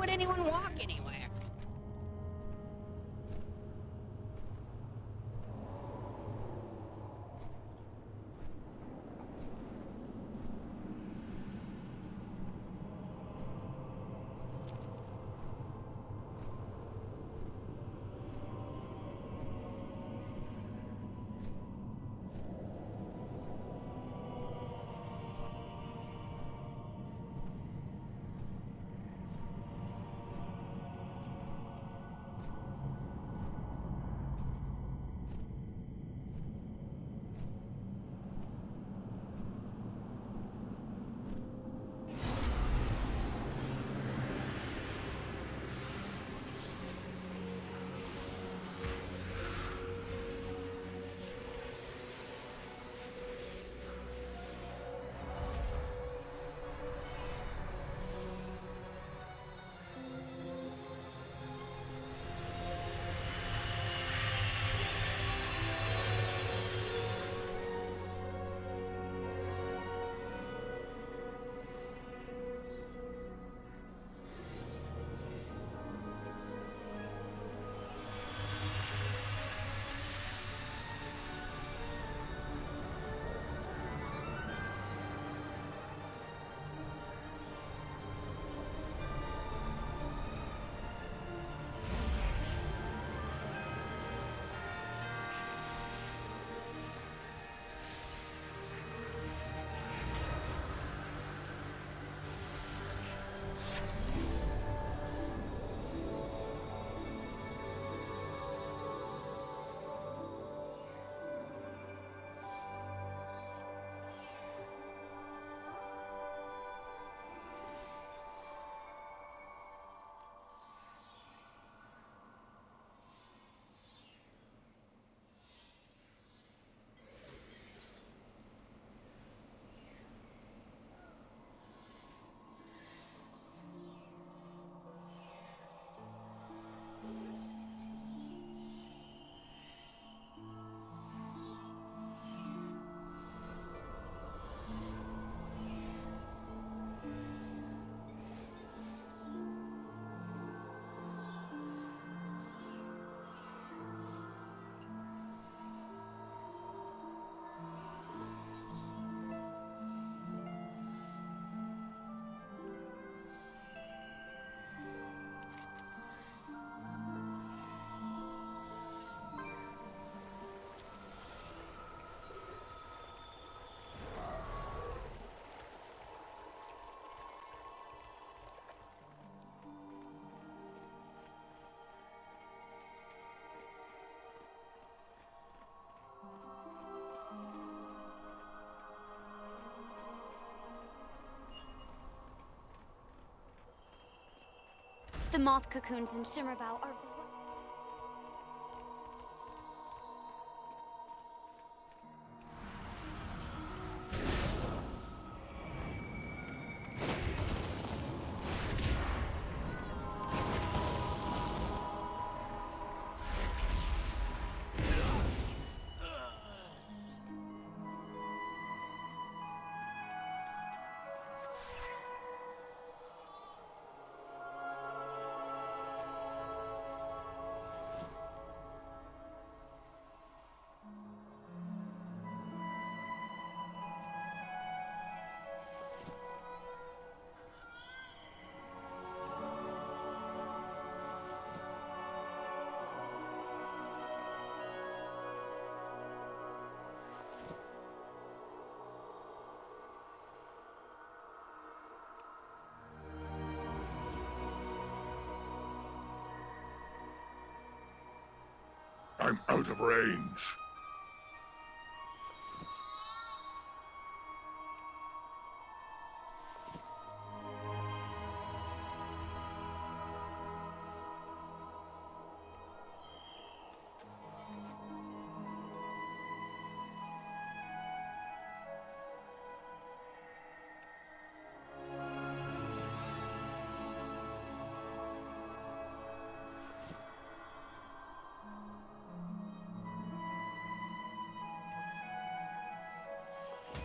Would anyone walk anywhere? Moth cocoons in Shimmerbow are out of range.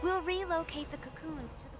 We'll relocate the cocoons to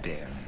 been.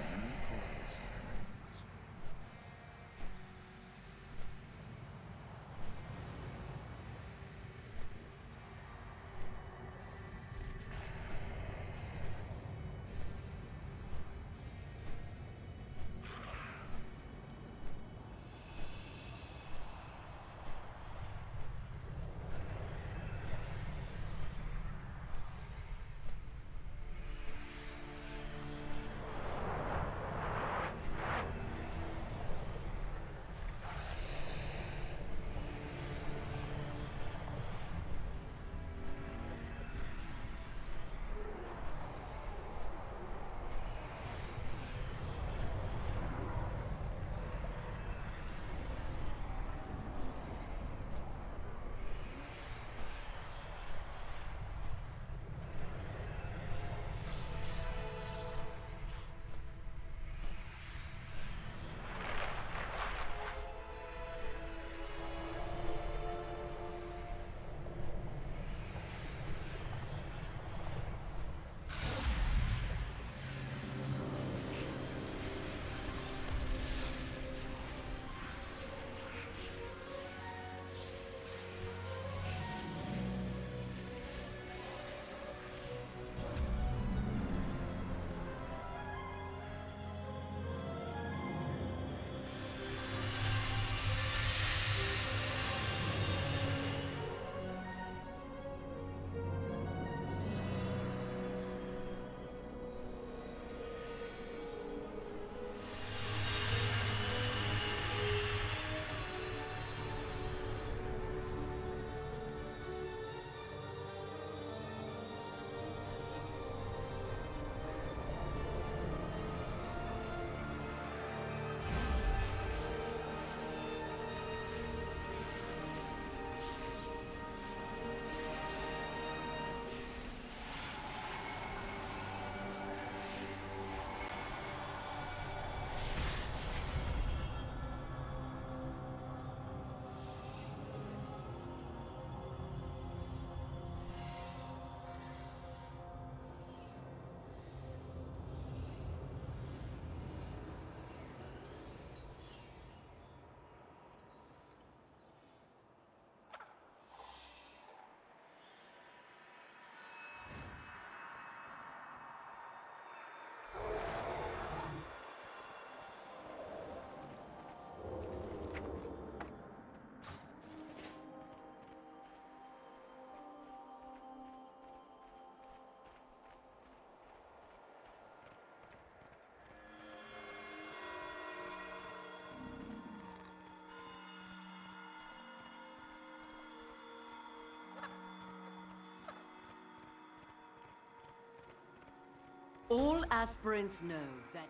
Aspirants know that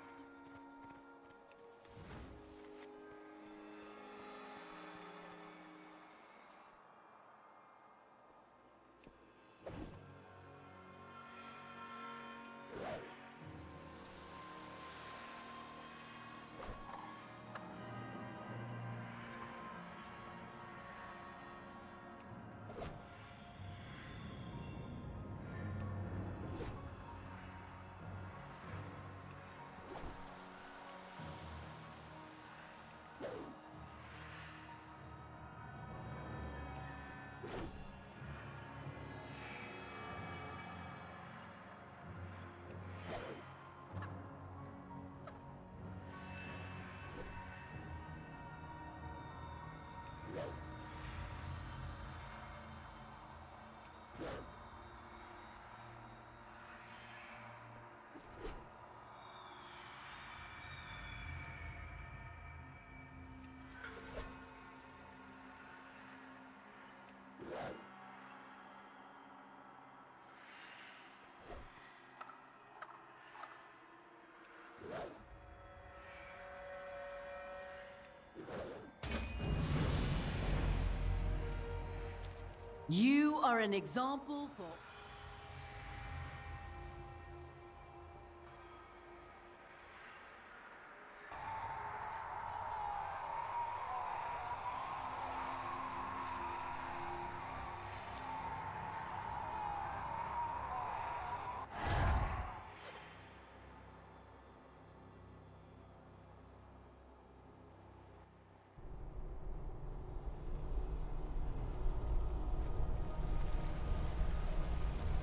you are an example for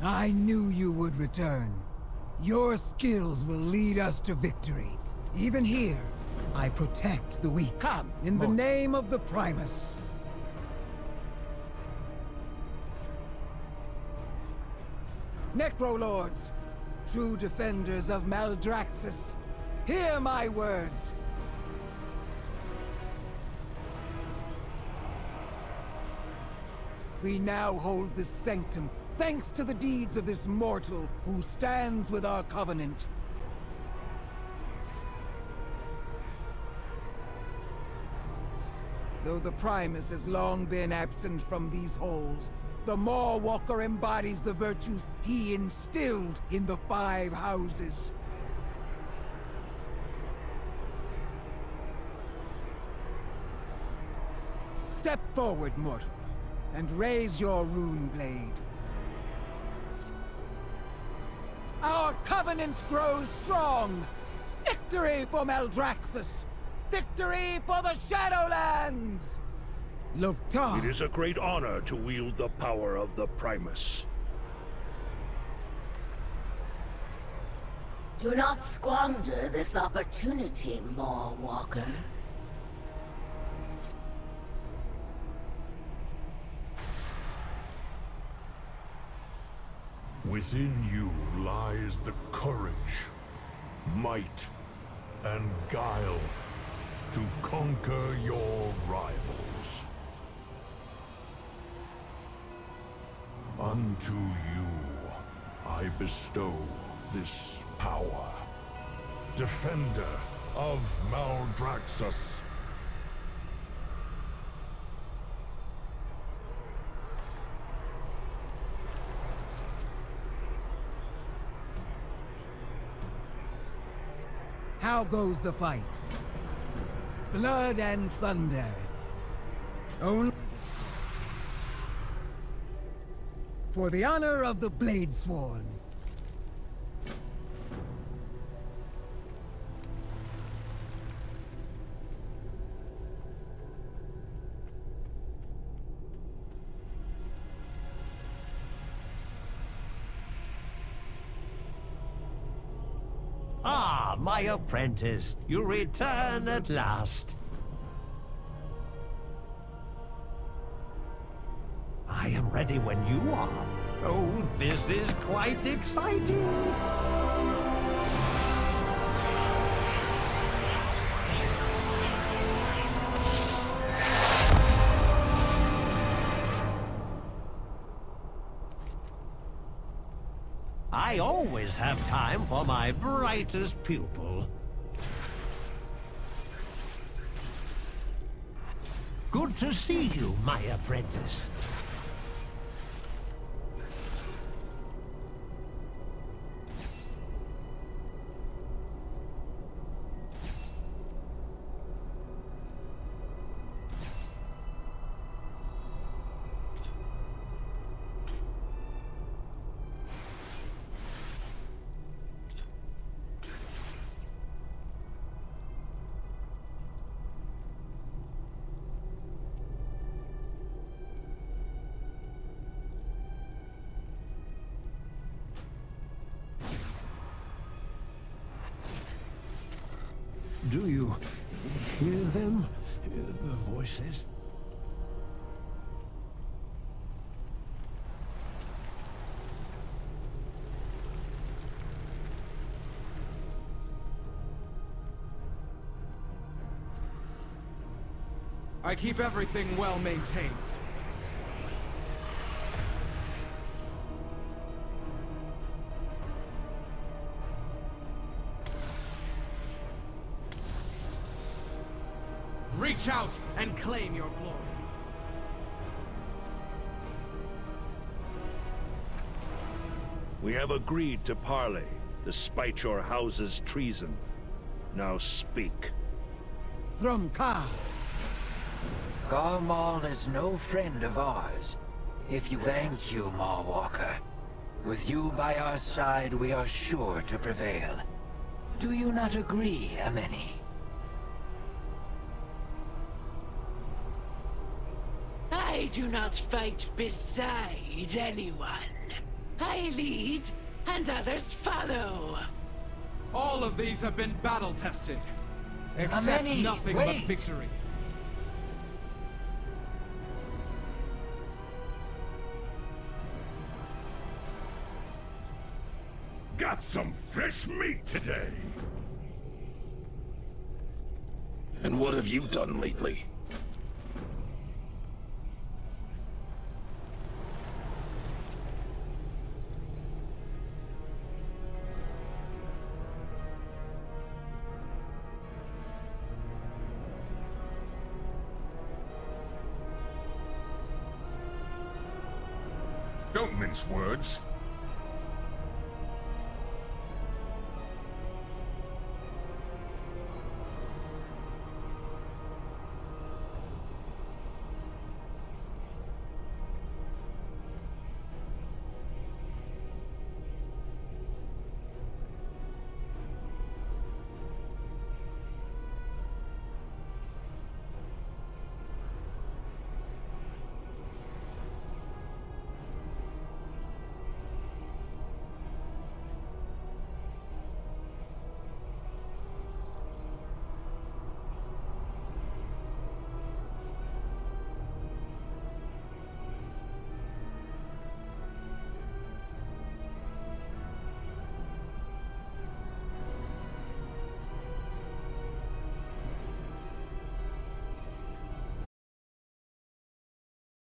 I knew you would return. Your skills will lead us to victory. Even here, I protect the weak. Come, in the name of the Primus. Necrolords, true defenders of Maldraxxus, hear my words. We now hold this sanctum, thanks to the deeds of this mortal who stands with our covenant. Though the Primus has long been absent from these halls, the Mawwalker embodies the virtues he instilled in the Five Houses. Step forward, mortal, and raise your rune blade. Covenant grows strong! Victory for Maldraxxus! Victory for the Shadowlands! Lok'tar! It is a great honor to wield the power of the Primus. Do not squander this opportunity, Mawwalker. Within you lies the courage, might, and guile to conquer your rivals. Unto you I bestow this power, defender of Maldraxxus. How goes the fight? Blood and thunder. Only... For the honor of the Blade Sworn. My apprentice, you return at last. I am ready when you are. Oh, this is quite exciting. Always have time for my brightest pupil. Good to see you, my apprentice. Keep everything well maintained. Reach out and claim your glory. We have agreed to parley, despite your house's treason. Now speak. Throm-Ka! Gharmal is no friend of ours. If you thank you, Mawwalker. With you by our side, we are sure to prevail. Do you not agree, Ameni? I do not fight beside anyone. I lead, and others follow. All of these have been battle tested. Accept Ameni, nothing wait. but victory. Some fresh meat today. And what have you done lately? Don't mince words.